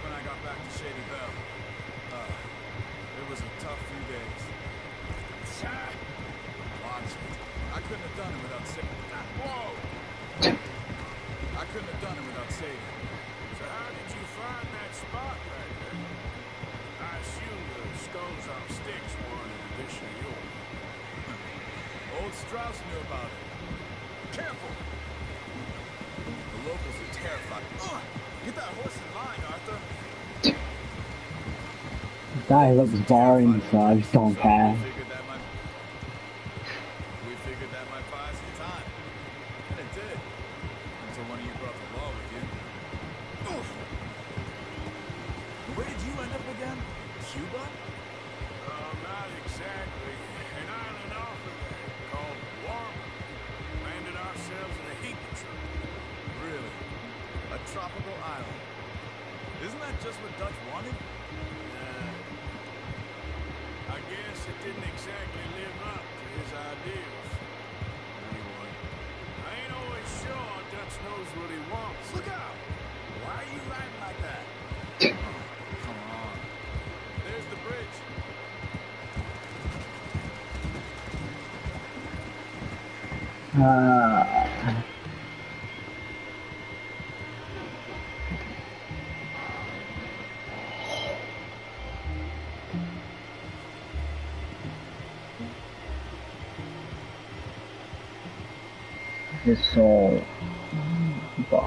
guy looks boring, so uh, I just don't care.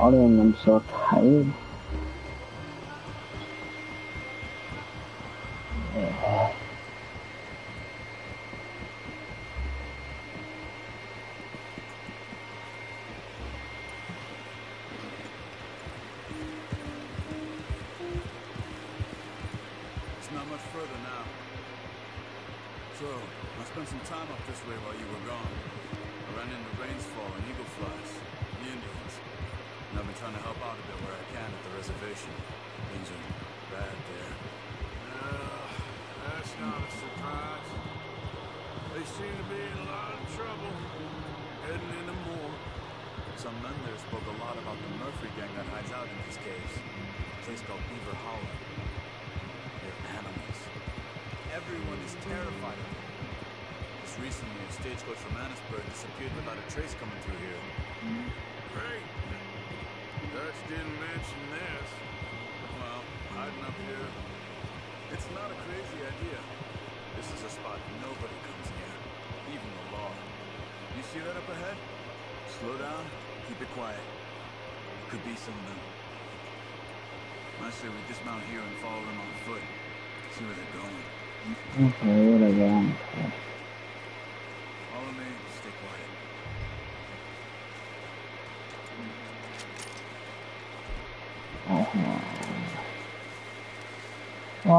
all I'm so tired.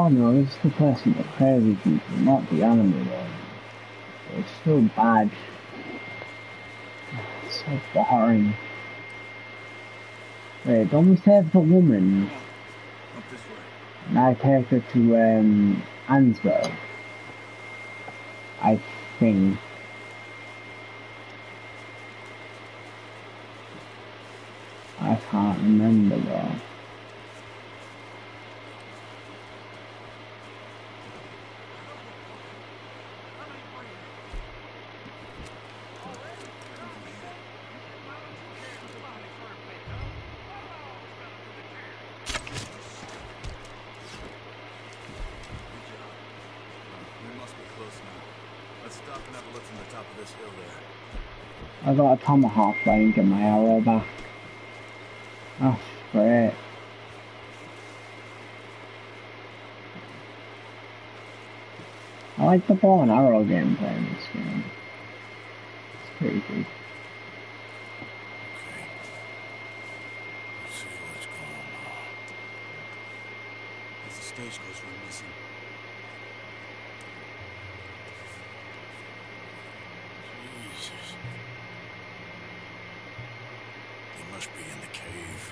no, it's the person that crazy people, not the animal. It's so bad. It's so boring. Wait, don't we save the woman? My character to um I think. I got a tomahawk, but I didn't get my arrow back. That's great. I like the ball and arrow gameplay in this game. It's pretty good. Let's see what's going on. There's a stagecoach we're missing. Jesus. They must be in the cave.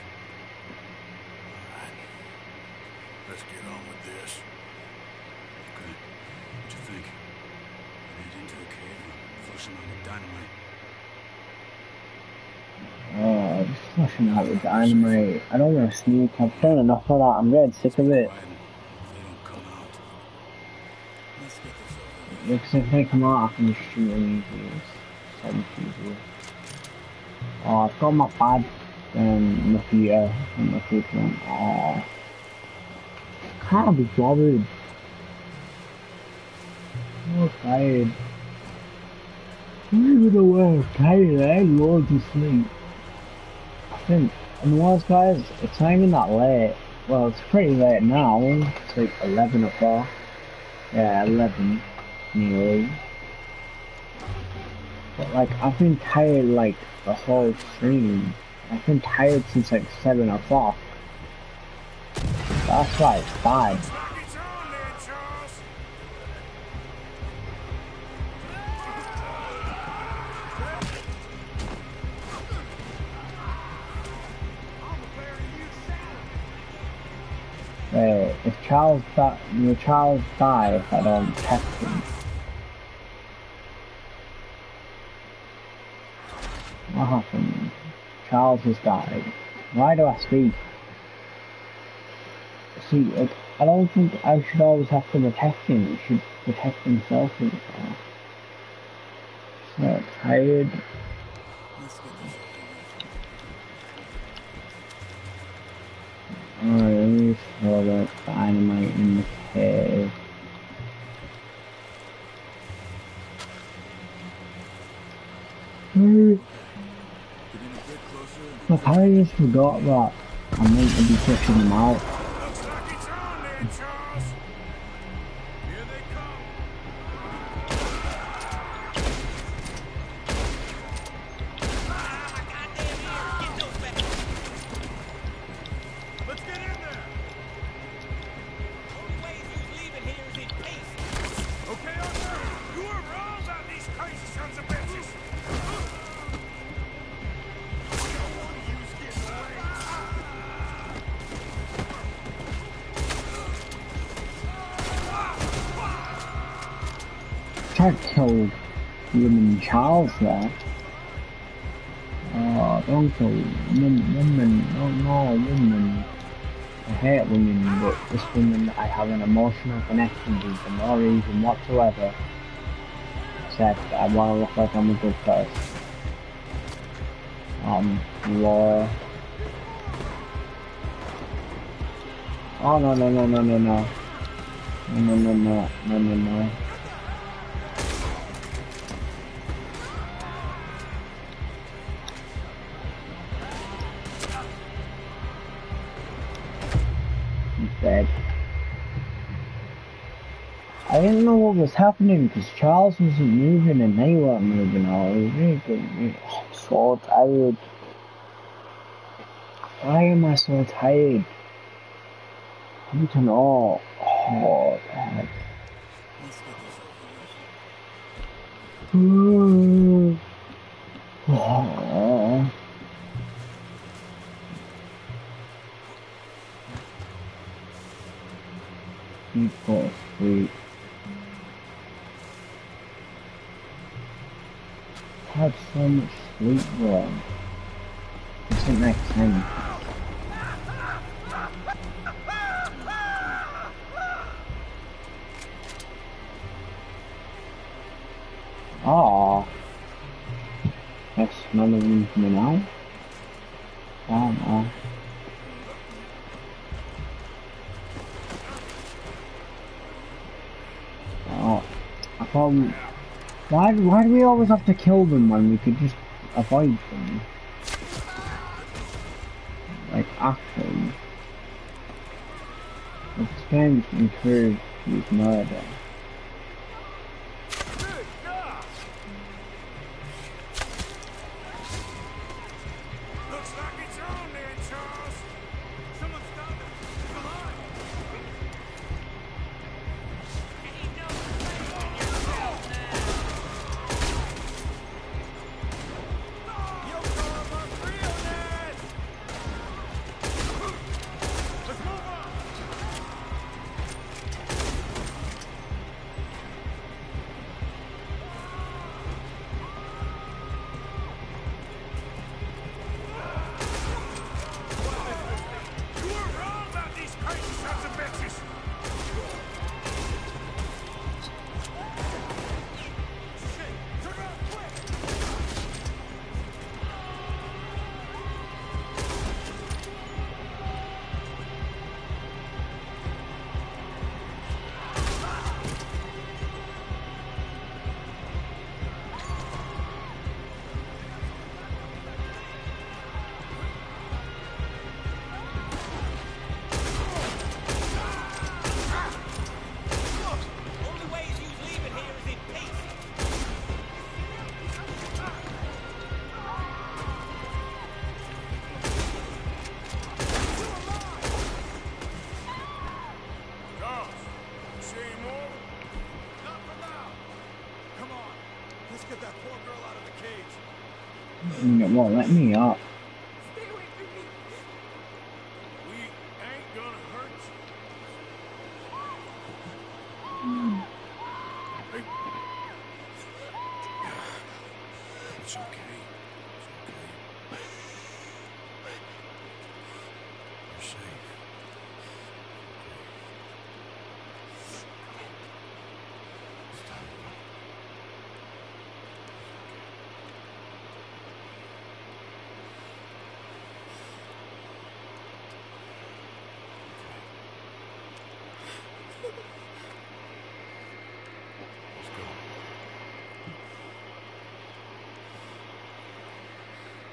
Alright. Let's get on with this. Okay. What you think? Head into the cave and flush them out with dynamite. Oh, just flushing out with dynamite. I don't want to sneak. I've done enough of that. I'm getting sick of it. Because if they come out, I can shoot. Oh, I've got my bad um, Makita and my one. Oh, can't be bothered. I'm so tired. I'm even aware of tired. I loads of sleep. I think, and the worst guys, it's not even that late. Well, it's pretty late now. It's like 11 o'clock. Yeah, 11. Nearly. But like, I've been tired like the whole stream. I've been tired since like 7 o'clock. That's why it's 5. child die, your child die if I don't protect him. What happened? Charles has died. Why do I speak? See, like, I don't think I should always have to protect him. He should protect himself himself. So tired. Alright throw that dynamite in the cave. Hmm. Look, I just forgot that I'm meant to be pushing them out. Emotional connection to for no reason whatsoever. Except I want to look like I'm a good person. Um, Laura. Oh no no no no no no. No no no no no no was happening because Charles wasn't moving and they weren't moving. Oh, it was really oh, so tired. Why am I so tired? I know. Oh, God. Oh. Keep go sleep. Had so much sleep wrong. Doesn't make sense. Aw. That's none of them coming out. Oh no. Oh, I thought why, why do we always have to kill them when we could just avoid them? Like, actually. It's kind of encourage murder.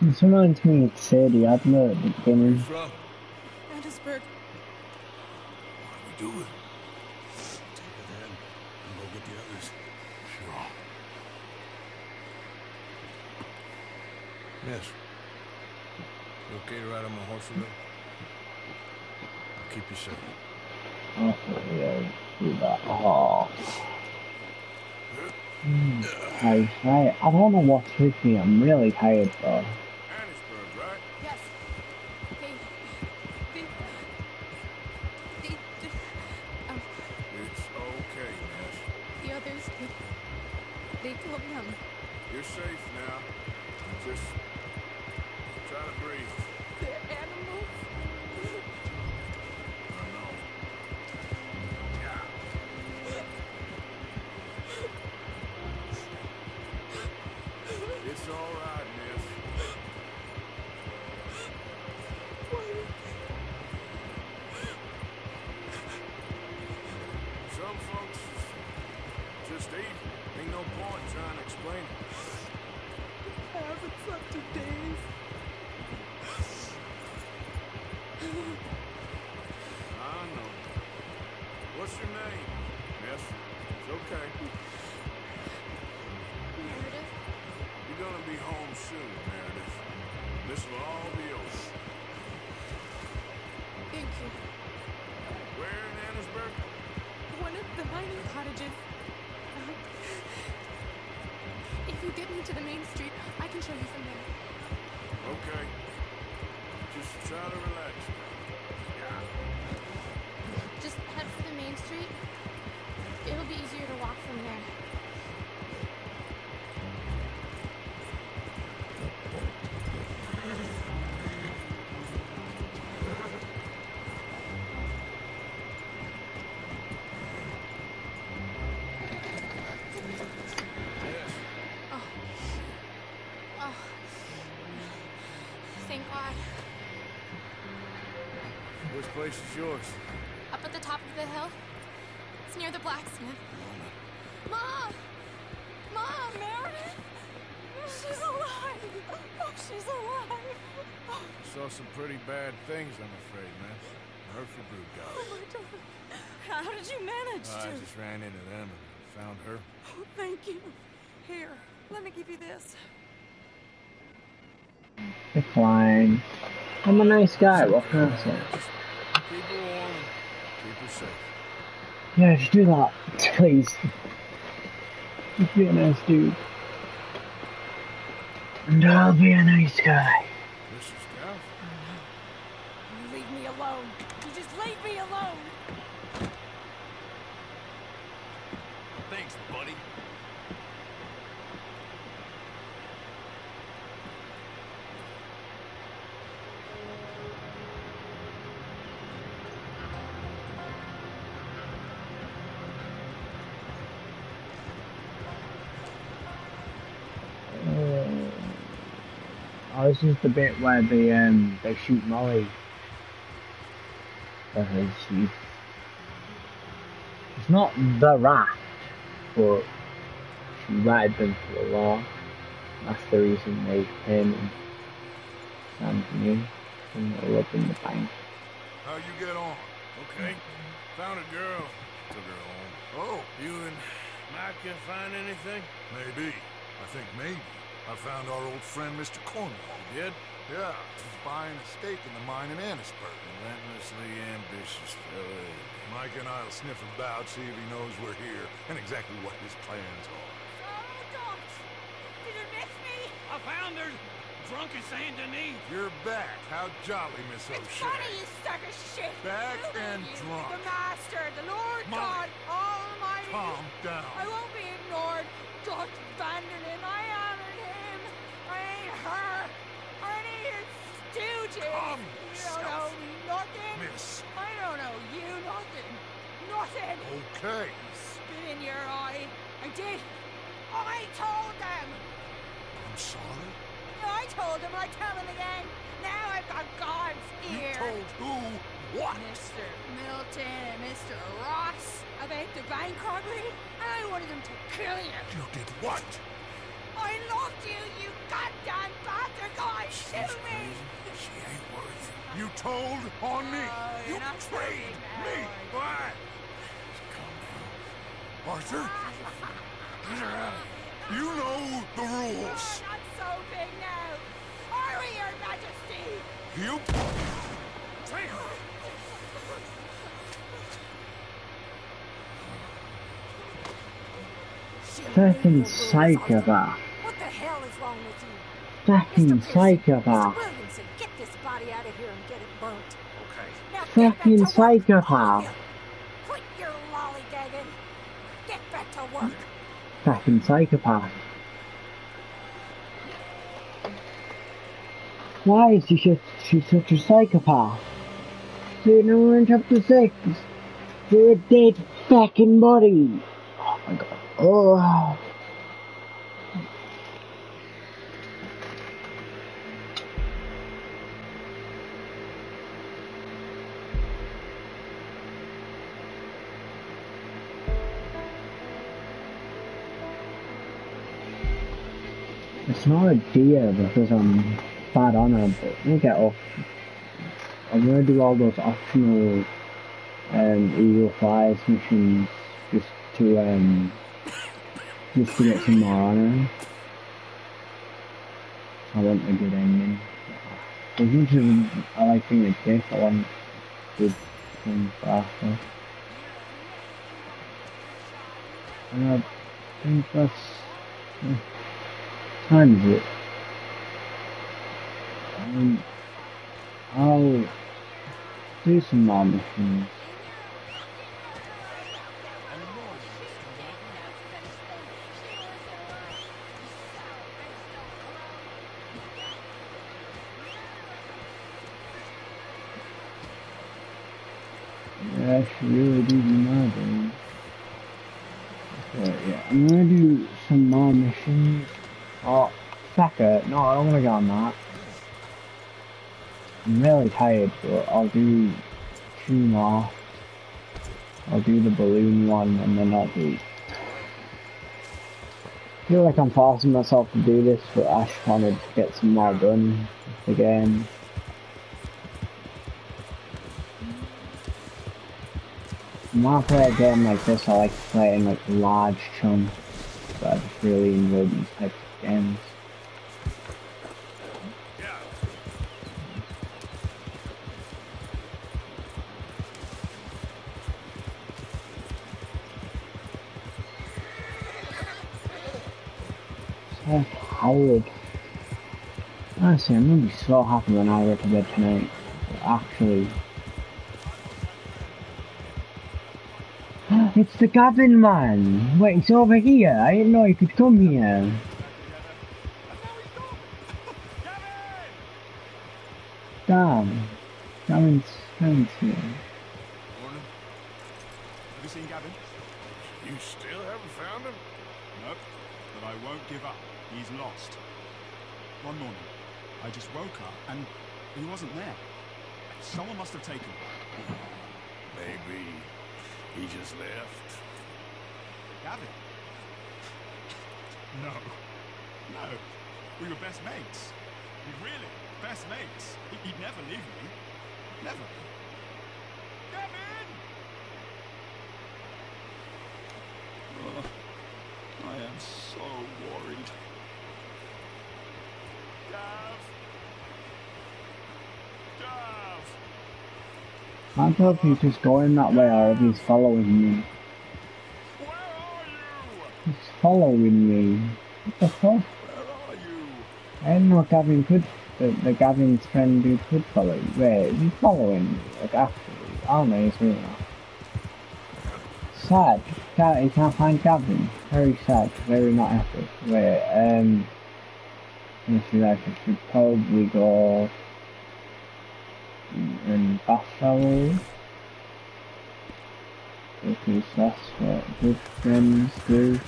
It reminds me of muito I've muito the Annesburg. What are we doing? Take her then, and go get the others. Sure. Yes. You okay to ride on my horse a little? I'll keep you safe. Oh, yeah. Do that. Oh. Mm. I, I, I don't know what hit me. I'm really tired, though. How did you manage I to? just ran into them and found her. Oh, thank you. Here, let me give you this. Decline. I'm a nice guy, what can I say? Keep her warm and keep her safe. Yeah, just do that, please. Just be a nice dude. And I'll be a nice guy. This is the bit where they um they shoot Molly. Because she's it's not the raft, but she ratted them for the law. That's the reason they came and Sam's new and they up in the bank. How you get on? Okay. Found a girl. Took her home. Oh. You and Micah can find anything? Maybe. I think maybe. I found our old friend, Mr. Cornwall. You did? Yeah, he's buying a stake in the mine in Annesburg. Relentlessly ambitious fella. Micah and I'll sniff about, see if he knows we're here, and exactly what his plans are. Oh, so, Dot, did you miss me? I found her drunk in Saint Denis. You're back. How jolly, Miss It's funny, you suck of shit. Back Who and you? drunk. The Master, the Lord Molly. God Almighty. Calm down. I won't be ignored. Dutch van der Linde, I honored him. I ain't her. Or any of your stooges. Calm you don't know nothing. Miss. I don't know you nothing. Nothing. Okay. Spit in your eye. I did. I told them. I'm sorry. I told them. I tell them again. Now I've got God's You ear. told who what? Mr. Milton and Mr. Ross about the bank robbery, and I wanted them to kill you. You did what? I loved you, you goddamn bastard! Go on, shoot me! She ain't worth it. You told on me. Oh, you betrayed sorry me. now, Why? Arthur, Get her out. you know the You're rules. Oh, not so big now! Are we, Your Majesty? You Traitor! Fucking psychopath. What the hell is wrong with you? Fucking psychopath. Williamson, get this body out of here and get it burnt. Okay. Now get back Fucking psychopath. Quit your lollygagging. Get back to work. Fucking psychopath. Why is she such, she such a psychopath? You know we're in chapter 6. You're a dead fucking body. Oh my god. Oh. It's not a deer because I'm bad on her, but I'm get off. I'm gonna do all those optional um, Eagle Flies missions just to um just to get some more on her. I want a good ending. As much as I like being a dick, I want good things after. And I think that's yeah. Time is it? Um, I'll do some more missions. Yeah, I really do the modding. But yeah, I'm gonna do some more missions. Oh, fuck it. No, I don't want to go on that. I'm really tired, but I'll do two more. I'll do the balloon one and then I'll do... I feel like I'm forcing myself to do this, but I just wanted to get some more done again. When I play a game like this, I like to play in like large chunks, but I just really enjoy these types games. So tired. Honestly, I'm gonna be so happy when I go to bed tonight. Actually. It's the cabin man! Wait, it's over here! I didn't know he could come here! Gavin's, Gavin's here. Morning. Have you seen Gavin? You still haven't found him? Nope. But I won't give up. He's lost. One morning, I just woke up and he wasn't there. Someone must have taken him. Maybe he just left. Gavin? No. No. We were best mates. We really, best mates. He'd never leave me. Never. Gavin! Oh, I am so worried. Gav! Gav! Can't tell if he's just going that way or if he's following me. He's following me. What the fuck? I didn't know Gavin could, the, uh, the Gavin's friend dude could follow you. Wait, he's following me, like actually. I don't know, he's really not. Sad. He can't find Gavin. Very sad, very not happy. Wait, um, let's see that, I should probably go and shower. Because that's what good friends do.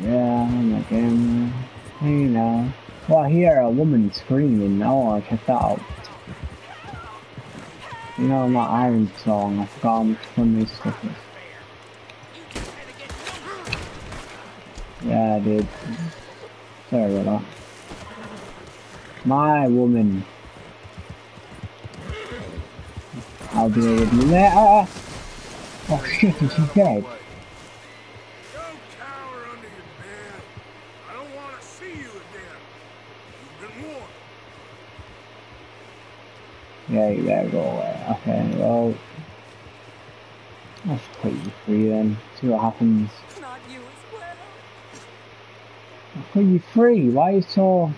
Yeah, I'm a. You know. Well, I hear a woman screaming. Oh, I want to check that out. You know my Iron song. I forgot fun this stuff. Yeah, dude. Sorry about that. My woman. I'll be with you ah. Oh shit, is she dead? Don't cower under your bed. I don't want to see you again. You've been warned. Yeah, you better go away. Okay, well. Let's put you free then. See what happens. Not you as well. I'll you free. Why are you so.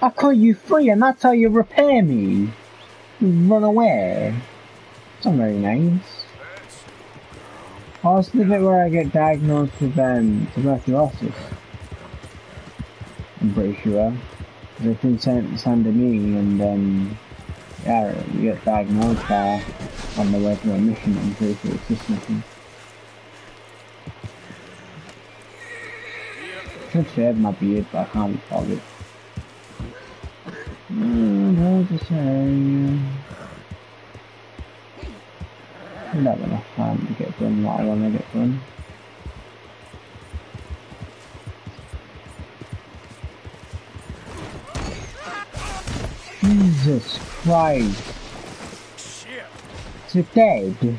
I cut you free and that's how you repay me. You run away. It's not very nice. How's the bit where I get diagnosed with um, tuberculosis? I'm pretty sure. They've been sent, sent to me and um, yeah, you get diagnosed there on the way to a mission. I'm pretty sure it's this mission. Should shave my beard, but I can't be bothered. Mm, hard to say. I don't have enough time to get done what I want to get done. Jesus Christ. It's dead. It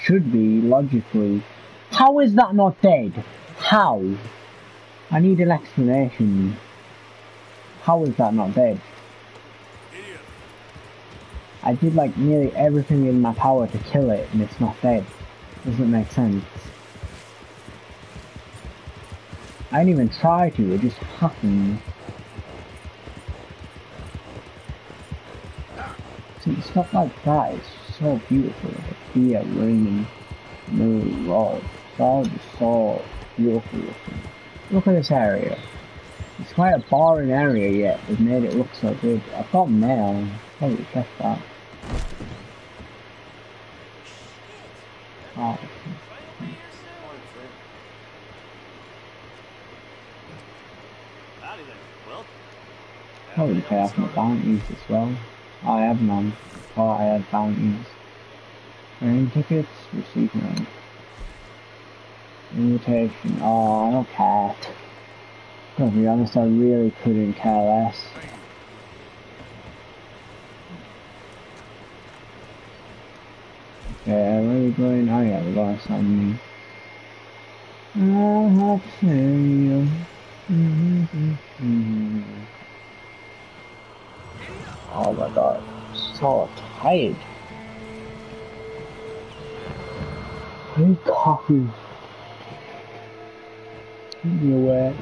should be, logically. How is that not dead? How? I need an explanation. How is that not dead? I did like nearly everything in my power to kill it and it's not dead. Doesn't make sense. I didn't even try to, it just happened. See, stuff like that is so beautiful. The fear raining, moon, road. It's all just so beautiful looking. Look at this area. It's quite a boring area yet. They've made it look so good. I've got mail. Probably check that. Oh. Probably pay off my bounties as well. Oh, I have none. Thought I have bounties. Train tickets, receive none. Invitation. Oh, I don't care. To be honest, I really couldn't care less. Yeah, where are we going? Oh yeah, we got something. I have to you. Oh my god, so tired. I need coffee. You wet.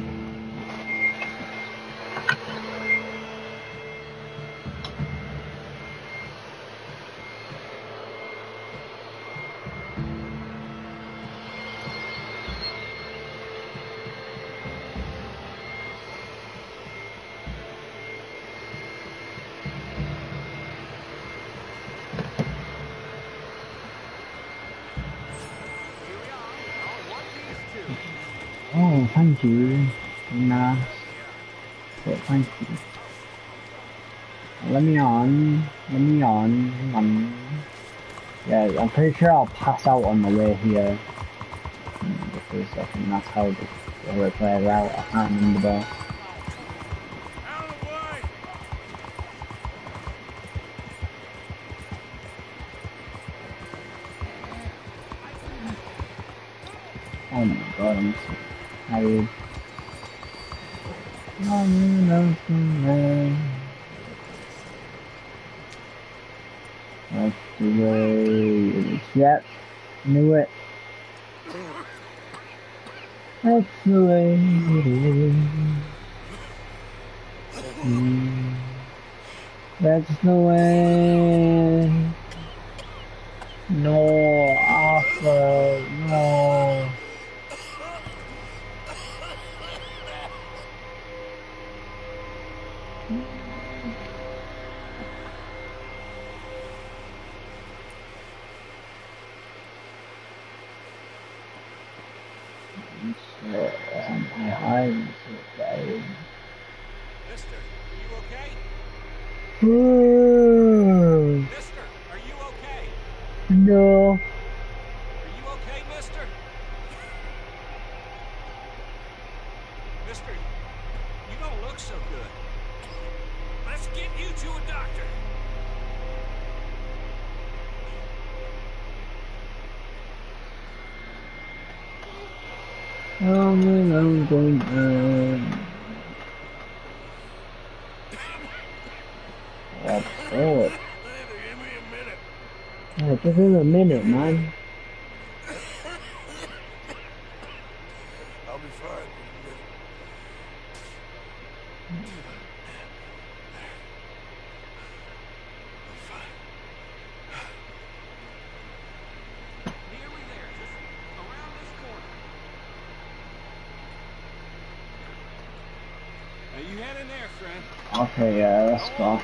Oh, thank you. Thank you. Let me on. Let me on. On. Yeah, I'm pretty sure I'll pass out on the way here. For a second, that's how the it plays out. I can't remember. Oh my god, I'm tired. That's the way it is. Yep, knew it. That's the way it is. That's the way. No, Arthur, no. I'm so, my eyes are tired. Mister, you okay? Hmm. Mister, are you okay? Are you okay, mister? Mister, you don't look so good. Let's get you to a doctor. I'm I'm going down. Oh, God. Yeah, give him a minute, man. I'll be fine in a minute. I'm fine. Nearly there, just around this corner. Now you head in there, friend. Okay, yeah, let's go.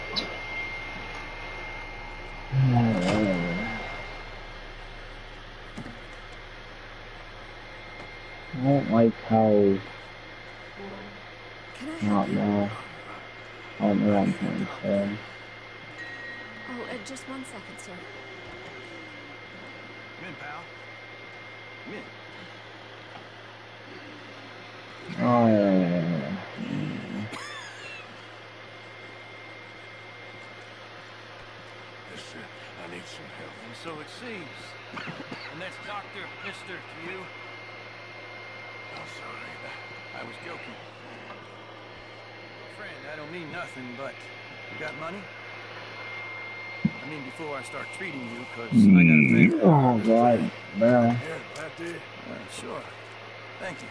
I don't like how. Not now. I don't know what I'm trying to say. Oh, uh, just one second, sir. Come in, pal. Come in. Oh, yeah, yeah, yeah. Mister, I need some help. And so it seems. And that's Dr. Mister to you? I'm sorry. I was joking. Friend, I don't mean nothing, but you got money? I mean, before I start treating you, because I got a favor. Oh, God, bro. Here, right there. Uh, sure. Thank you.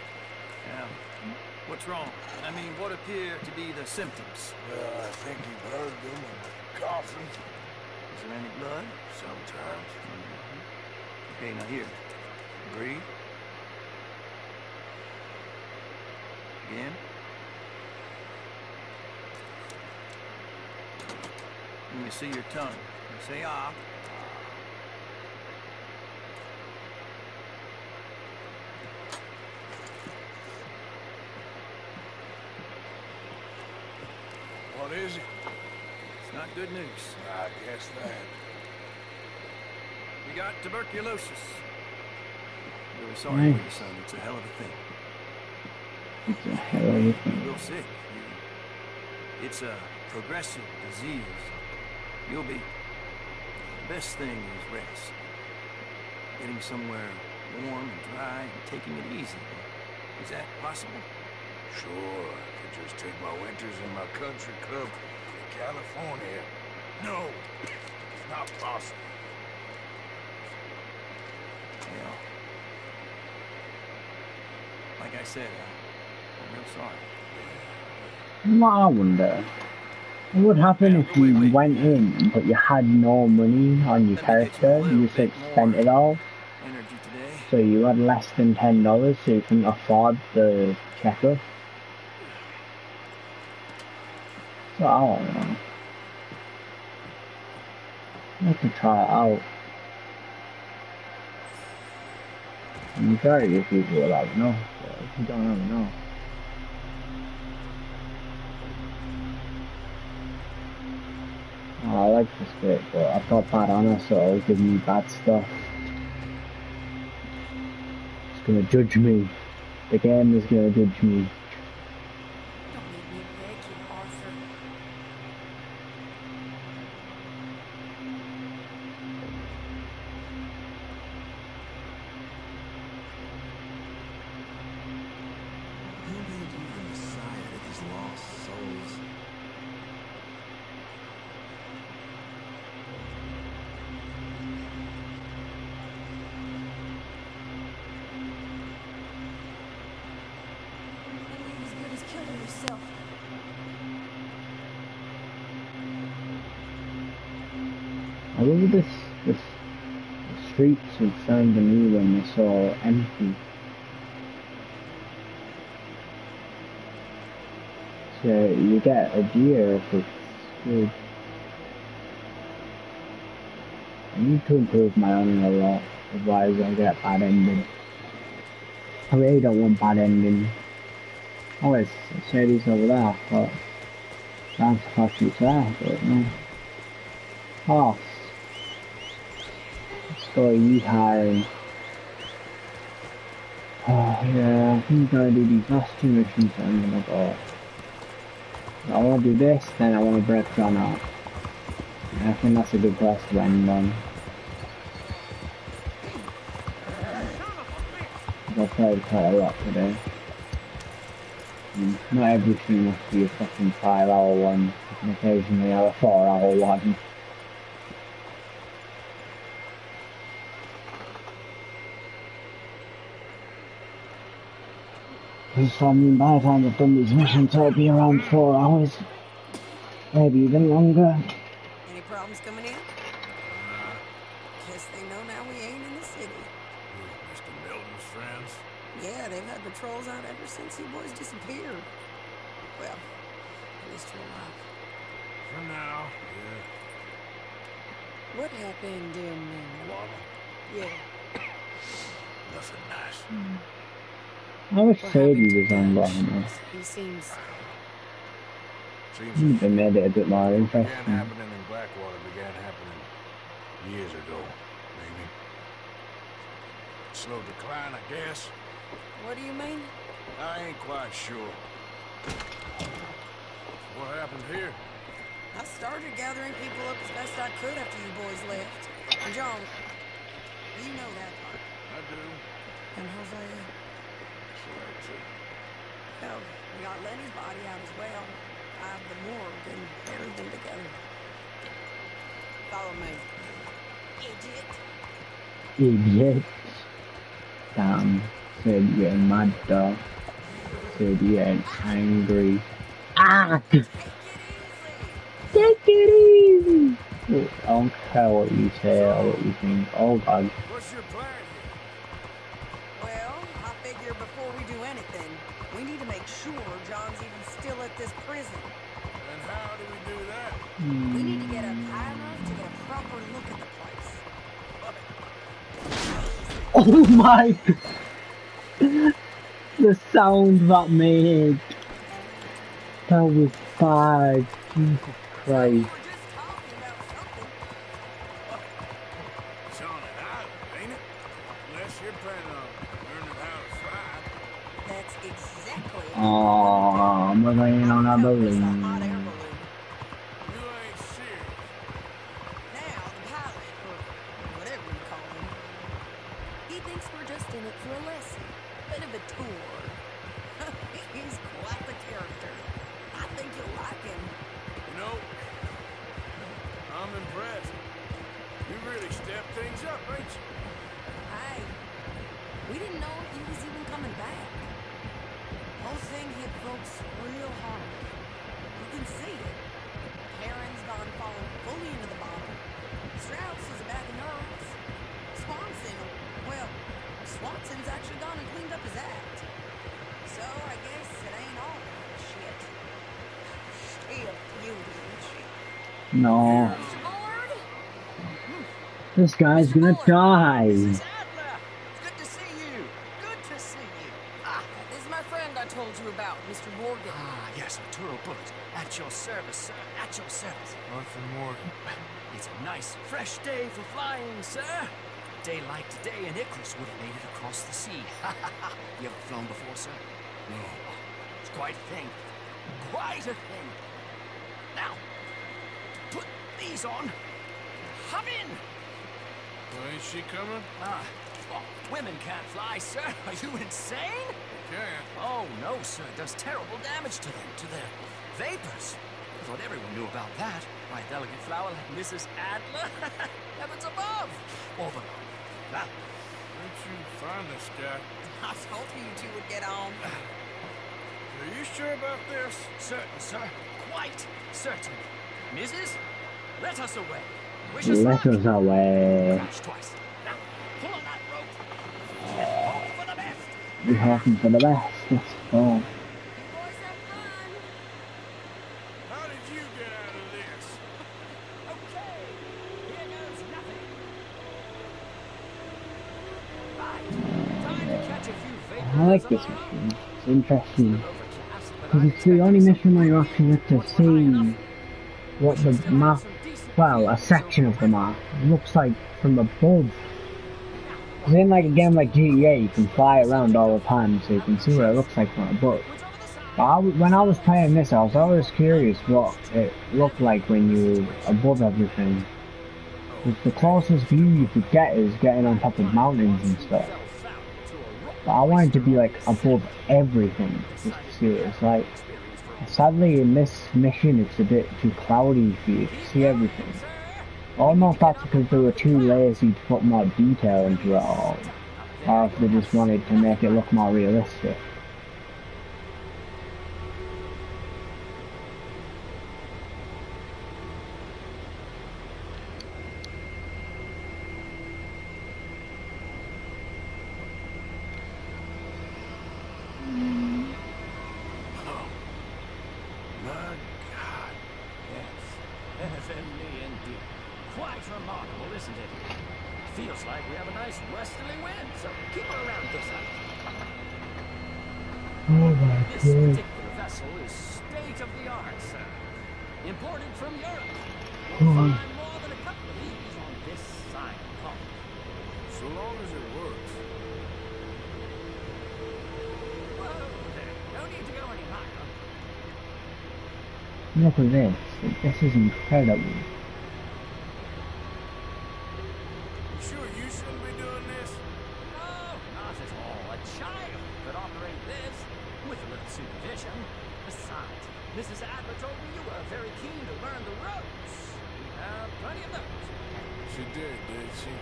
Now, what's wrong? I mean, what appear to be the symptoms? Well, I think you've heard them and coughing. Is there any blood? Sometimes. Okay, now here. Breathe. Again. When you see your tongue, you say ah. What is it? It's not good news. I guess that. We got tuberculosis. Really sorry for Nice. son. It's a hell of a thing. It's a hell of a You're real sick. It's a progressive disease. You'll be. The best thing is rest. getting somewhere warm and dry and taking it easy. Is that possible? Sure, I could just take my winters in my country club in California. No, it's not possible. Hell. Like I said, I, I'm real sorry. What I wonder, what would happen if you went in but you had no money on your character, you like spent it all, so you had less than ten dollars so you couldn't afford the checkup? So I don't know. I to try it out. The majority of people will have no, but if you don't have no. I like this bit, but I've got bad honor, so it'll give me bad stuff. It's gonna judge me. The game is gonna judge me. Who made you the messiah to these lost souls? You as good as killing yourself. I love this, this, the streets of San Benito when they're so empty. So get a it's good. I need to improve my own a lot, otherwise I'll get bad ending. I really don't want bad ending. Oh, it's Sadie's over there, but sounds like she's there, but no. Horse. Let's go hiring. Oh yeah, I think I'm gonna do these last two missions and I'm gonna go. I wanna do this, then I wanna break John up. I think that's a good place to end on. I've played quite a lot today. Not everything must be a fucking five hour one. Occasionally have a four hour one. So I mean, by the time I've done these missions, it'll be around four hours. Maybe even longer. Any problems coming in? Guess they know now we ain't in the city. Mr. Milton's friends? Yeah, they've had patrols out ever since you boys disappeared. Well, at least for a while. For now, yeah. What happened in uh, Water. Yeah. Nothing nice. I wish Sadie was on long enough. He seems Seems They made it a bit more began interesting. happening in Blackwater began happening years ago, maybe. Slow decline, I guess. what do you mean? I ain't quite sure. What happened here? I started gathering people up as best I could after you boys left. And John, you know that part. I do. And Hosea. Well, we got Lenny's body out as well. I have the morgue and everything together. Follow me. Idiot. Idiot. Damn. Sadie getting mad dog. Sadie getting angry. Ah! Take it easy! I don't care what you say or what you think. Oh god. What's your plan sure John's even still at this prison. And how do we do that? We need to get up high enough to get a proper look at the place. Oh my god. The sound that made. That was bad. Jesus Christ. It's on an ain't it? Unless you're planning on learning how to fly. That's exactly Oh, I'm relying on a balloon. This guy's gonna die. Good to see you. Good to see you. Ah, this is my friend I told you about, Mr. Morgan. Ah, yes, Arturo Bullet. At your service, sir. At your service. Arthur Morgan. It's a nice, fresh day for flying, sir. A day like today, and Icarus would have made it across the sea. you ever flown before, sir? No. It's quite a thing. Quite a thing. Now, put these on. Hop in. Well, ain't she coming? Ah, well, women can't fly, sir. Are you insane? Can. Oh, no, sir. It does terrible damage to them, to their vapors. I thought everyone knew about that. My delicate flower like Mrs. Adler. Heavens above. Or below. Ah, Where'd you find this guy? I told you you two would get on. Are you sure about this? certain, sir. Quite certain. Mrs., let us away. Wish us Let luck. us away. Crouch twice. Now, pull on that rope. Hope for the best. We're hoping for the best. Let's go. How did you get out of this? Okay, here goes nothing. Right, time to catch a few vapors. I like this mission. It's interesting. Because it's the only mission where you actually get to see what the map, well, a section of the map, looks like from above. 'Cause in like a game like GTA, you can fly around all the time, so you can see what it looks like from above. But I when I was playing this, I was always curious what it looked like when you were above everything. 'Cause the closest view you could get is getting on top of mountains and stuff. But I wanted to be like above everything just to see what it's like. Sadly, in this mission, it's a bit too cloudy for you to see everything. If that's because they were too lazy to put more detail into it all, or if they just wanted to make it look more realistic. My God. Yes, heavenly indeed. Quite remarkable, isn't it? Feels like we have a nice westerly wind, so keep her around this up. Oh my This god. particular vessel is state of the art, sir. Imported from Europe. Oh. You'll find more than a couple of these on this side of the pond. So long as it works. Whoa there. No need to go any higher. This. This is incredible. You sure you shouldn't be doing this? No, not at all. A child could operate this with a little supervision. Besides, Mrs. Adler told me you were very keen to learn the ropes. We have plenty of those. She did, did she?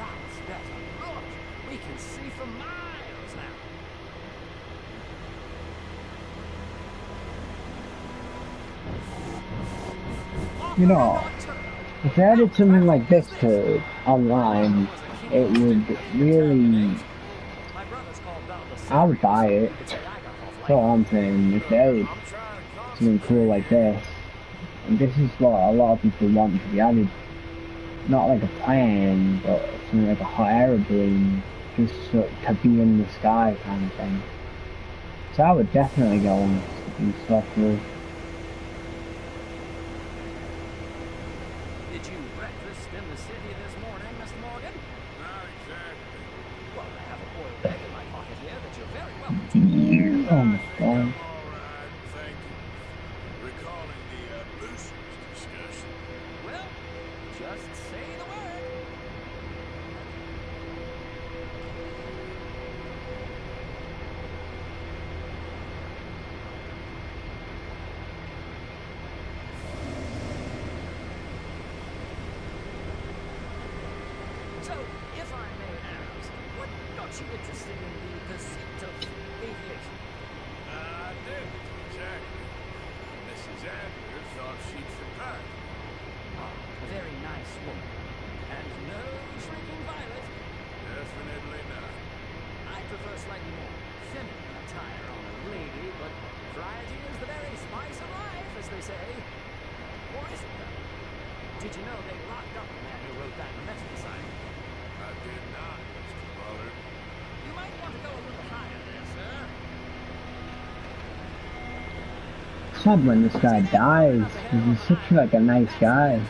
That's better. Look, we can see for miles now. You know, if they added something like this to online, it would really. I would buy it. That's all I'm saying. If they added something cool like this, and this is what a lot of people want to be added. Not like a plane, but something like a hot air balloon, just so, to be in the sky kind of thing. So I would definitely go and and stuff with. sad when this guy dies. He's such like a nice guy.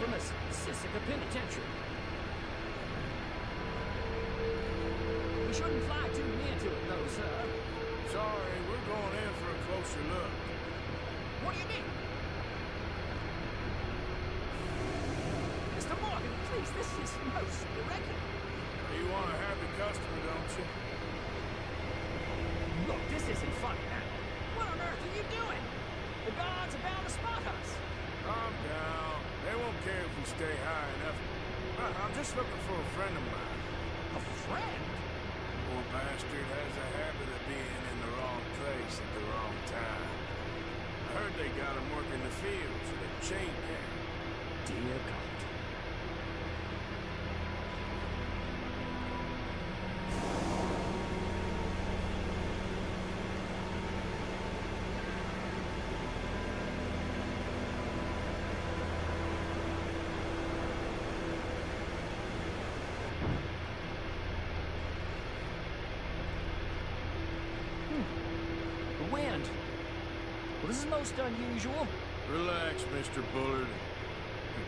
And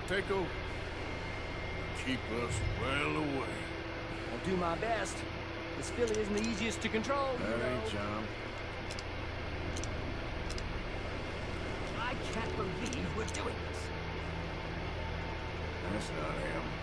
take over. Keep us well away. I'll do my best. This filly isn't the easiest to control. All right, John. I can't believe we're doing this. That's not him.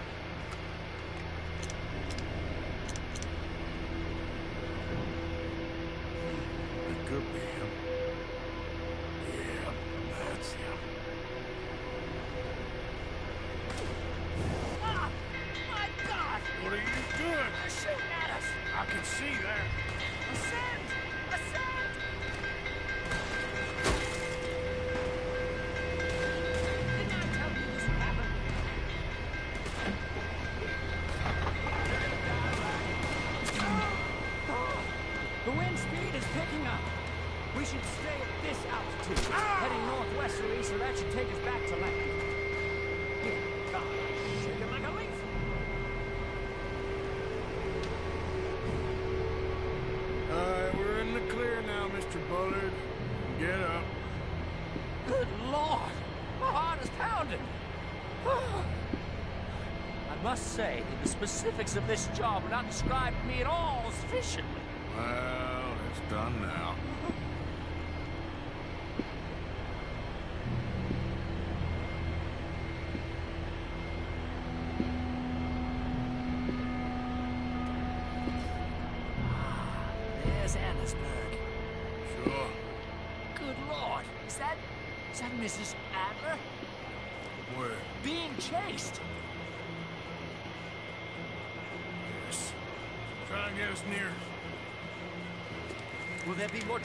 specifics of this job were not described to me at all as fishing.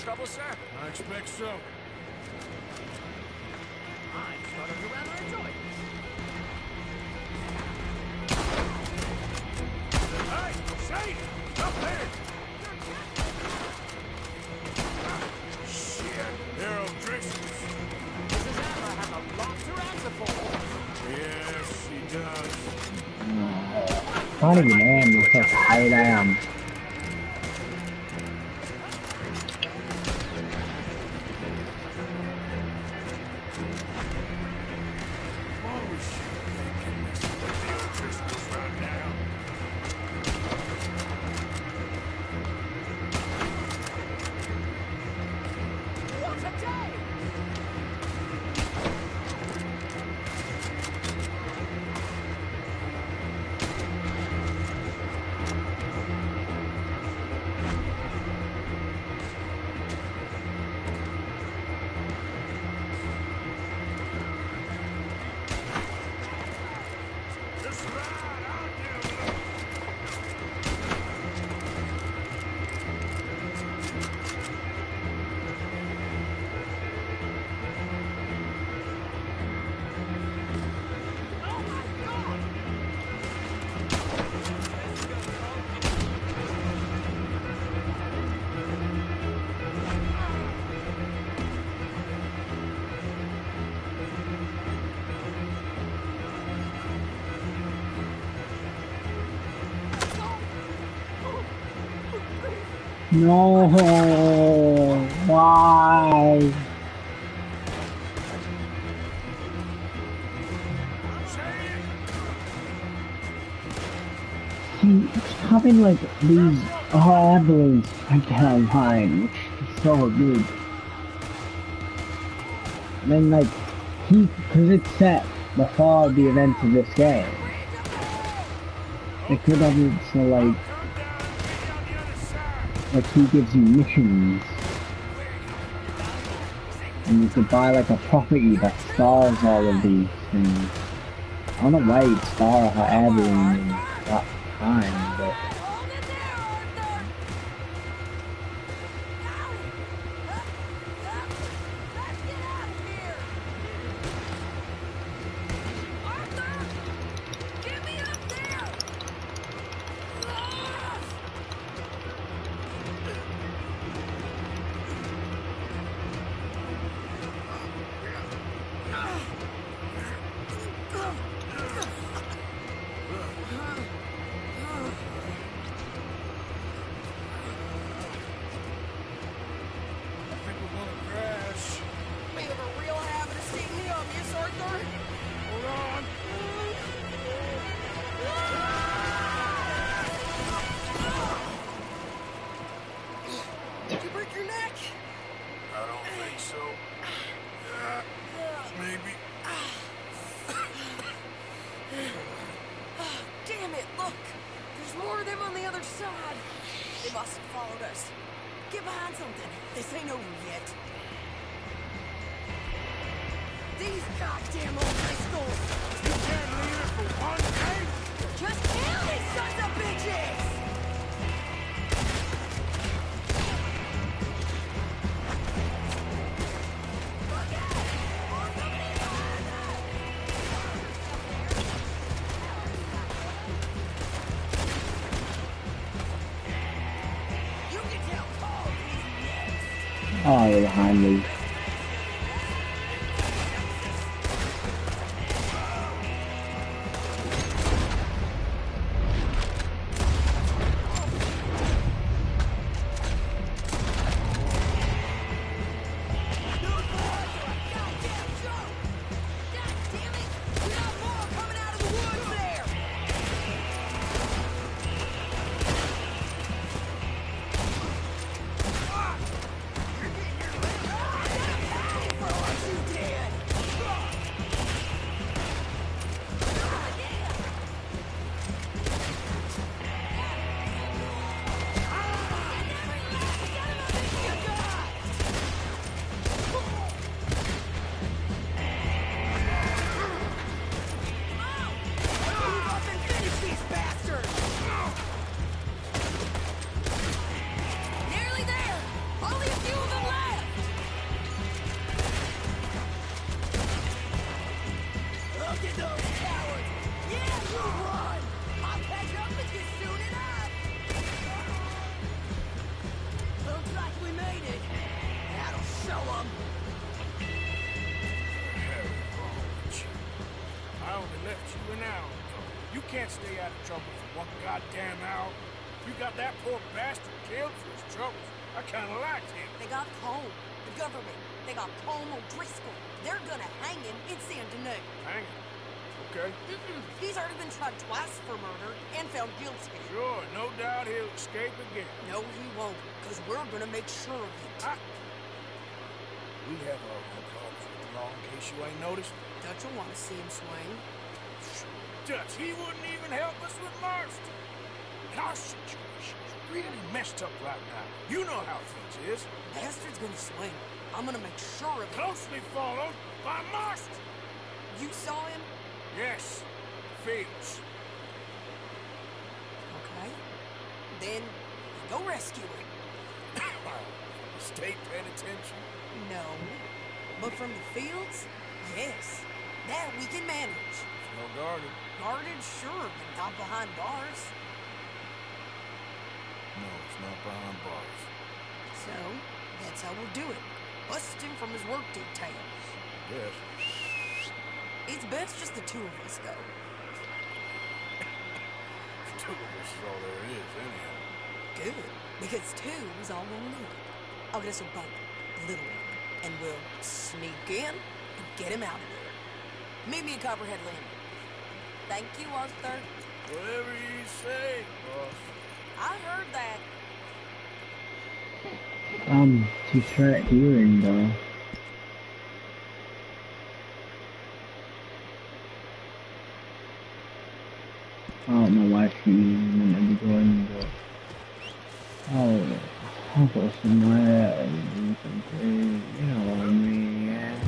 trouble, sir? I expect so. I'm starting to rather enjoy this. Hey, Shane! Up there! Shit! Hero Drixus! Mrs. Abba has a lot to answer for! Yes, she does. Not even am, just how tight I am. No, why? See, it's having like these hobblers again online, which is so good. And then like, he, cause it's set before the events of this game. It could have been so like, like he gives you missions. And you could buy like a property that stars all of these things. I don't know why you'd star Okay. Mm-hmm. He's already been tried twice for murder and found guilty. Sure, no doubt he'll escape again. No, he won't, because we're gonna make sure of it. We have our own problems with the law in case you ain't noticed. Dutch will want to see him swing. Dutch, he wouldn't even help us with Marston. And our situation's really messed up right now. You know how things is. Bastard's gonna swing. I'm gonna make sure of it. Closely followed by Marston. You saw him? Yes, Fields. Okay. Then go rescue him. State penitentiary. No. But from the fields? Yes. That we can manage. No guarded. Guarded, sure, but not behind bars. No, it's not behind bars. So, that's how we'll do it. Bust him from his work details. Yes. It's best just the two of us go. Two of us is all there is, anyhow. Good, because two is all we'll need. I'll get us a boat, the little one, and we'll sneak in and get him out of there. Meet me at Copperhead Landing. Thank you, Arthur. Whatever you say, boss. I heard that. Um, she's right hearing, and, I don't know why to be going, but... Oh, I'll go somewhere and do something, you know what I mean, yeah.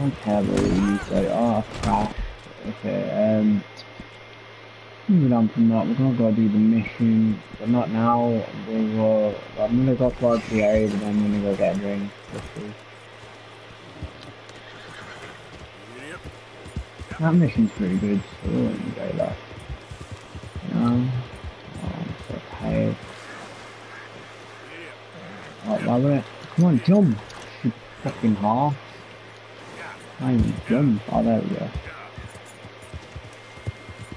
Okay, but you say, oh, crap. Okay, um... Moving on from that, we're gonna go do the mission, but not now. We'll go, I'm gonna go towards the area, then I'm gonna go get a drink. quickly. That mission's pretty good, so um, oh, oh, we'll enjoy that. You know? Oh, I'm so tired. Come on, jump! You fucking half. I even jump. Oh, there we go.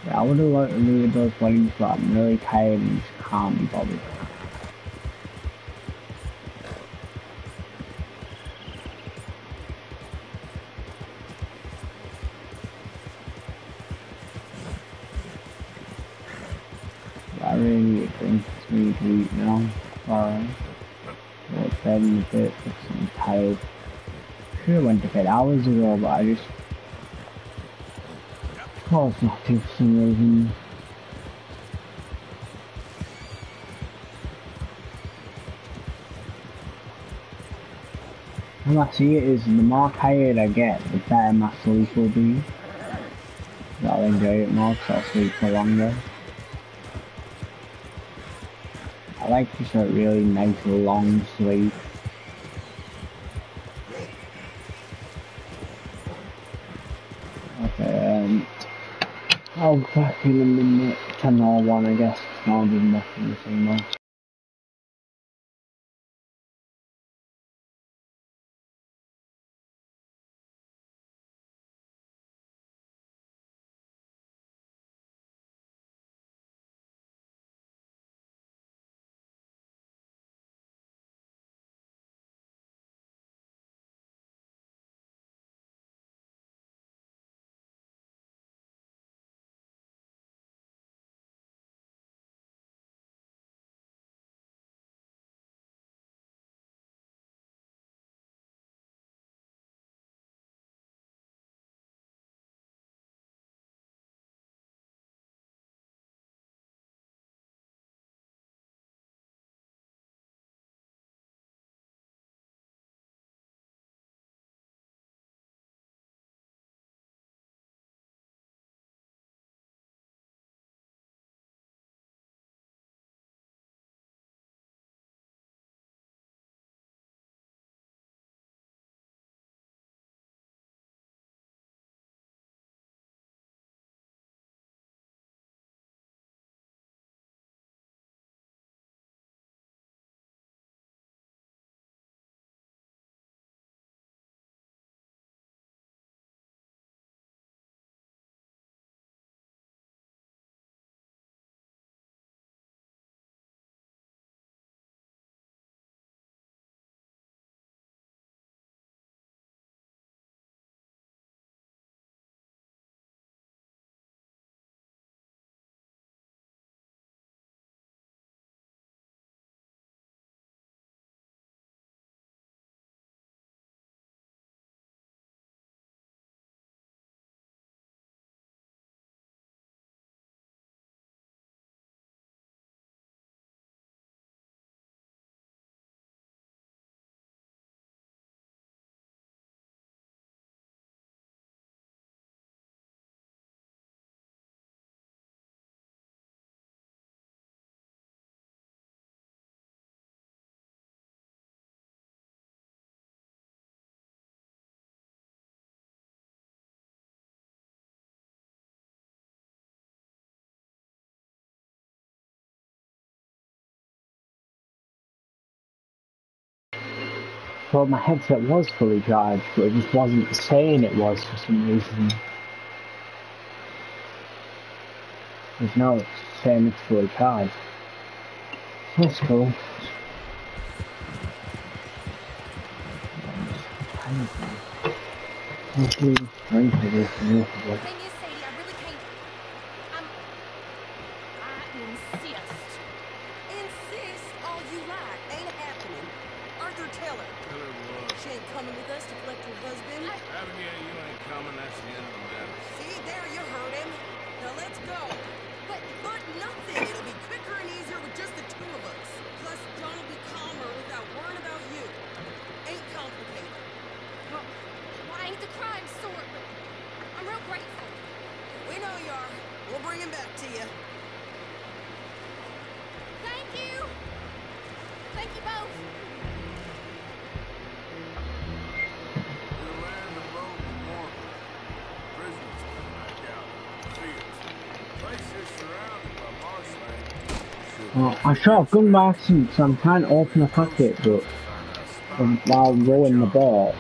Yeah, I would have liked to read those weddings, but I'm really tired and just can't be bothered. Hours ago, but I just Oh, it's not some reason. How I see it is the more tired I get, the better my sleep will be. I'll enjoy it more because I'll sleep for longer. I like just a really nice long sleep. Okay, um, I'll be back in a minute. 10 or 1 I guess. I'll be back in well, my headset was fully charged, but it just wasn't saying it was for some reason. There's no saying it's fully charged. That's cool. Thank you. Thank you. I shot a gun license, I'm trying to open a packet book while rolling the ball.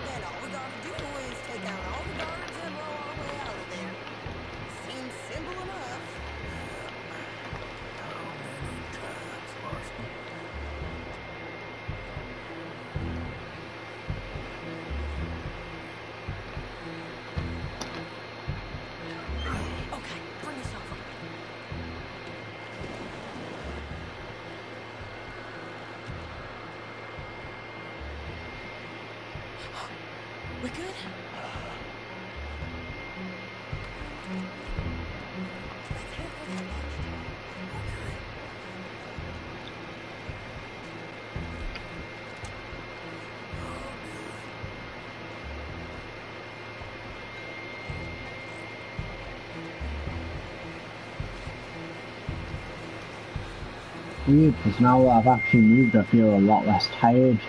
good? because now that I've actually moved I feel a lot less tired.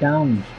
downs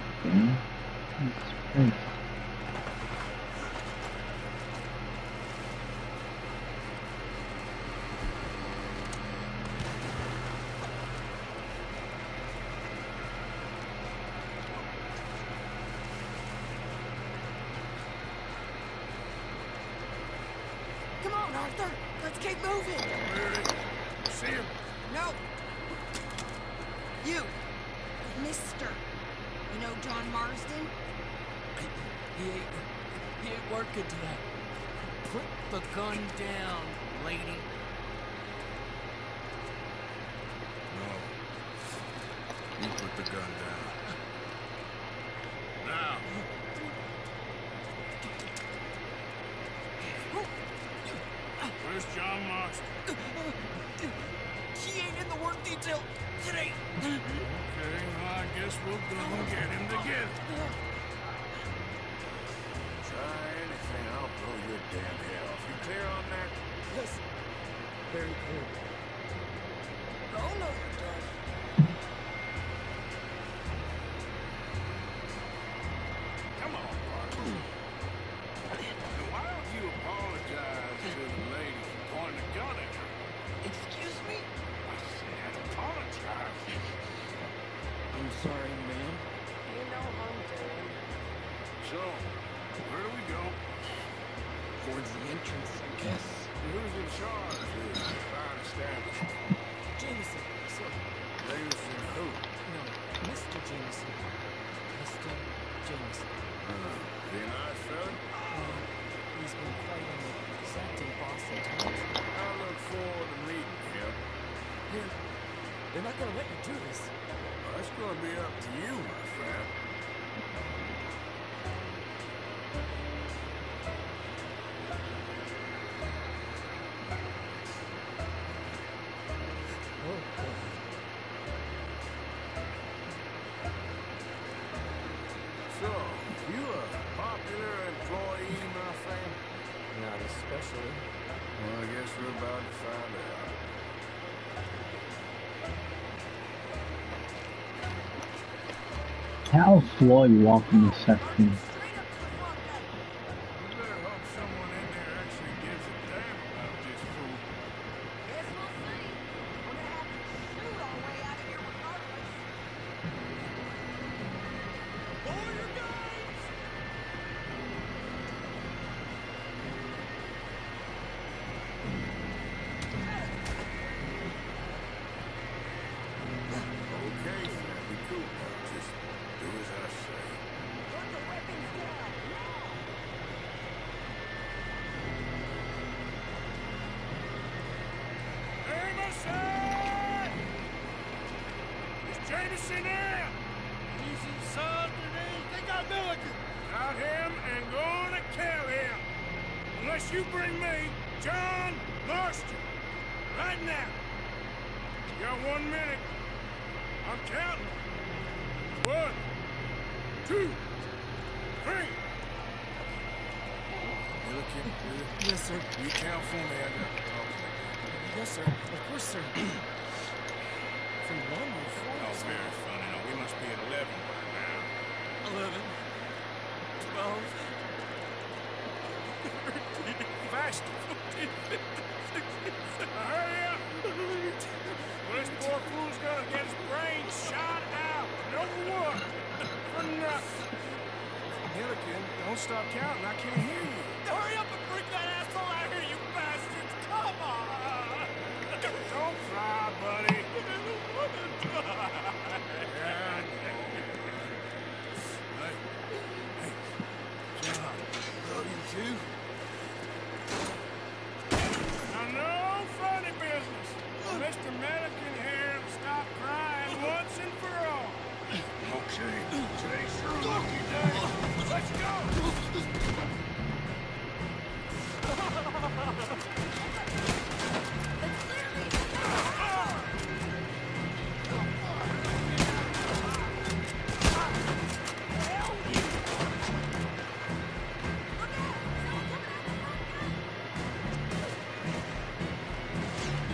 How slow are you walking this section?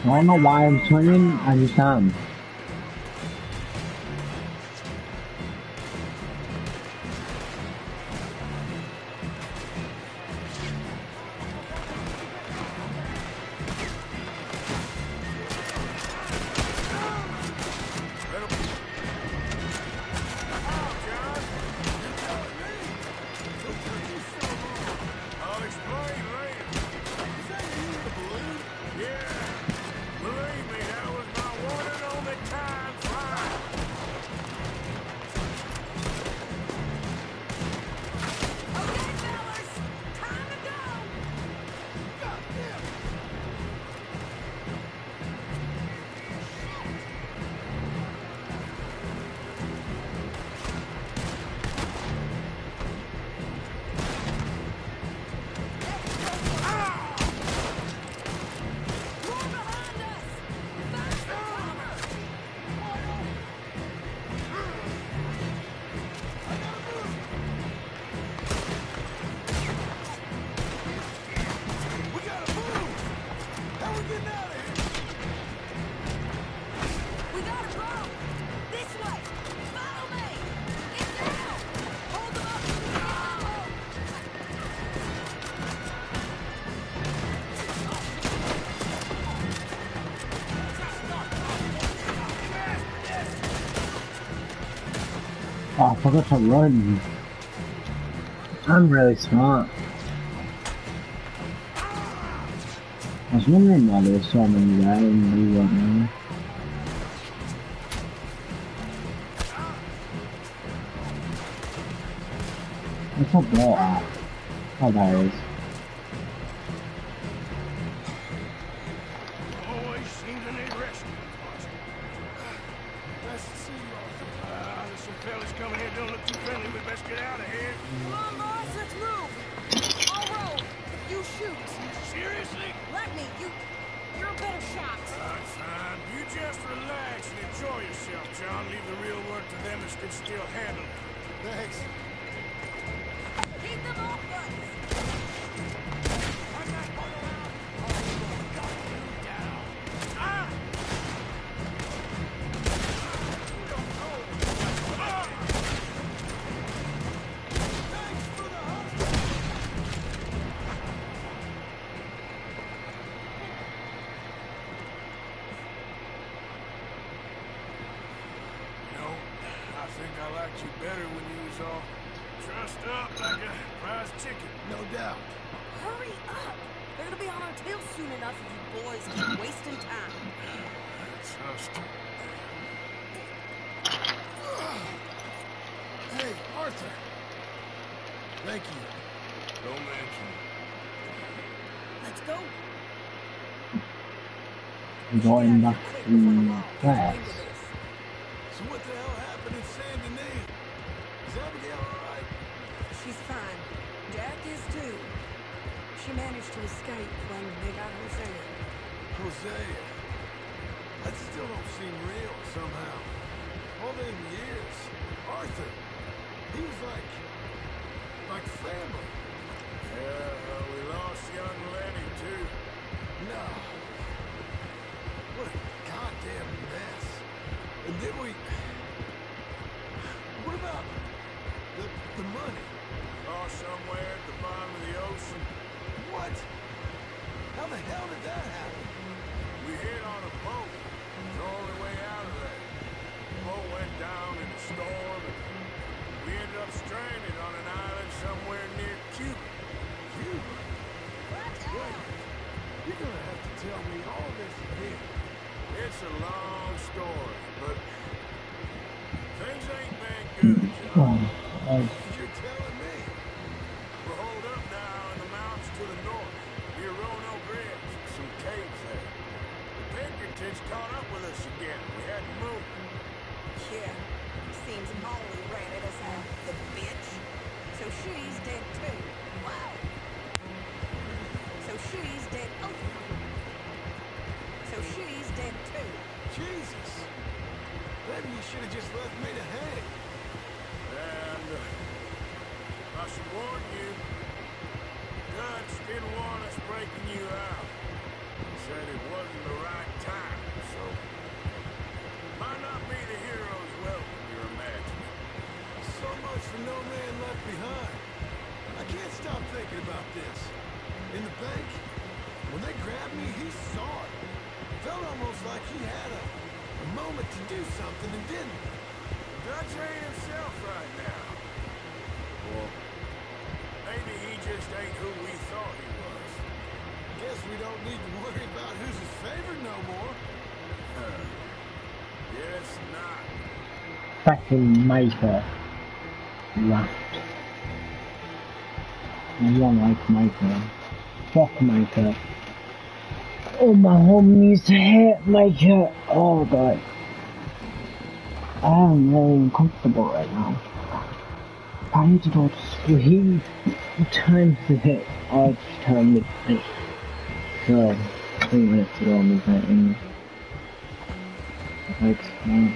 I don't know why I'm swimming, I just am. forgot to run. I'm really smart. I was wondering why there so many guys in we weren't. What's a blow at? Oh, there is. And. that who may have left. I don't like Micah. Fuck Micah. Oh, my homies hate Micah. Oh, God. I am very uncomfortable right now. I need to go to school. He turned the odd time the this. So, three minutes ago, midnight, and like, um,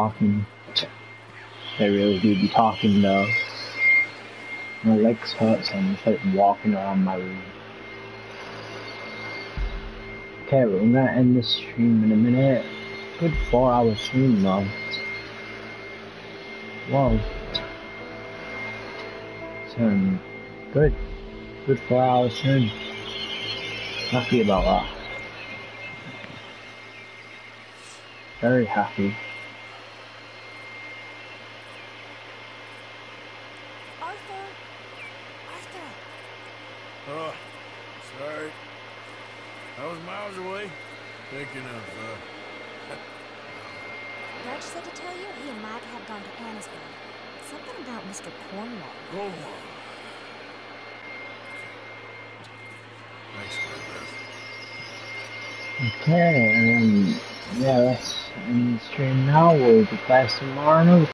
talking. They really do be talking though. My legs hurt, so I'm just like walking around my room. Okay, we're gonna end this stream in a minute. Good four hour stream though. Whoa. So good. Good four hour stream. Happy about that. Very happy. Okay,